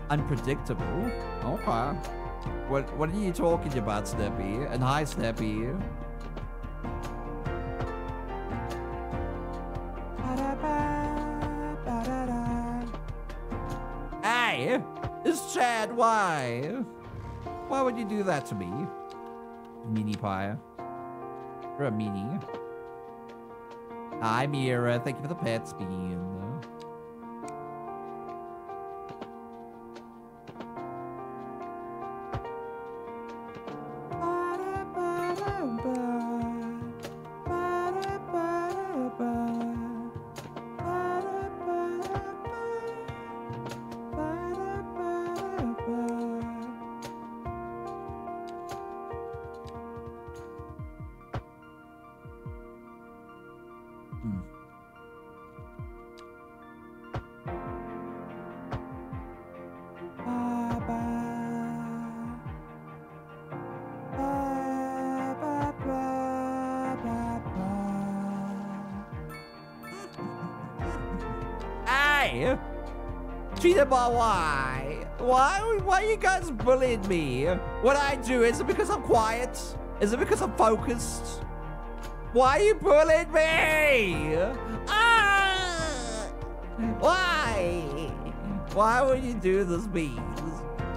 unpredictable. Okay. What what are you talking about, Snappy? And hi, Snappy. Chad. Why? Why would you do that to me? Meanie pie. You're a meanie. Hi, Mira. Thank you for the pets bean. Bullying me? What I do, is it because I'm quiet? Is it because I'm focused? Why are you bullying me? Ah! Why? Why would you do this, beans?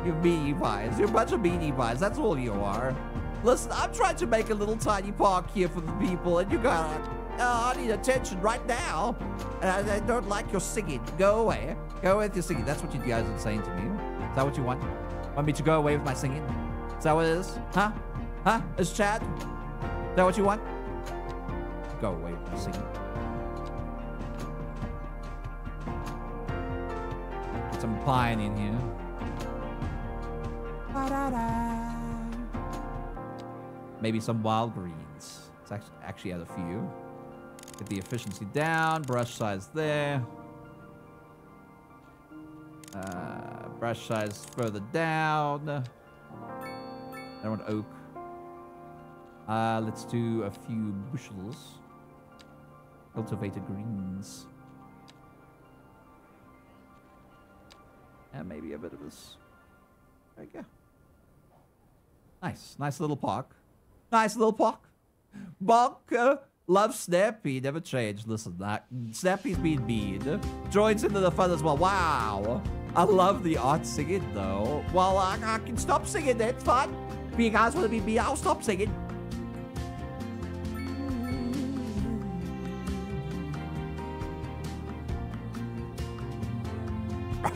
You meanie pies. You're a bunch of meanie pies. That's all you are. Listen, I'm trying to make a little tiny park here for the people, and you got Oh, I need attention right now. And I, I don't like your singing. Go away. Go with your singing. That's what you guys are saying to me. Is that what you want? Want me to go away with my singing? Is that what it is? Huh? Huh? Is Chad? Is that what you want? Go away with my singing. Get some pine in here. Maybe some wild greens. It's actually, actually had a few. Get the efficiency down. Brush size there. Uh, brush size further down. I want oak. Uh, let's do a few bushels. Cultivated greens. And maybe a bit of this. There you go. Nice. Nice little park. Nice little park. Bonk. Uh, Love Snappy, never changed. Listen, that Snappy's been mean. Joins into the fun as well. Wow. I love the art singing though. Well, I, I can stop singing. It's fine. If you guys want to be me, I'll stop singing.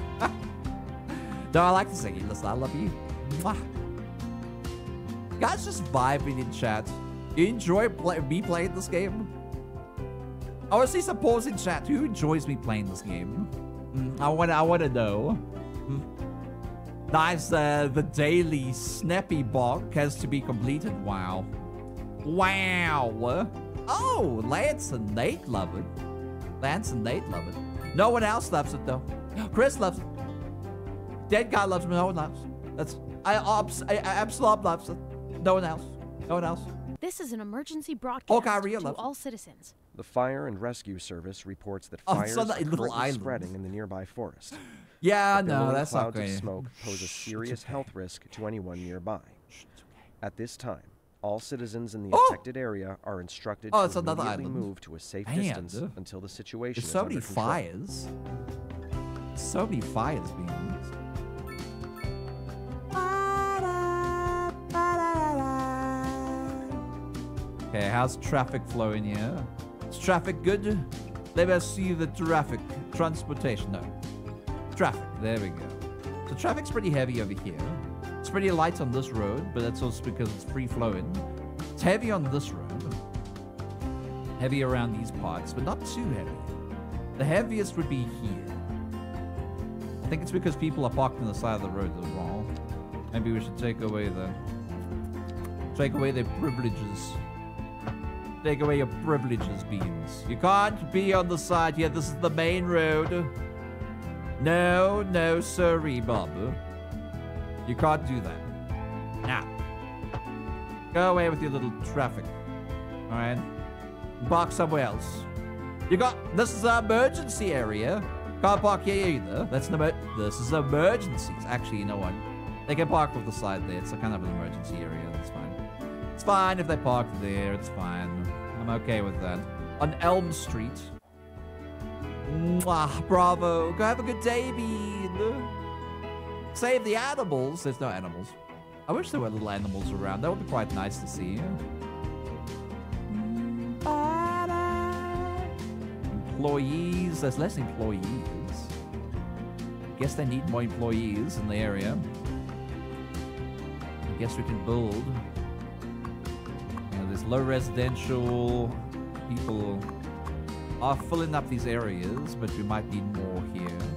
no, I like the singing. Listen, I love you. Mwah. Guys just vibing in chat. You enjoy play me playing this game? I want to see some polls in chat. Who enjoys me playing this game? Mm, I want. I want to know. Mm. Nice. Uh, the daily snappy bog has to be completed. Wow. Wow. Oh, Lance and Nate love it. Lance and Nate love it. No one else loves it though. Chris loves it. Dead guy loves it. No one loves. It. That's I. Abs, I, I loves it. No one else. No one else. This is an emergency broadcast Hawkeye to loves it. all citizens. The Fire and Rescue Service reports that Oh, fires that are little currently island. spreading in the nearby forest. Yeah, The no, that's not great. of smoke pose a serious okay. health risk to anyone nearby. At this time, all citizens in the Oh! affected area are instructed Oh, to immediately island. move to a safe Man, distance dude. until the situation There's so many fires. So many fires being used. Okay, how's traffic flowing here? Traffic good? Let us see the traffic. Transportation, no. Traffic, there we go. So traffic's pretty heavy over here. It's pretty light on this road, but that's also because it's free flowing. It's heavy on this road. Heavy around these parts, but not too heavy. The heaviest would be here. I think it's because people are parked on the side of the road as well. Maybe we should take away the take away their privileges. Take away your privileges, Beans. You can't be on the side here. This is the main road. No, no, sorry, Bob. You can't do that. Now, go away with your little traffic. All right, park somewhere else. You got this is an emergency area. Can't park here either. That's an emer- This is emergencies. Actually, you know what? They can park with the side there. It's a kind of an emergency area. That's fine. It's fine if they park there. It's fine. I'm okay with that. On Elm Street. Mwah, bravo. Go have a good day, Bean. Save the animals. There's no animals. I wish there were little animals around. That would be quite nice to see. Employees. There's less employees. Guess they need more employees in the area. Guess we can build. Low residential. People are filling up these areas, but we might need more here.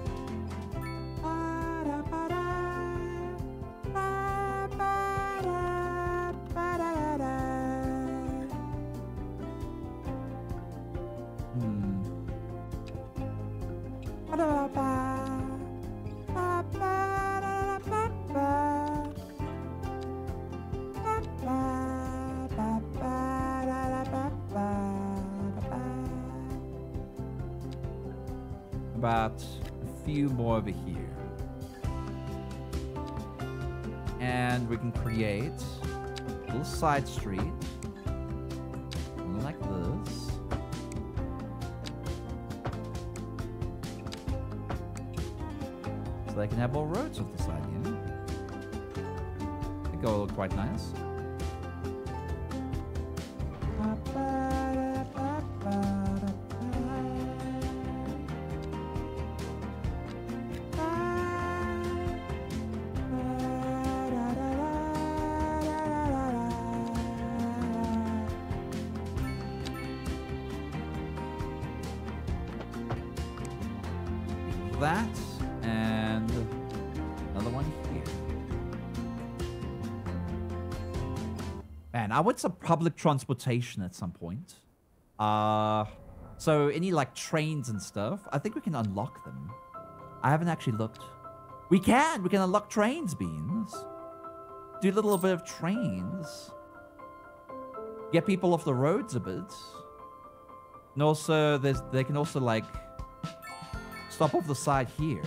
Side street. Man, I want some public transportation at some point. Uh, so any like trains and stuff, I think we can unlock them. I haven't actually looked. We can. We can unlock trains, beans. Do a little bit of trains. Get people off the roads a bit. And also, there's they can also like stop off the side here.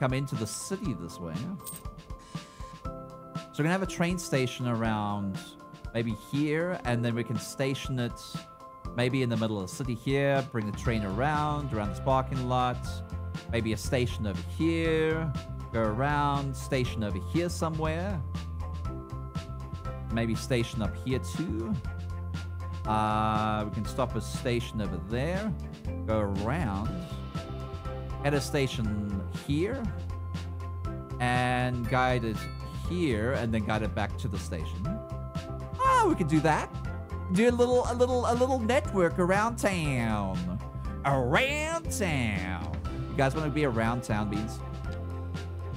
Come into the city this way. So we're gonna have a train station around maybe here, and then we can station it maybe in the middle of the city here, bring the train around, around this parking lot. Maybe a station over here, go around, station over here somewhere. Maybe station up here too. Uh, we can stop a station over there, go around, at a station here, and guide it here, and then guide it back to the station. Oh, we could do that. Do a little, a little, a little network around town. Around town. You guys want to be around town, beans?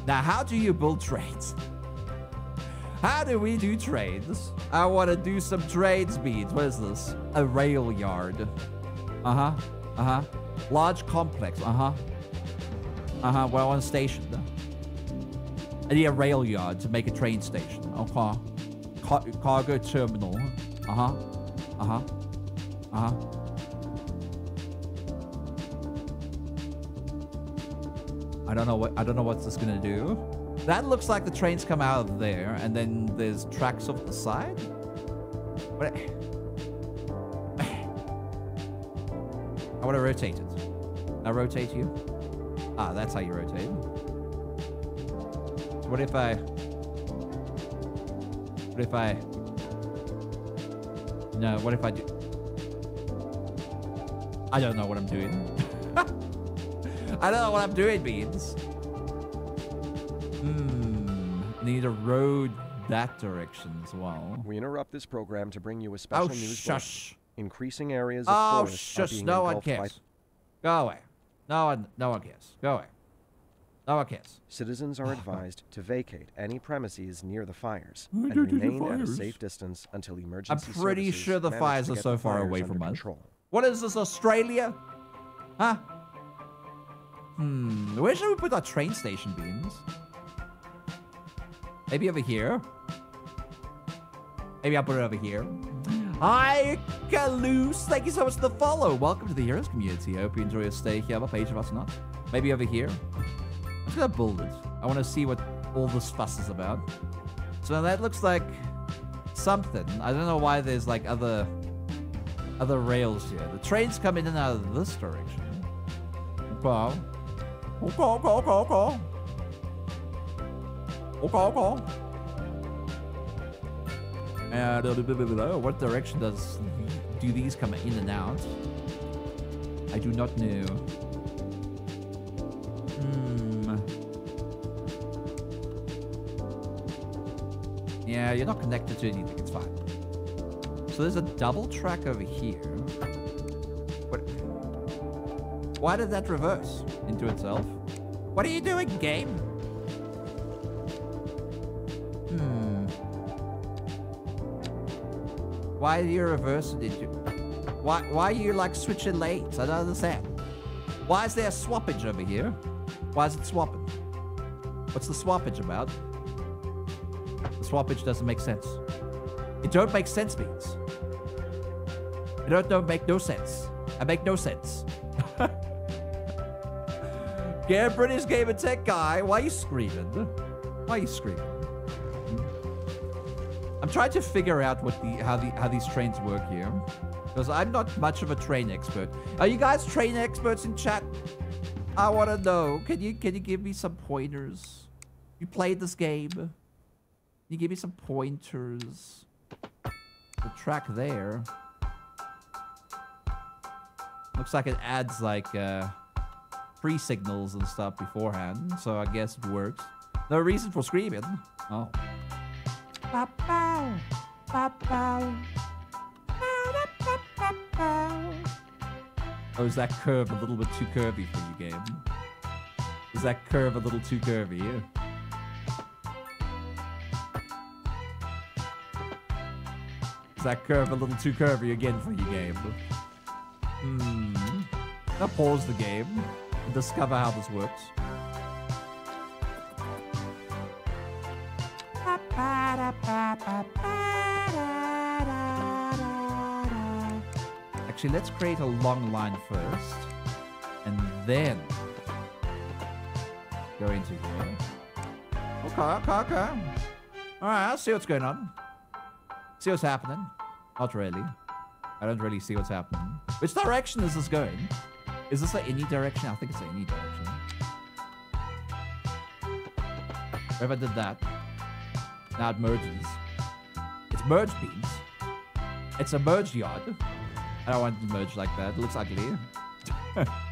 Now, how do you build trades? How do we do trades? I want to do some trades, beans. What is this? A rail yard. Uh huh. Uh huh. Large complex. Uh huh. Uh huh. Well, on station. I a rail yard to make a train station. Okay. Car- cargo terminal. Uh huh. Uh huh. Uh huh. I don't know what I don't know what's this gonna do. That looks like the trains come out of there, and then there's tracks off the side. What? I want to rotate it. I rotate you. Ah, that's how you rotate. What if I? What if I? No. What if I do? I don't know what I'm doing. I don't know what I'm doing, Beans. Hmm. Need a road that direction as well. We interrupt this program to bring you a special Oh, news shush. bulletin. Increasing areas of Oh, forest are shush. being No one engulfed by cares. Go away. No one, no one cares. Go away. No one cares. Citizens are advised to vacate any premises near the fires I and don't do the remain at a safe distance until emergency I'm pretty services sure the fires are so the far away under from us. control. What is this, Australia? Huh? Hmm. Where should we put our train station beams? Maybe over here? Maybe I'll put it over here. Hi, Caloose. Thank you so much for the follow. Welcome to the Heroes community. I hope you enjoy your stay here. I'm a page of us not. Maybe over here. Build it. I want to see what all this fuss is about. So that looks like something. I don't know why there's like other other rails here. The trains come in and out of this direction. Okay. Okay, okay, okay, okay. Okay, okay. And uh, what direction does do these come in and out? I do not know. Hmm. Yeah, you're not connected to anything. It's fine. So there's a double track over here. What? Why did that reverse into itself? What are you doing, game? Hmm. Why do you reverse it into? Why? Why are you like switching lanes? I don't understand. Why is there a swappage over here? Why is it swapping? What's the swappage about? Swappage doesn't make sense. It don't make sense, beans. It don't, don't make no sense. I make no sense. A British Gamer Tech guy. Why are you screaming? Why are you screaming? Hmm? I'm trying to figure out what the how the how these trains work here. Because I'm not much of a train expert. Are you guys train experts in chat? I wanna know. Can you can you give me some pointers? You played this game. Can you give me some pointers? The track there. Looks like it adds like uh pre signals and stuff beforehand, so I guess it works. No reason for screaming. Oh. Oh, is that curve a little bit too curvy for you, game? Is that curve a little too curvy? Is that curve a little too curvy again for you, game? Hmm. Now pause the game and discover how this works. Actually, let's create a long line first, and then go into here. Okay, okay, okay. All right, I'll see what's going on. See what's happening. Not really. I don't really see what's happening. Which direction is this going? Is this like any direction? I think it's any direction. If I did that? Now it merges. It's merge beams. It's a merge yard. I don't want to merge like that. It looks ugly.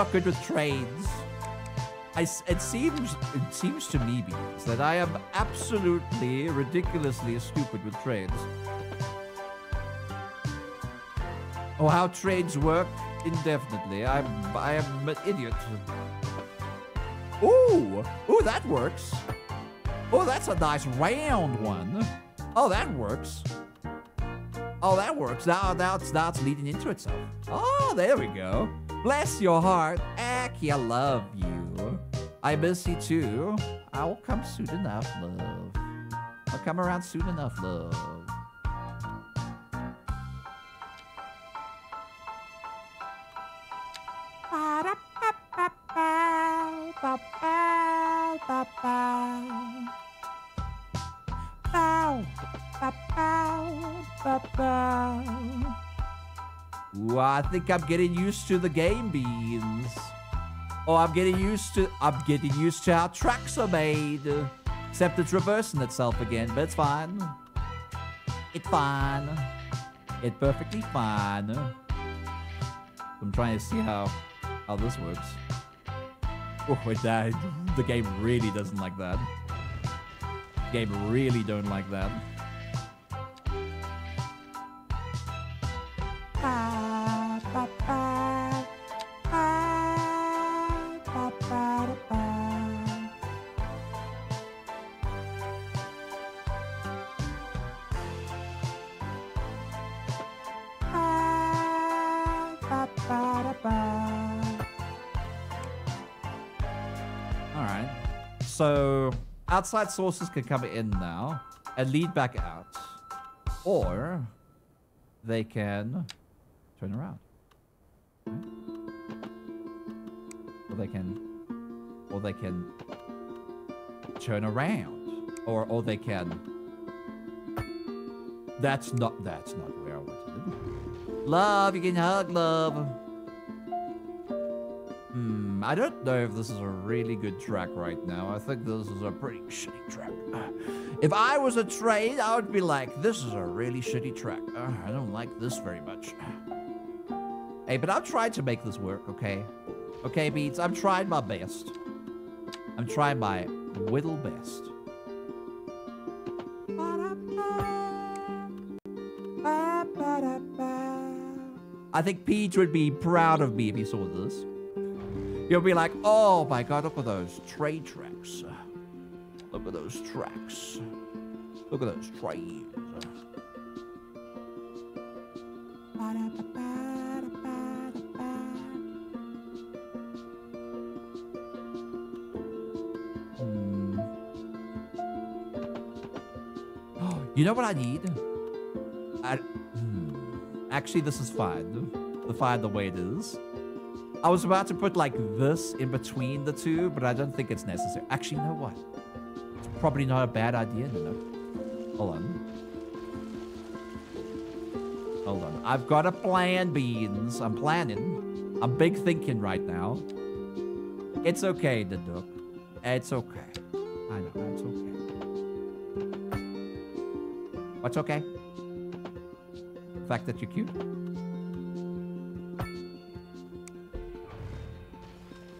not good with trades. I it seems it seems to me Beans, that I am absolutely ridiculously stupid with trades. Oh, how trades work? Indefinitely. I'm I am an idiot. Ooh, ooh, that works. Oh, that's a nice round one. Oh, that works. Oh, that works. Now, now it's, now it's leading into itself. Oh, there we go. Bless your heart. Aki, I love you. I miss you too. I will come soon enough, love. I'll come around soon enough, love. Think I'm getting used to the game beans. Oh, I'm getting used to I'm getting used to how tracks are made. Except it's reversing itself again, but it's fine. It's fine. It's perfectly fine. I'm trying to see how how this works. Oh, wait, that the game really doesn't like that. The game really don't like that. Outside sources can come in now and lead back out. Or they can turn around. Or they can or they can turn around. Or or they can That's not that's not where I wanted. Love, you can hug love. Hmm, I don't know if this is a really good track right now. I think this is a pretty shitty track. If I was a train, I would be like, this is a really shitty track. Uh, I don't like this very much. Hey, but I'm trying to make this work, okay? Okay, Beats, I'm trying my best. I'm trying my whittle best. I think Peach would be proud of me if he saw this. You'll be like, oh my god, look at those train tracks. Look at those tracks. Look at those trains. Hmm. You know what I need? I, hmm. Actually, this is fine. The fine the way it is. I was about to put like this in between the two, but I don't think it's necessary. Actually, you know what? It's probably not a bad idea, you know. Hold on. Hold on. I've got a plan, Beans. I'm planning. I'm big thinking right now. It's okay, the duck. It's okay. I know, it's okay. What's okay? The fact that you're cute?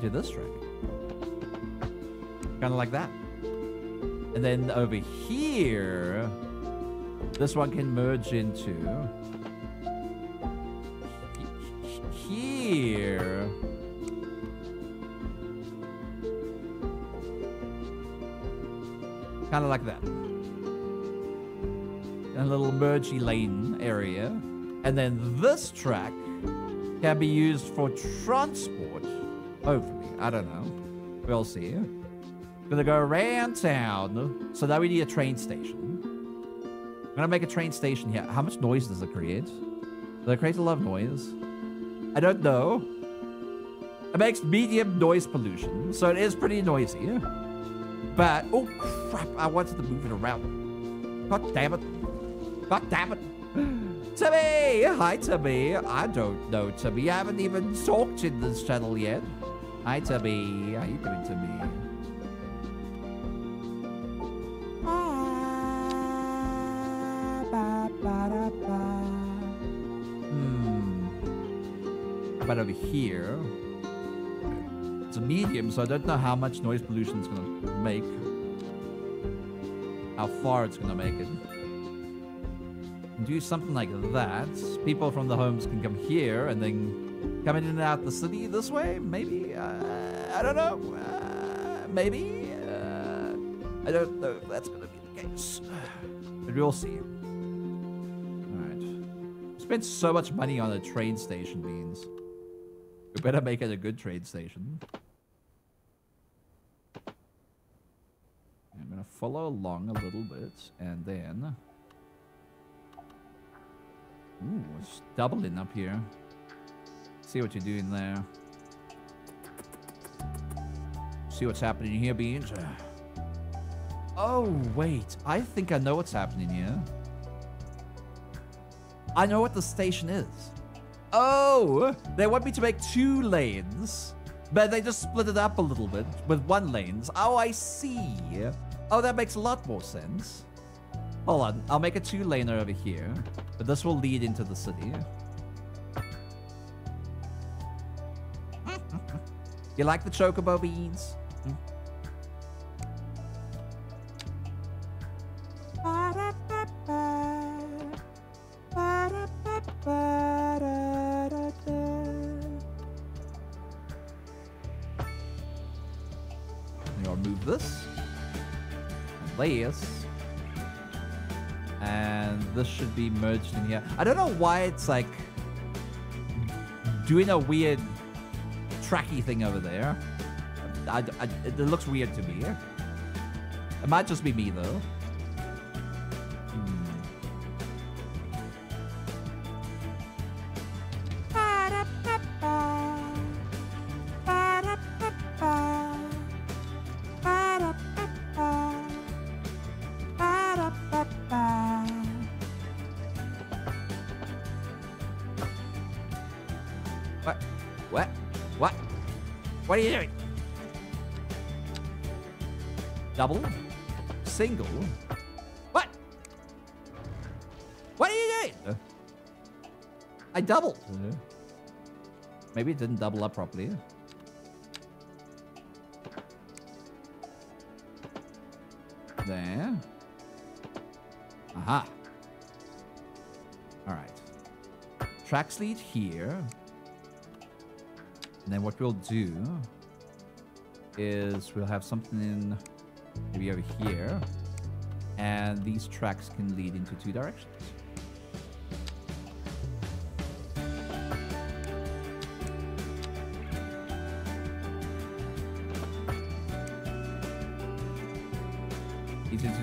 Do this track. Kind of like that. And then over here, this one can merge into here. Kind of like that. A little mergey lane area. And then this track can be used for transport. Hopefully. I don't know. We'll see. Gonna go around town. So now we need a train station. I'm gonna make a train station here. How much noise does it create? Does it create a lot of noise? I don't know. It makes medium noise pollution, so it is pretty noisy. But, oh crap, I wanted to move it around. God damn it. God damn it. Timmy! Hi, Timmy. I don't know, Timmy. I haven't even talked in this channel yet. Hi, Timmy. How you doing, Timmy? Hmm. But over here, it's a medium, so I don't know how much noise pollution it's gonna make. How far it's gonna make it. Do something like that. People from the homes can come here and then come in and out the city this way. Maybe uh, I don't know. Uh, maybe uh, I don't know if that's gonna be the case, but we'll see. All right. Spent so much money on a train station, beans. We better make it a good train station. I'm gonna follow along a little bit, and then. Ooh, it's doubling up here. See what you're doing there. See what's happening here, Beans. Oh, wait. I think I know what's happening here. I know what the station is. Oh, they want me to make two lanes, but they just split it up a little bit with one lanes. Oh, I see. Oh, that makes a lot more sense. Hold on, I'll make a two-laner over here, but this will lead into the city. you like the chocobo beans? Merged in here. I don't know why it's like doing a weird tracky thing over there. I, I, it looks weird to me. It might just be me though. Doubled. Maybe it didn't double up properly. There. Aha. All right. Tracks lead here. And then what we'll do is we'll have something in maybe over here. And these tracks can lead into two directions.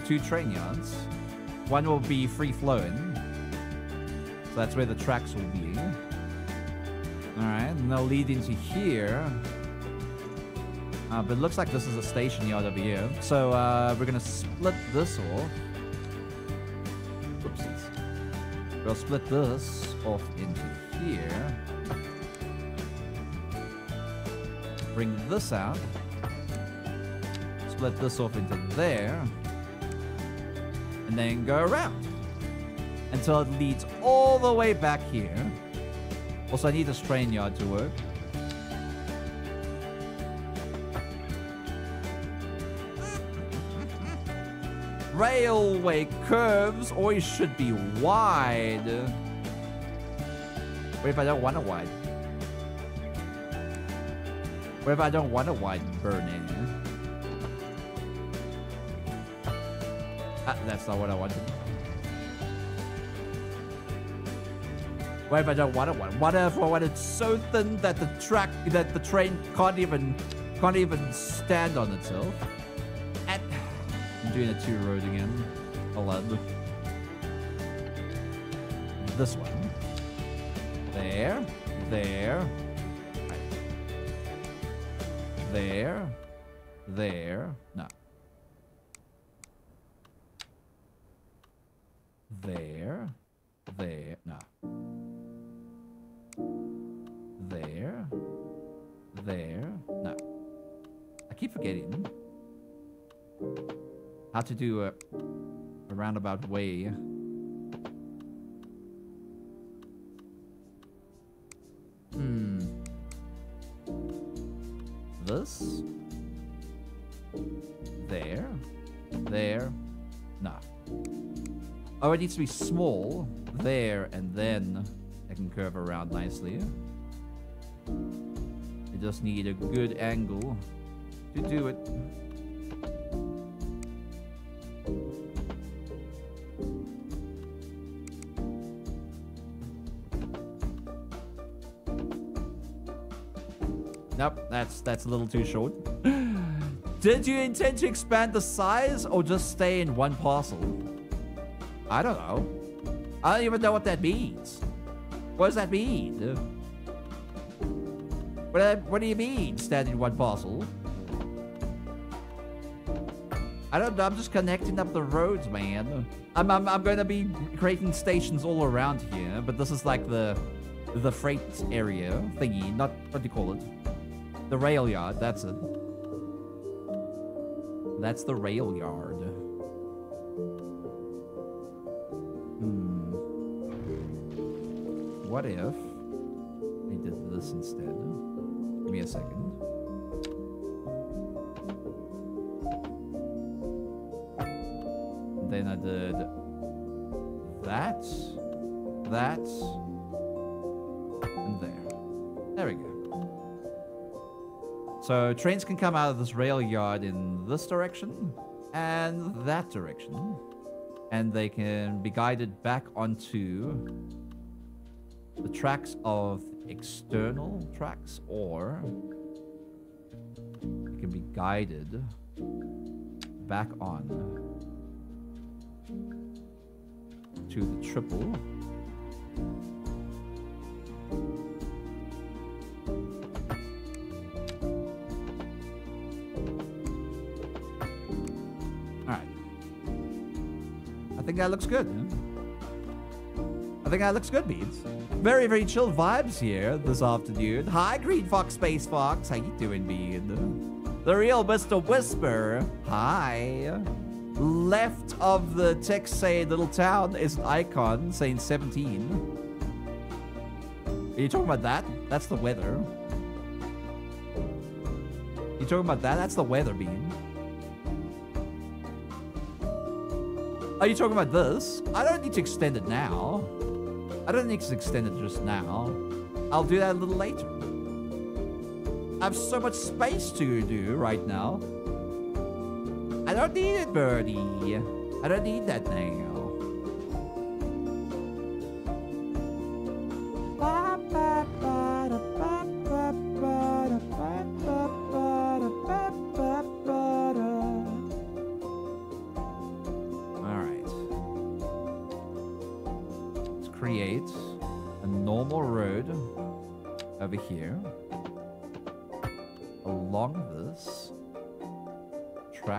Two train yards. One will be free flowing. So that's where the tracks will be. Alright, and they'll lead into here. Uh, but it looks like this is a station yard over here. So uh, we're gonna split this off. Oopsies. We'll split this off into here. Bring this out. Split this off into there. And then go around. Until it leads all the way back here. Also, I need this train yard to work. Railway curves always should be wide. What if I don't want a wide? What if I don't want a wide burning? Ah, that's not what I wanted. What if I don't want it one? What if I want it so thin that the track that the train can't even can't even stand on itself? And I'm doing a two road again. Hold on. This one. There. There. There. There. No. To do a, a roundabout way. Hmm. This. There. There. No. Oh, it needs to be small. There, and then I can curve around nicely. You just need a good angle to do it. That's that's a little too short. Did you intend to expand the size or just stay in one parcel? I don't know. I don't even know what that means. What does that mean? What, what do you mean, stand in one parcel? I don't know, I'm just connecting up the roads, man. I'm, I'm, I'm going to be creating stations all around here, but this is like the the freight area thingy, not, what do you call it? The rail yard, that's it. That's the rail yard. Hmm. What if I did this instead? Give me a second. Then I did that, that, So trains can come out of this rail yard in this direction and that direction. And they can be guided back onto the tracks of external tracks or it can be guided back on to the triple think that looks good. I think that looks good, Beats. Very, very chill vibes here this afternoon. Hi, Green Fox Space Fox. How you doing, Bean? The real Mr. Whisper. Hi. Left of the text saying little town is an icon saying 17. Are you talking about that? That's the weather. You talking about that? That's the weather beam. Are you talking about this? I don't need to extend it now. I don't need to extend it just now. I'll do that a little later. I have so much space to do right now. I don't need it, Birdie. I don't need that now.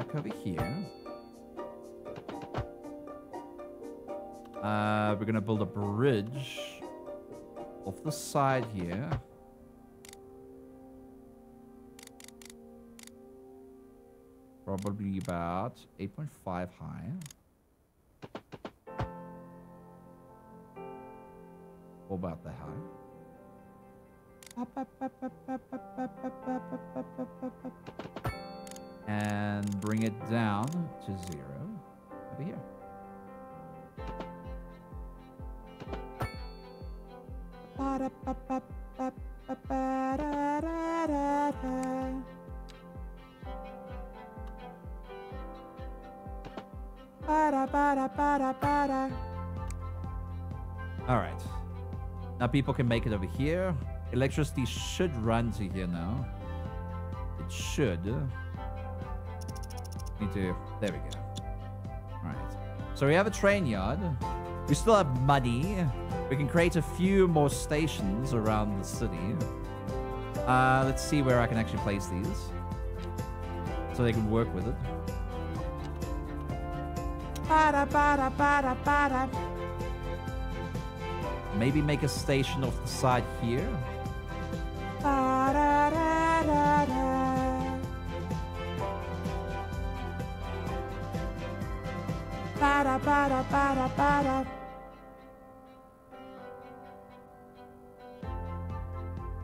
Track over here. Uh, we're gonna build a bridge off the side here. Probably about 8.5 high. Or about that high. And bring it down to zero over here. All right. Now people can make it over here. Electricity should run to here now. It should. Need to. There we go. All right. So we have a train yard. We still have money. We can create a few more stations around the city. Uh, let's see where I can actually place these. So they can work with it. Maybe make a station off the side here.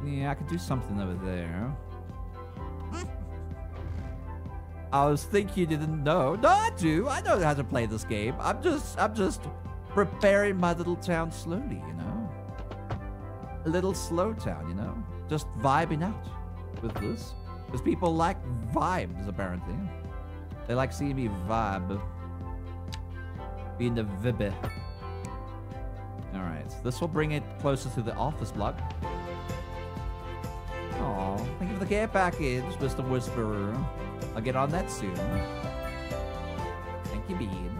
Yeah, I could do something over there. I was thinking you didn't know. No, I do. I know how to play this game. I'm just, I'm just preparing my little town slowly, you know? A little slow town, you know? Just vibing out with this. Because people like vibes, apparently. They like seeing me vibe. Being the vibby. Alright, so this will bring it closer to the office block. Oh, thank you for the care package, Mr. Whisperer. I'll get on that soon. Thank you, Bean.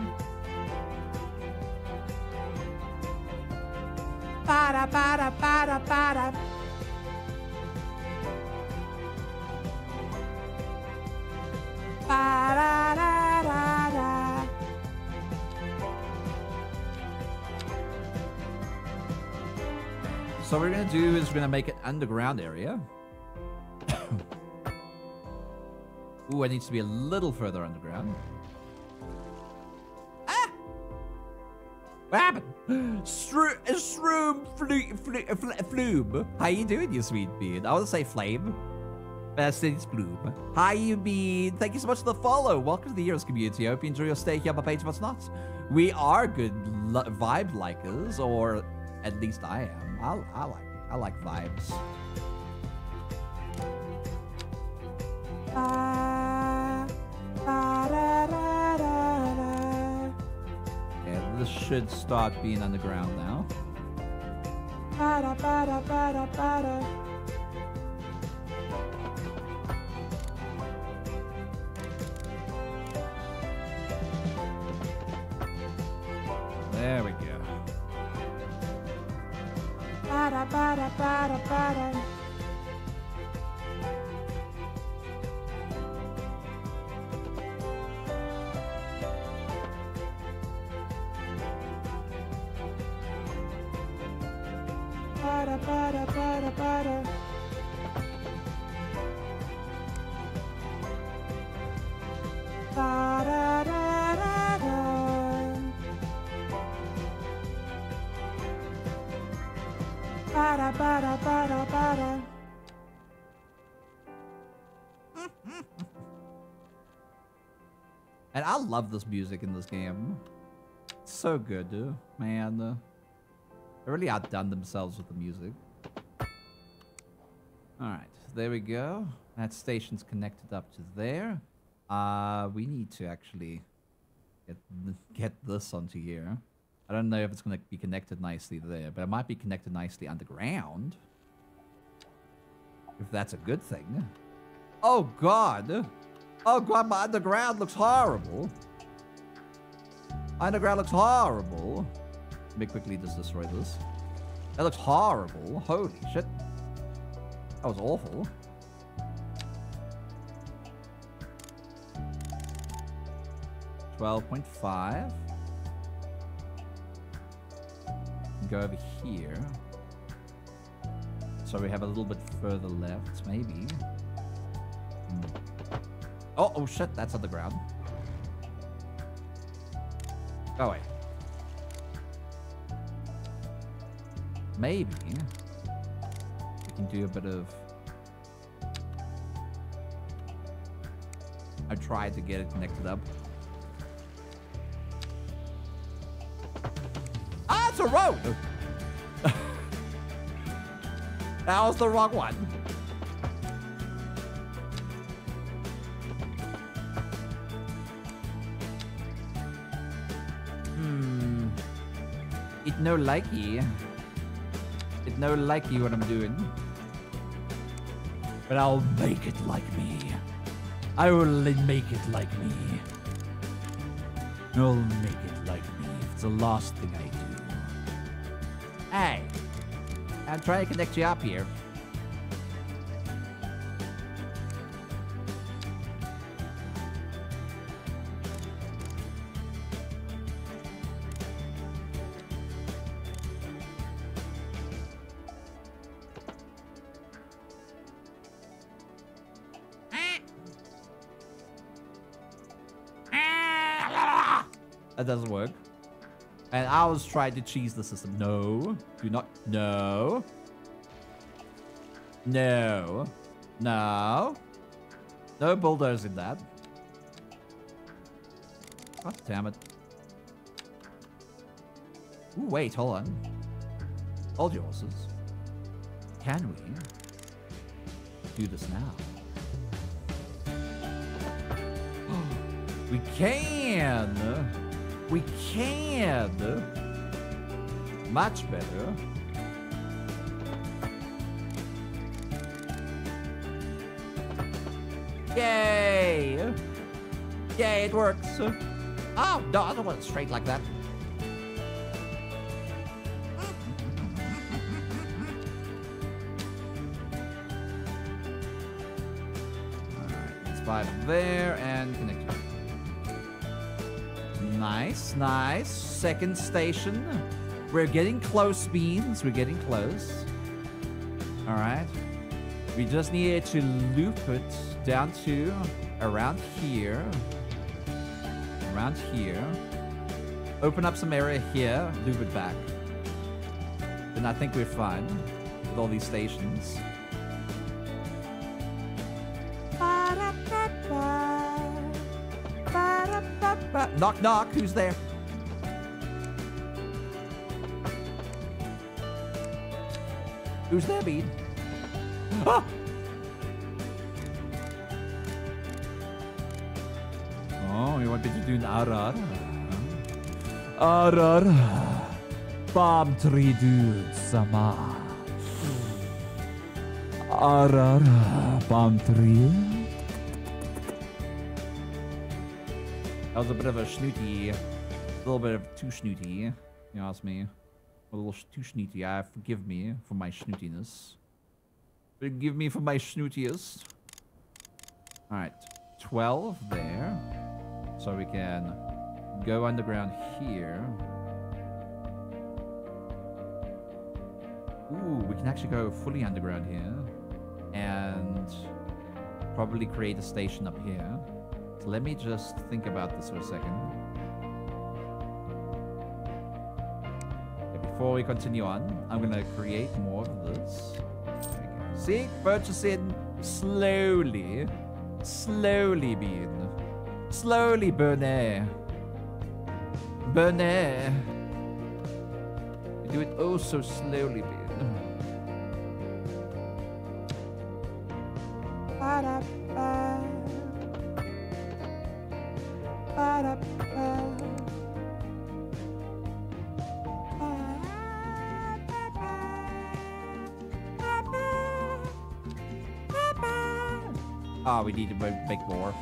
Para, para, para, para. Para, So what we're gonna do is we're gonna make an underground area. Ooh, it needs to be a little further underground. Ah! What happened? Shroom, shroom, flu, flu, flu, flume. How you doing, you sweet bean? I want to say flame. Said it's bloom. Hi, you bean. Thank you so much for the follow. Welcome to the Heroes community. I hope you enjoy your stay here on my page, but not. We are good vibe likers, or at least I am. I, I like I like vibes. Yeah, this should start being underground now. There we love this music in this game. It's so good, dude. man. Uh, they really outdone themselves with the music. Alright, there we go. That station's connected up to there. Uh, we need to actually get, get this onto here. I don't know if it's going to be connected nicely there, but it might be connected nicely underground. If that's a good thing. Oh, God. Oh, God, my underground looks horrible. Underground looks horrible. Let me quickly just destroy this. That looks horrible. Holy shit. That was awful. Twelve point five. Go over here. So we have a little bit further left, maybe. Oh, oh shit, that's on the ground. Go away. Maybe we can do a bit of. I tried to get it connected up. Ah, it's a road! that was the wrong one. No likey. It no likey what I'm doing. But I'll make it like me. I will make it like me. I'll make it like me. It's the last thing I do. Hey. I'm trying to connect you up here. Trying to cheese the system. No. Do not. No. No. No. No bulldozing that. God damn it. Ooh, wait, hold on. Hold your horses. Can we do this now? we can! We can! Much better. Yay! Yay, it works. Oh, no, I don't want it straight like that. There and connect. Nice, nice. Second station. We're getting close, Beans. We're getting close. Alright. We just need to loop it down to around here. Around here. Open up some area here, loop it back. Then I think we're fine with all these stations. Knock knock, who's there? Who's there, Bean? Ah! Oh, you want me to do an RR? RR. Palm tree dude, sama. RR. Palm tree. That was a bit of a snooty, a little bit of too snooty, you ask me. A little too snooty. I forgive me for my snootiness. Forgive me for my snootiest. All right, 12 there. So we can go underground here. Ooh, we can actually go fully underground here. And probably create a station up here. So let me just think about this for a second. Before we continue on, I'm gonna create more of this. See, purchasing slowly, slowly, bean, slowly, Bernay, Bernay. You do it oh so slowly, bean. Need to make more.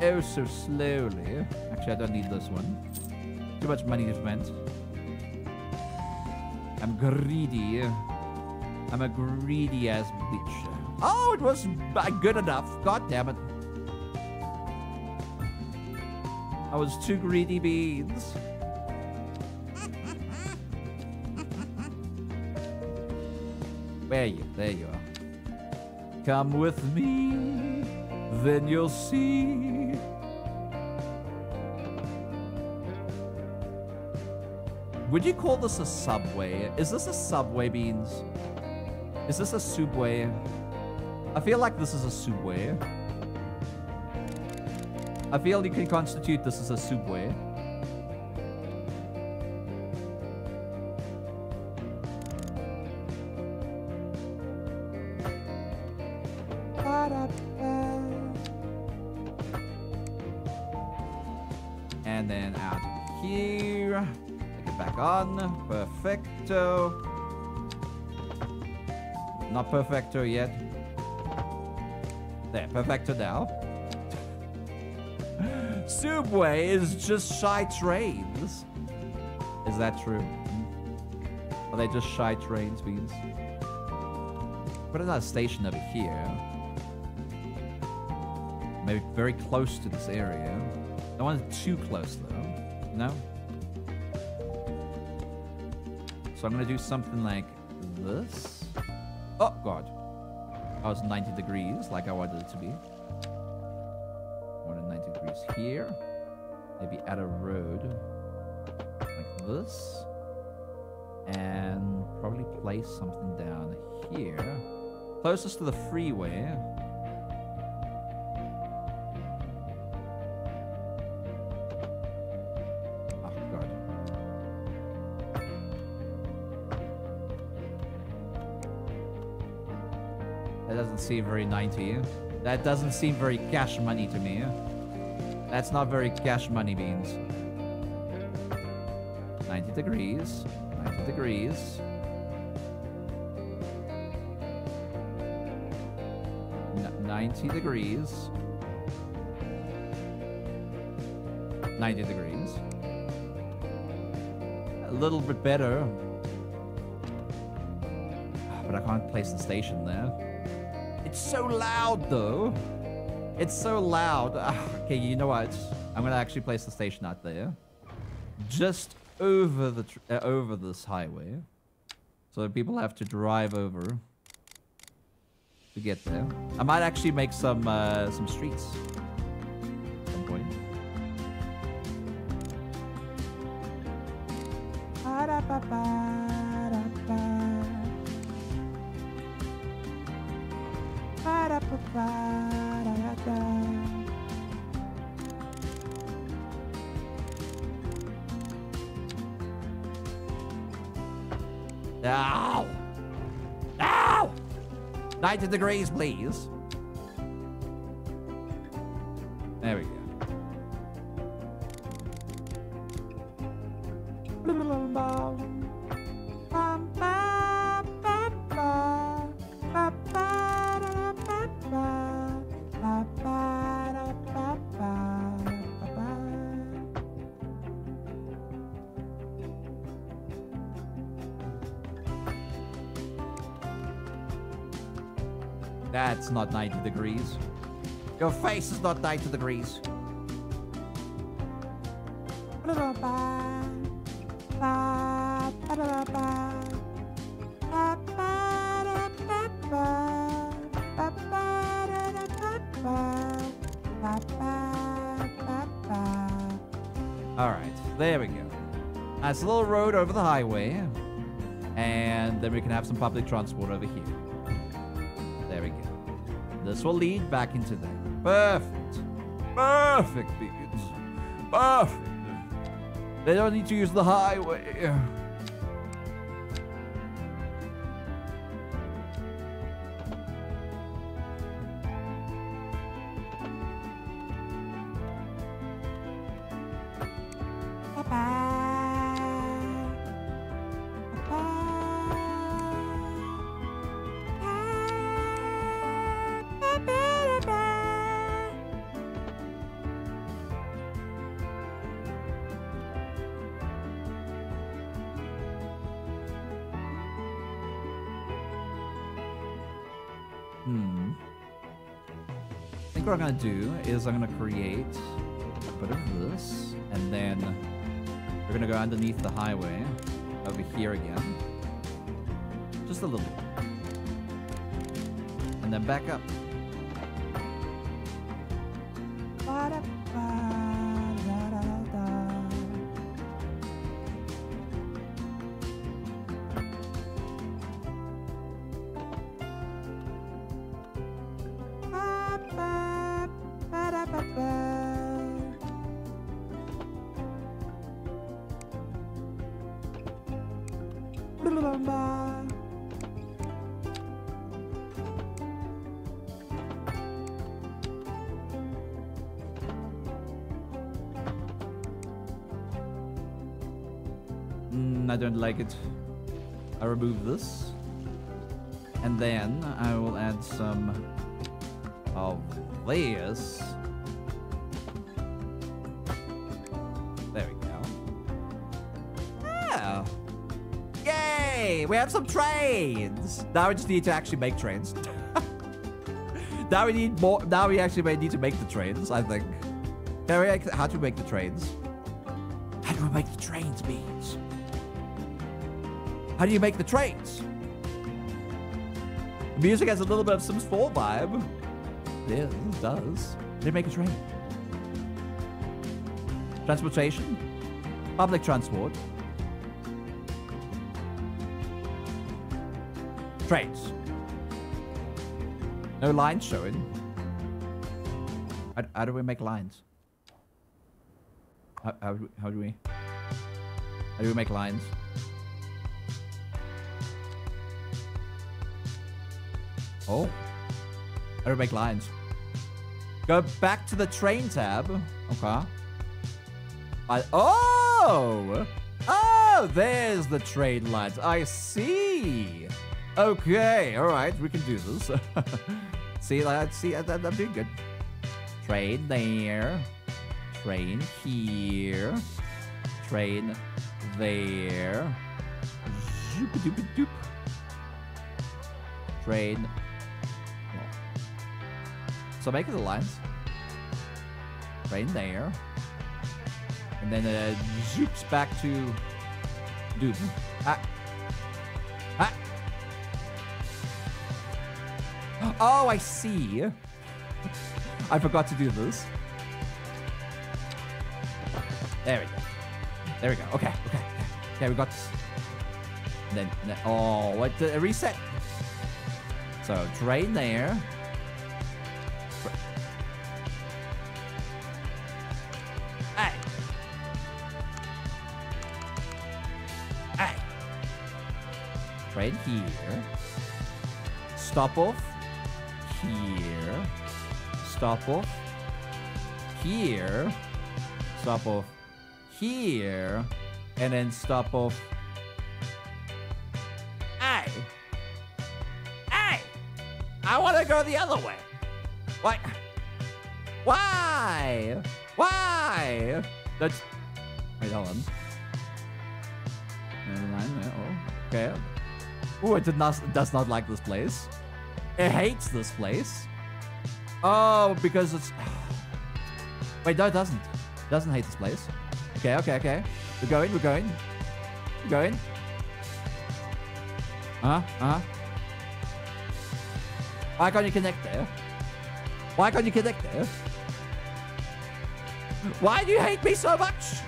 Oh, so slowly. Actually, I don't need this one. Too much money to spend. I'm greedy. I'm a greedy ass bitch. Oh, it was good enough. God damn it. I was too greedy beans. Where are you? There you are. Come with me, then you'll see. Would you call this a subway? Is this a subway, Beans? Is this a subway? I feel like this is a subway. I feel you can constitute this as a subway. Perfecto yet. There, perfecto now. Subway is just shy trains. Is that true? Are they just shy trains, Beans? Put another station over here. Maybe very close to this area. I want it too close, though. No? So I'm gonna do something like this. Oh, God. I was 90 degrees, like I wanted it to be. 190 degrees here. Maybe add a road like this. And probably place something down here. Closest to the freeway. Seem very 90. That doesn't seem very cash money to me. That's not very cash money beans. 90 degrees. 90 degrees. N 90 degrees. 90 degrees. A little bit better. Ah, but I can't place the station there. So loud, though. It's so loud. Ah, okay, you know what? I'm gonna actually place the station out there, just over the uh, over this highway, so people have to drive over to get there. I might actually make some uh, some streets at some point. Ow! Ow! 90 degrees, please. 90 degrees. Your face is not 90 degrees. All right, there we go. Nice little road over the highway. And then we can have some public transport over here. Will lead back into there. Perfect. Perfect, beans. Perfect. They don't need to use the highway. What I'm gonna do is I'm gonna create a bit of this, and then we're gonna go underneath the highway over here again. Just a little bit. And then back up. I don't like it. I remove this. And then I will add some of this. There we go. Yeah. Yay! We have some trains! Now we just need to actually make trains. now we need more. Now we actually may need to make the trains, I think. How do we make the trains? How do we make the trains, Beans? How do you make the trains? The music has a little bit of Sims 4 vibe. It does. They make a train. Transportation. Public transport. Trains. No lines showing. How, how do we make lines? How, how, how do we... How do we make lines? Oh. Make lines? Go back to the train tab. Okay. I, oh! Oh, there's the train lines. I see. Okay, all right, we can do this. see, let's see, I, I'm doing good. Train there. Train here. Train there. Zoop-a-doop-a-doop. Train. So make it a the lines. in there. And then it zoops back to dude. Ah. Ah. Oh, I see. I forgot to do this. There we go. There we go. Okay, okay, okay. We got this. Then, then oh, what? The, reset. So, train there. Here. Stop off. Here. Stop off. Here. Stop off. Here. And then stop off. Hey. Hey. I want to go the other way. What? Why? Why? That's. Wait, hold on. Never mind. Oh, okay. Ooh, it did not, does not like this place. It hates this place. Oh, because it's. Wait, no, it doesn't. It doesn't hate this place. Okay, okay, okay. We're going, we're going. We're going. Uh huh, uh huh. Why can't you connect there? Why can't you connect there? Why do you hate me so much?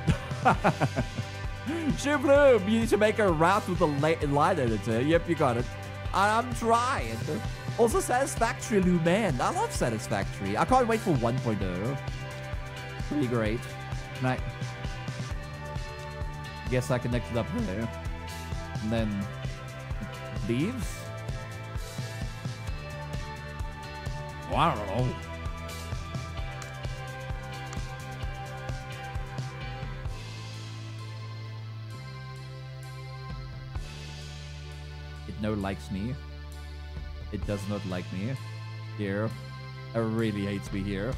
Shoe you need to make a route with the line editor. Yep, you got it. I'm trying. Also, Satisfactory Lumen. I love Satisfactory. I can't wait for 1.0. Pretty great. Right. Guess I connected up there. And then leaves. Well, no likes me. It does not like me. Here. It really hates me here.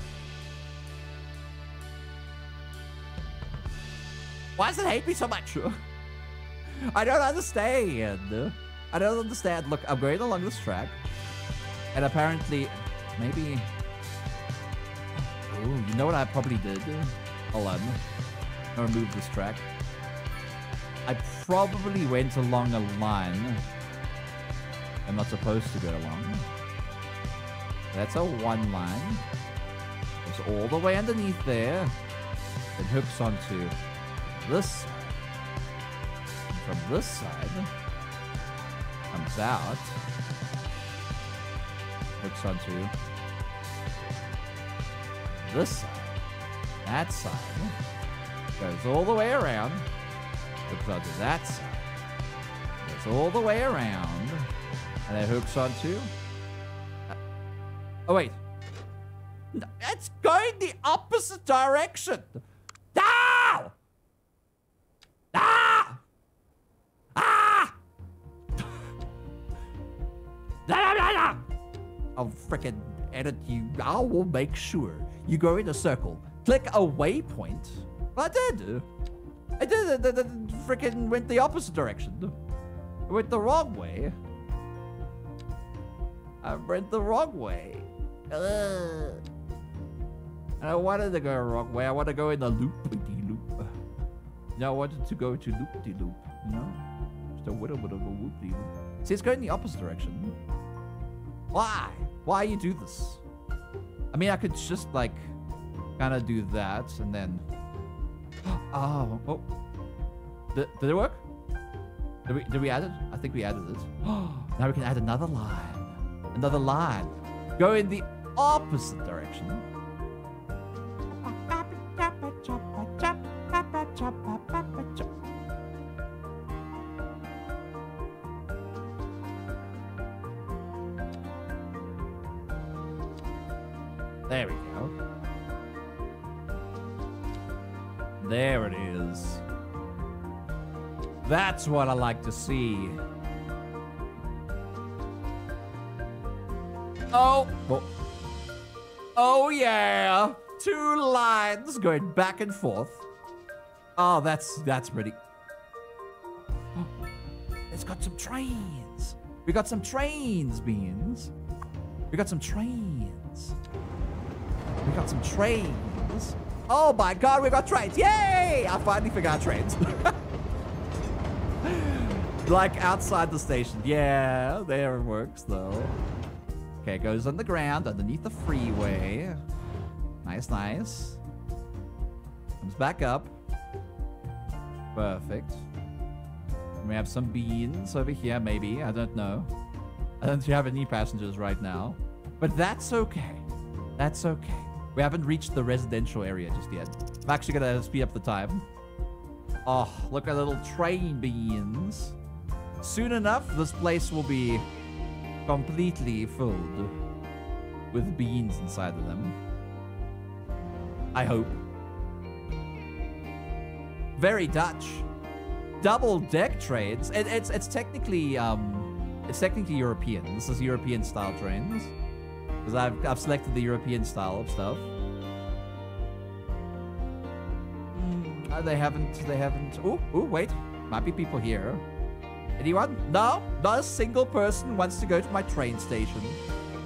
Why does it hate me so much? I don't understand. I don't understand. Look, I'm going along this track. And apparently, maybe... Oh, you know what I probably did? Hold on. I'll remove this track. I probably went along a line I'm not supposed to go along. That's a one line. It's all the way underneath there. It hooks onto this side. And from this side, comes out. Hooks onto this side. That side. Goes all the way around. Hooks onto that side. Goes all the way around. And it hooks onto. Uh, oh, wait. It's going the opposite direction. Ah! Ah! Ah! I'll frickin' edit you. I will make sure you go in a circle. Click a waypoint. I did. I did. it. it frickin' went the opposite direction. I went the wrong way. I went the wrong way. Ugh. I wanted to go the wrong way. I want to go in the loop de loop. No, I wanted to go to loop de loop. You know, just a little bit of a loop de loop. See, it's going the opposite direction. Why? Why you do this? I mean, I could just like kind of do that and then. Oh, oh. Did, did it work? Did we, did we add it? I think we added it. now we can add another line. Another line. Go in the opposite direction. There we go. There it is. That's what I like to see. Oh. Oh, oh yeah. Two lines going back and forth. Oh, that's that's pretty. It's got some trains. We got some trains, beans. We got some trains. We got some trains. Oh my god, we got trains. Yay! I finally forgot trains. like outside the station. Yeah, there it works though. Okay, it goes on the ground underneath the freeway. Nice, nice. Comes back up. Perfect. We have some beans over here, maybe. I don't know. I don't have any passengers right now. But that's okay. That's okay. We haven't reached the residential area just yet. I'm actually gonna speed up the time. Oh, look at little train beans. Soon enough, this place will be completely filled with beans inside of them. I hope. Very Dutch. Double deck trains. It, it's it's technically um it's technically European. This is European style trains. Because I've I've selected the European style of stuff. Mm, they haven't they haven't oh oh wait. Might be people here. Anyone? No, not a single person wants to go to my train station.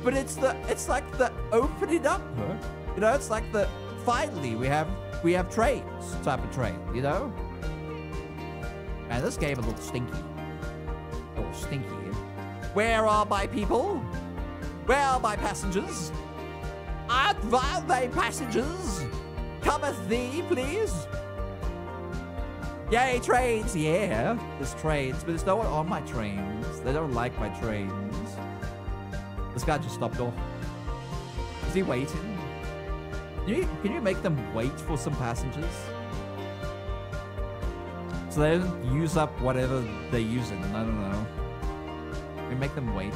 But it's the it's like the opening up, huh? You know, it's like the finally we have we have trains type of train, you know? Man, this game a little stinky. A little stinky. Where are my people? Where are my passengers? Thou they passengers? Cometh thee, please? Yay, trains! Yeah, there's trains, but there's no one on my trains. They don't like my trains. This guy just stopped off. Is he waiting? Can you, can you make them wait for some passengers? So they don't use up whatever they're using. I don't know. We make them wait.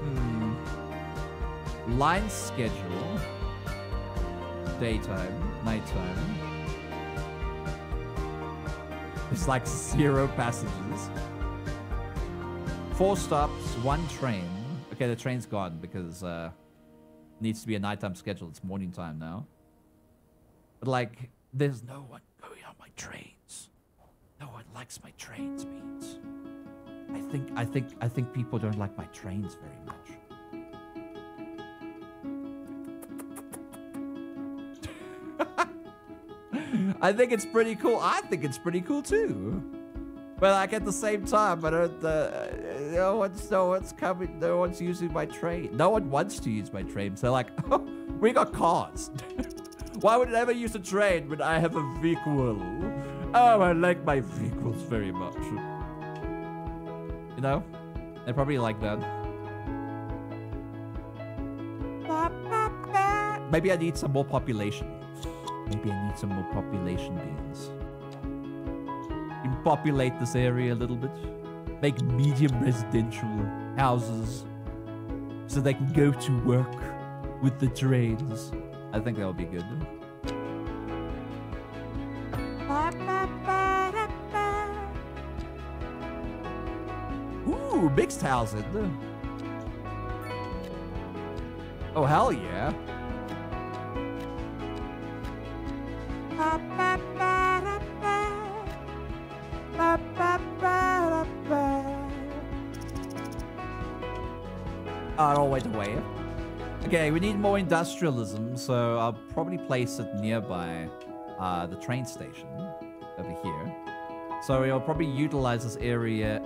Hmm. Line schedule. Daytime, nighttime. It's like zero passages. Four stops, one train. Okay, the train's gone because uh needs to be a nighttime schedule. It's morning time now. But like, there's no one going on my trains. No one likes my trains, Beans. I think I think I think people don't like my trains very much. I think it's pretty cool. I think it's pretty cool too. But like at the same time, I don't. Uh, no one's no one's coming. No one's using my train. No one wants to use my train. So like, oh, we got cars. Why would I ever use a train when I have a vehicle? Oh, I like my vehicles very much. You know, they probably like that. Maybe I need some more population. Maybe I need some more population beans. You populate this area a little bit. Make medium residential houses so they can go to work with the trains. I think that would be good. Ooh, mixed housing. Oh, hell yeah. Oh, went away. Okay, we need more industrialism, so I'll probably place it nearby uh, the train station over here. So we'll probably utilize this area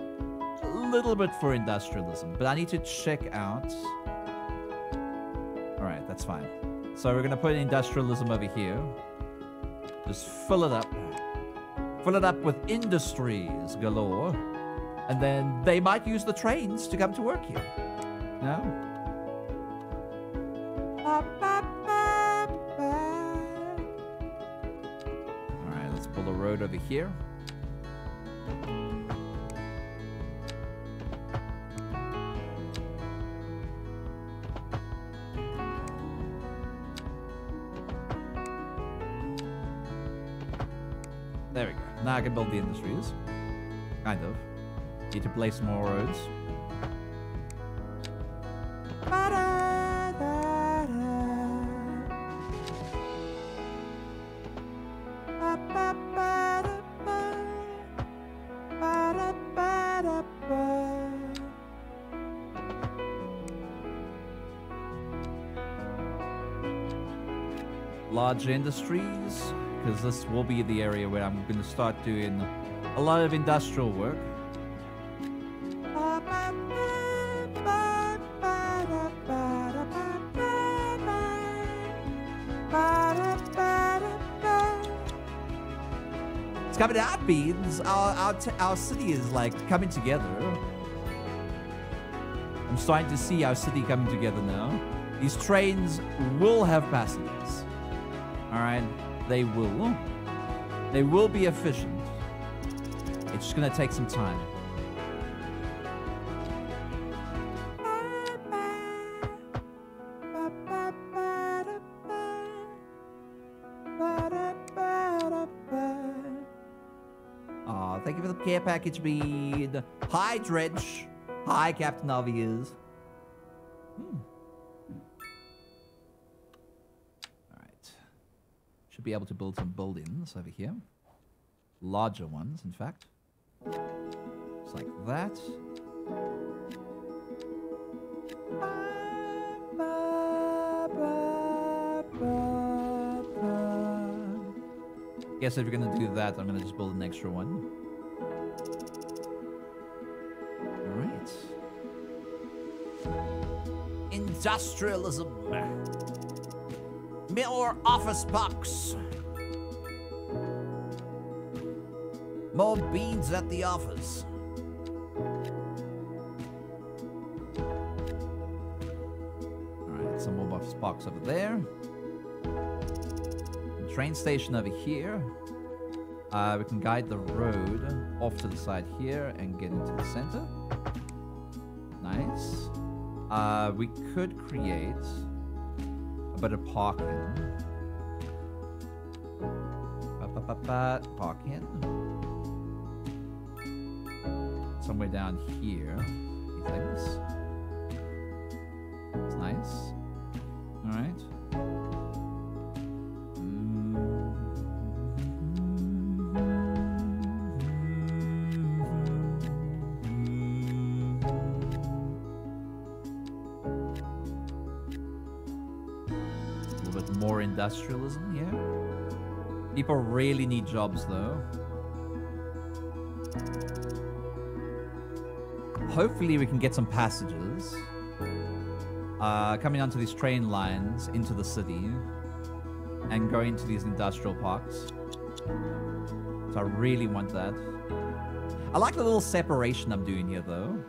a little bit for industrialism, but I need to check out. All right, that's fine. So we're gonna put industrialism over here. Just fill it up. Fill it up with industries galore. And then they might use the trains to come to work here. No? Alright, let's pull a road over here. Now I can build the industries. Kind of. Need to place more roads. Large industries, because this will be the area where I'm going to start doing a lot of industrial work. It's coming out, Beans. Our, our, our city is like coming together. I'm starting to see our city coming together now. These trains will have passengers. All right, they will. They will be efficient. It's just gonna take some time. Aw, thank you for the care package, Bean. Hi, Dredge. Hi, Captain Obvious. Hmm. Should be able to build some buildings over here. Larger ones, in fact. Just like that. Guess if you're gonna do that, I'm gonna just build an extra one. Alright. Industrialism. More office box. More beans at the office. Alright, some more office box over there. Train station over here. Uh, we can guide the road off to the side here and get into the center. Nice. Uh, we could create a of parking. Ba-ba-ba-ba, Parking. Somewhere down here. He thinks. Industrialism here. People really need jobs though. Hopefully we can get some passages uh, coming onto these train lines into the city and going to these industrial parks. So I really want that. I like the little separation I'm doing here though.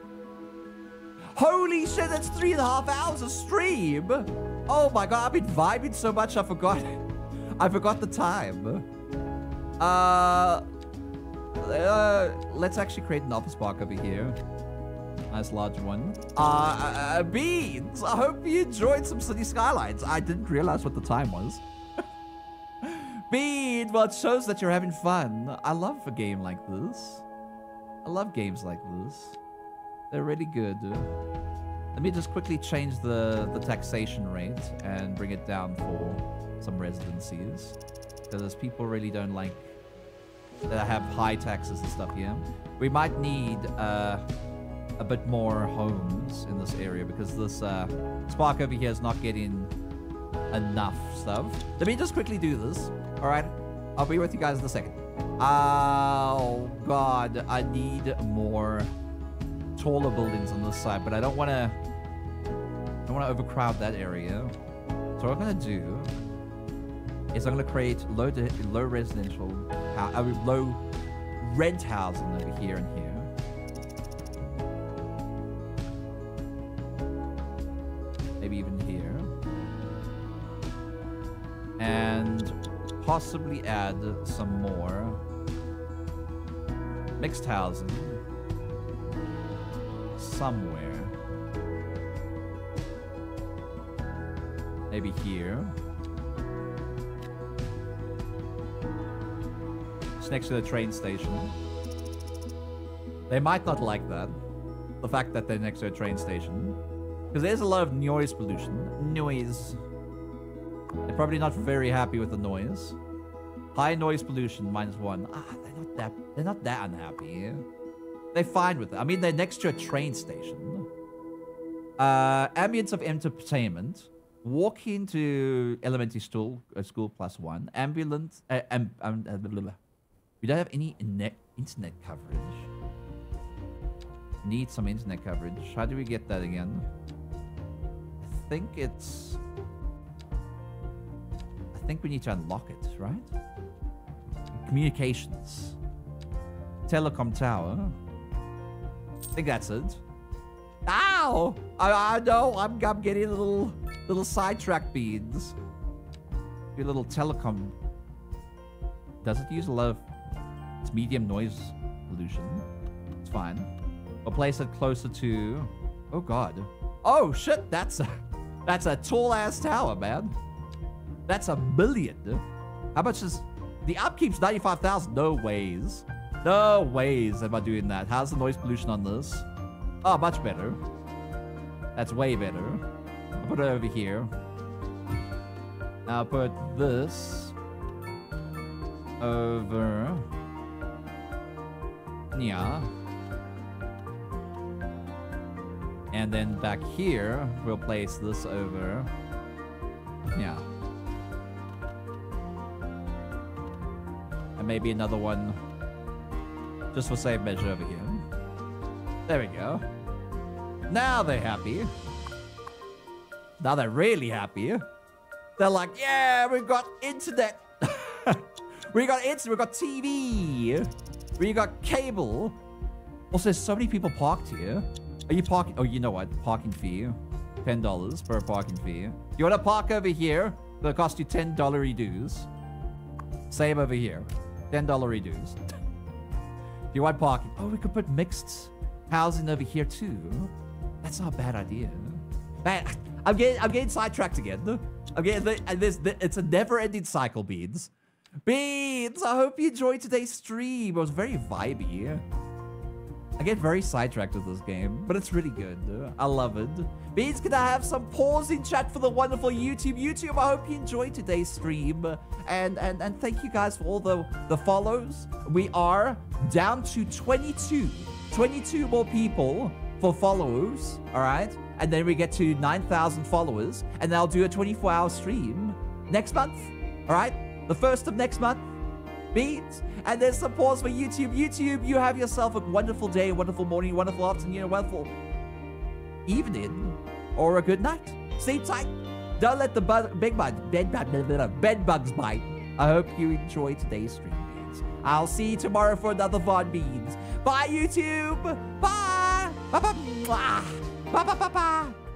Holy shit, that's three and a half hours of stream! Oh my god, I've been vibing so much I forgot. I forgot the time. Uh, uh, let's actually create an office park over here. Nice large one. Uh, uh, Beans, I hope you enjoyed some city skylines. I didn't realize what the time was. Bean, well, it shows that you're having fun. I love a game like this. I love games like this. They're really good. Let me just quickly change the, the taxation rate and bring it down for some residencies. Because people really don't like that I have high taxes and stuff here. We might need uh, a bit more homes in this area because this uh, Spark over here is not getting enough stuff. Let me just quickly do this. All right. I'll be with you guys in a second. Oh, God. I need more taller buildings on this side, but I don't want to... I don't want to overcrowd that area. So what I'm going to do is I'm going to create low, low residential, mean, uh, low rent housing over here and here. Maybe even here. And possibly add some more mixed housing somewhere. Maybe here. It's next to the train station. They might not like that. The fact that they're next to a train station. Because there's a lot of noise pollution. Noise. They're probably not very happy with the noise. High noise pollution, minus one. Ah, they're not that they're not that unhappy. They're fine with it. I mean, they're next to a train station. Uh, ambience of entertainment. Walking into elementary school, uh, school plus one. Ambulance. Uh, um, uh, blah, blah, blah. We don't have any internet, internet coverage. Need some internet coverage. How do we get that again? I think it's. I think we need to unlock it, right? Communications. Telecom tower. I think that's it. Ow! I, I know, I'm, I'm getting little, little sidetrack beads. Your little telecom. Does it use a lot of... It's medium noise pollution. It's fine. We'll place it closer to... Oh, God. Oh, shit, that's a... That's a tall-ass tower, man. That's a million. How much is... The upkeep's 95,000. No ways. No ways am I doing that. How's the noise pollution on this? Oh, much better. That's way better. I'll put it over here. I'll put this over... Yeah. And then back here, we'll place this over... Yeah. And maybe another one just for same measure over here. There we go. Now they're happy. Now they're really happy. They're like, yeah, we've got internet. we got internet, we got TV. We got cable. Also, there's so many people parked here. Are you parking? Oh, you know what? Parking fee. $10 for a parking fee. You want to park over here? It'll cost you $10 dues. Same over here. $10 dues. if you want parking. Oh, we could put mixed housing over here too. That's not a bad idea. Man, I'm getting I'm getting sidetracked again. I'm getting this it's a never-ending cycle, Beans. Beans, I hope you enjoyed today's stream. It was very vibey. I get very sidetracked with this game, but it's really good. I love it. Beans, can I have some paws in chat for the wonderful YouTube? YouTube, I hope you enjoyed today's stream. And and and thank you guys for all the, the follows. We are down to 22. 22 more people for followers, all right? And then we get to 9,000 followers, and I'll do a 24-hour stream next month, all right? The first of next month. Beans. And there's some paws for YouTube. YouTube, you have yourself a wonderful day, wonderful morning, wonderful afternoon, a wonderful evening, or a good night. Sleep tight. Don't let the big bug, bed, bed, bed bugs bite. I hope you enjoyed today's stream, Beans. I'll see you tomorrow for another VOD, Beans. Bye, YouTube. Bye. Bye, bye, bye. Bye, bye, bye, bye.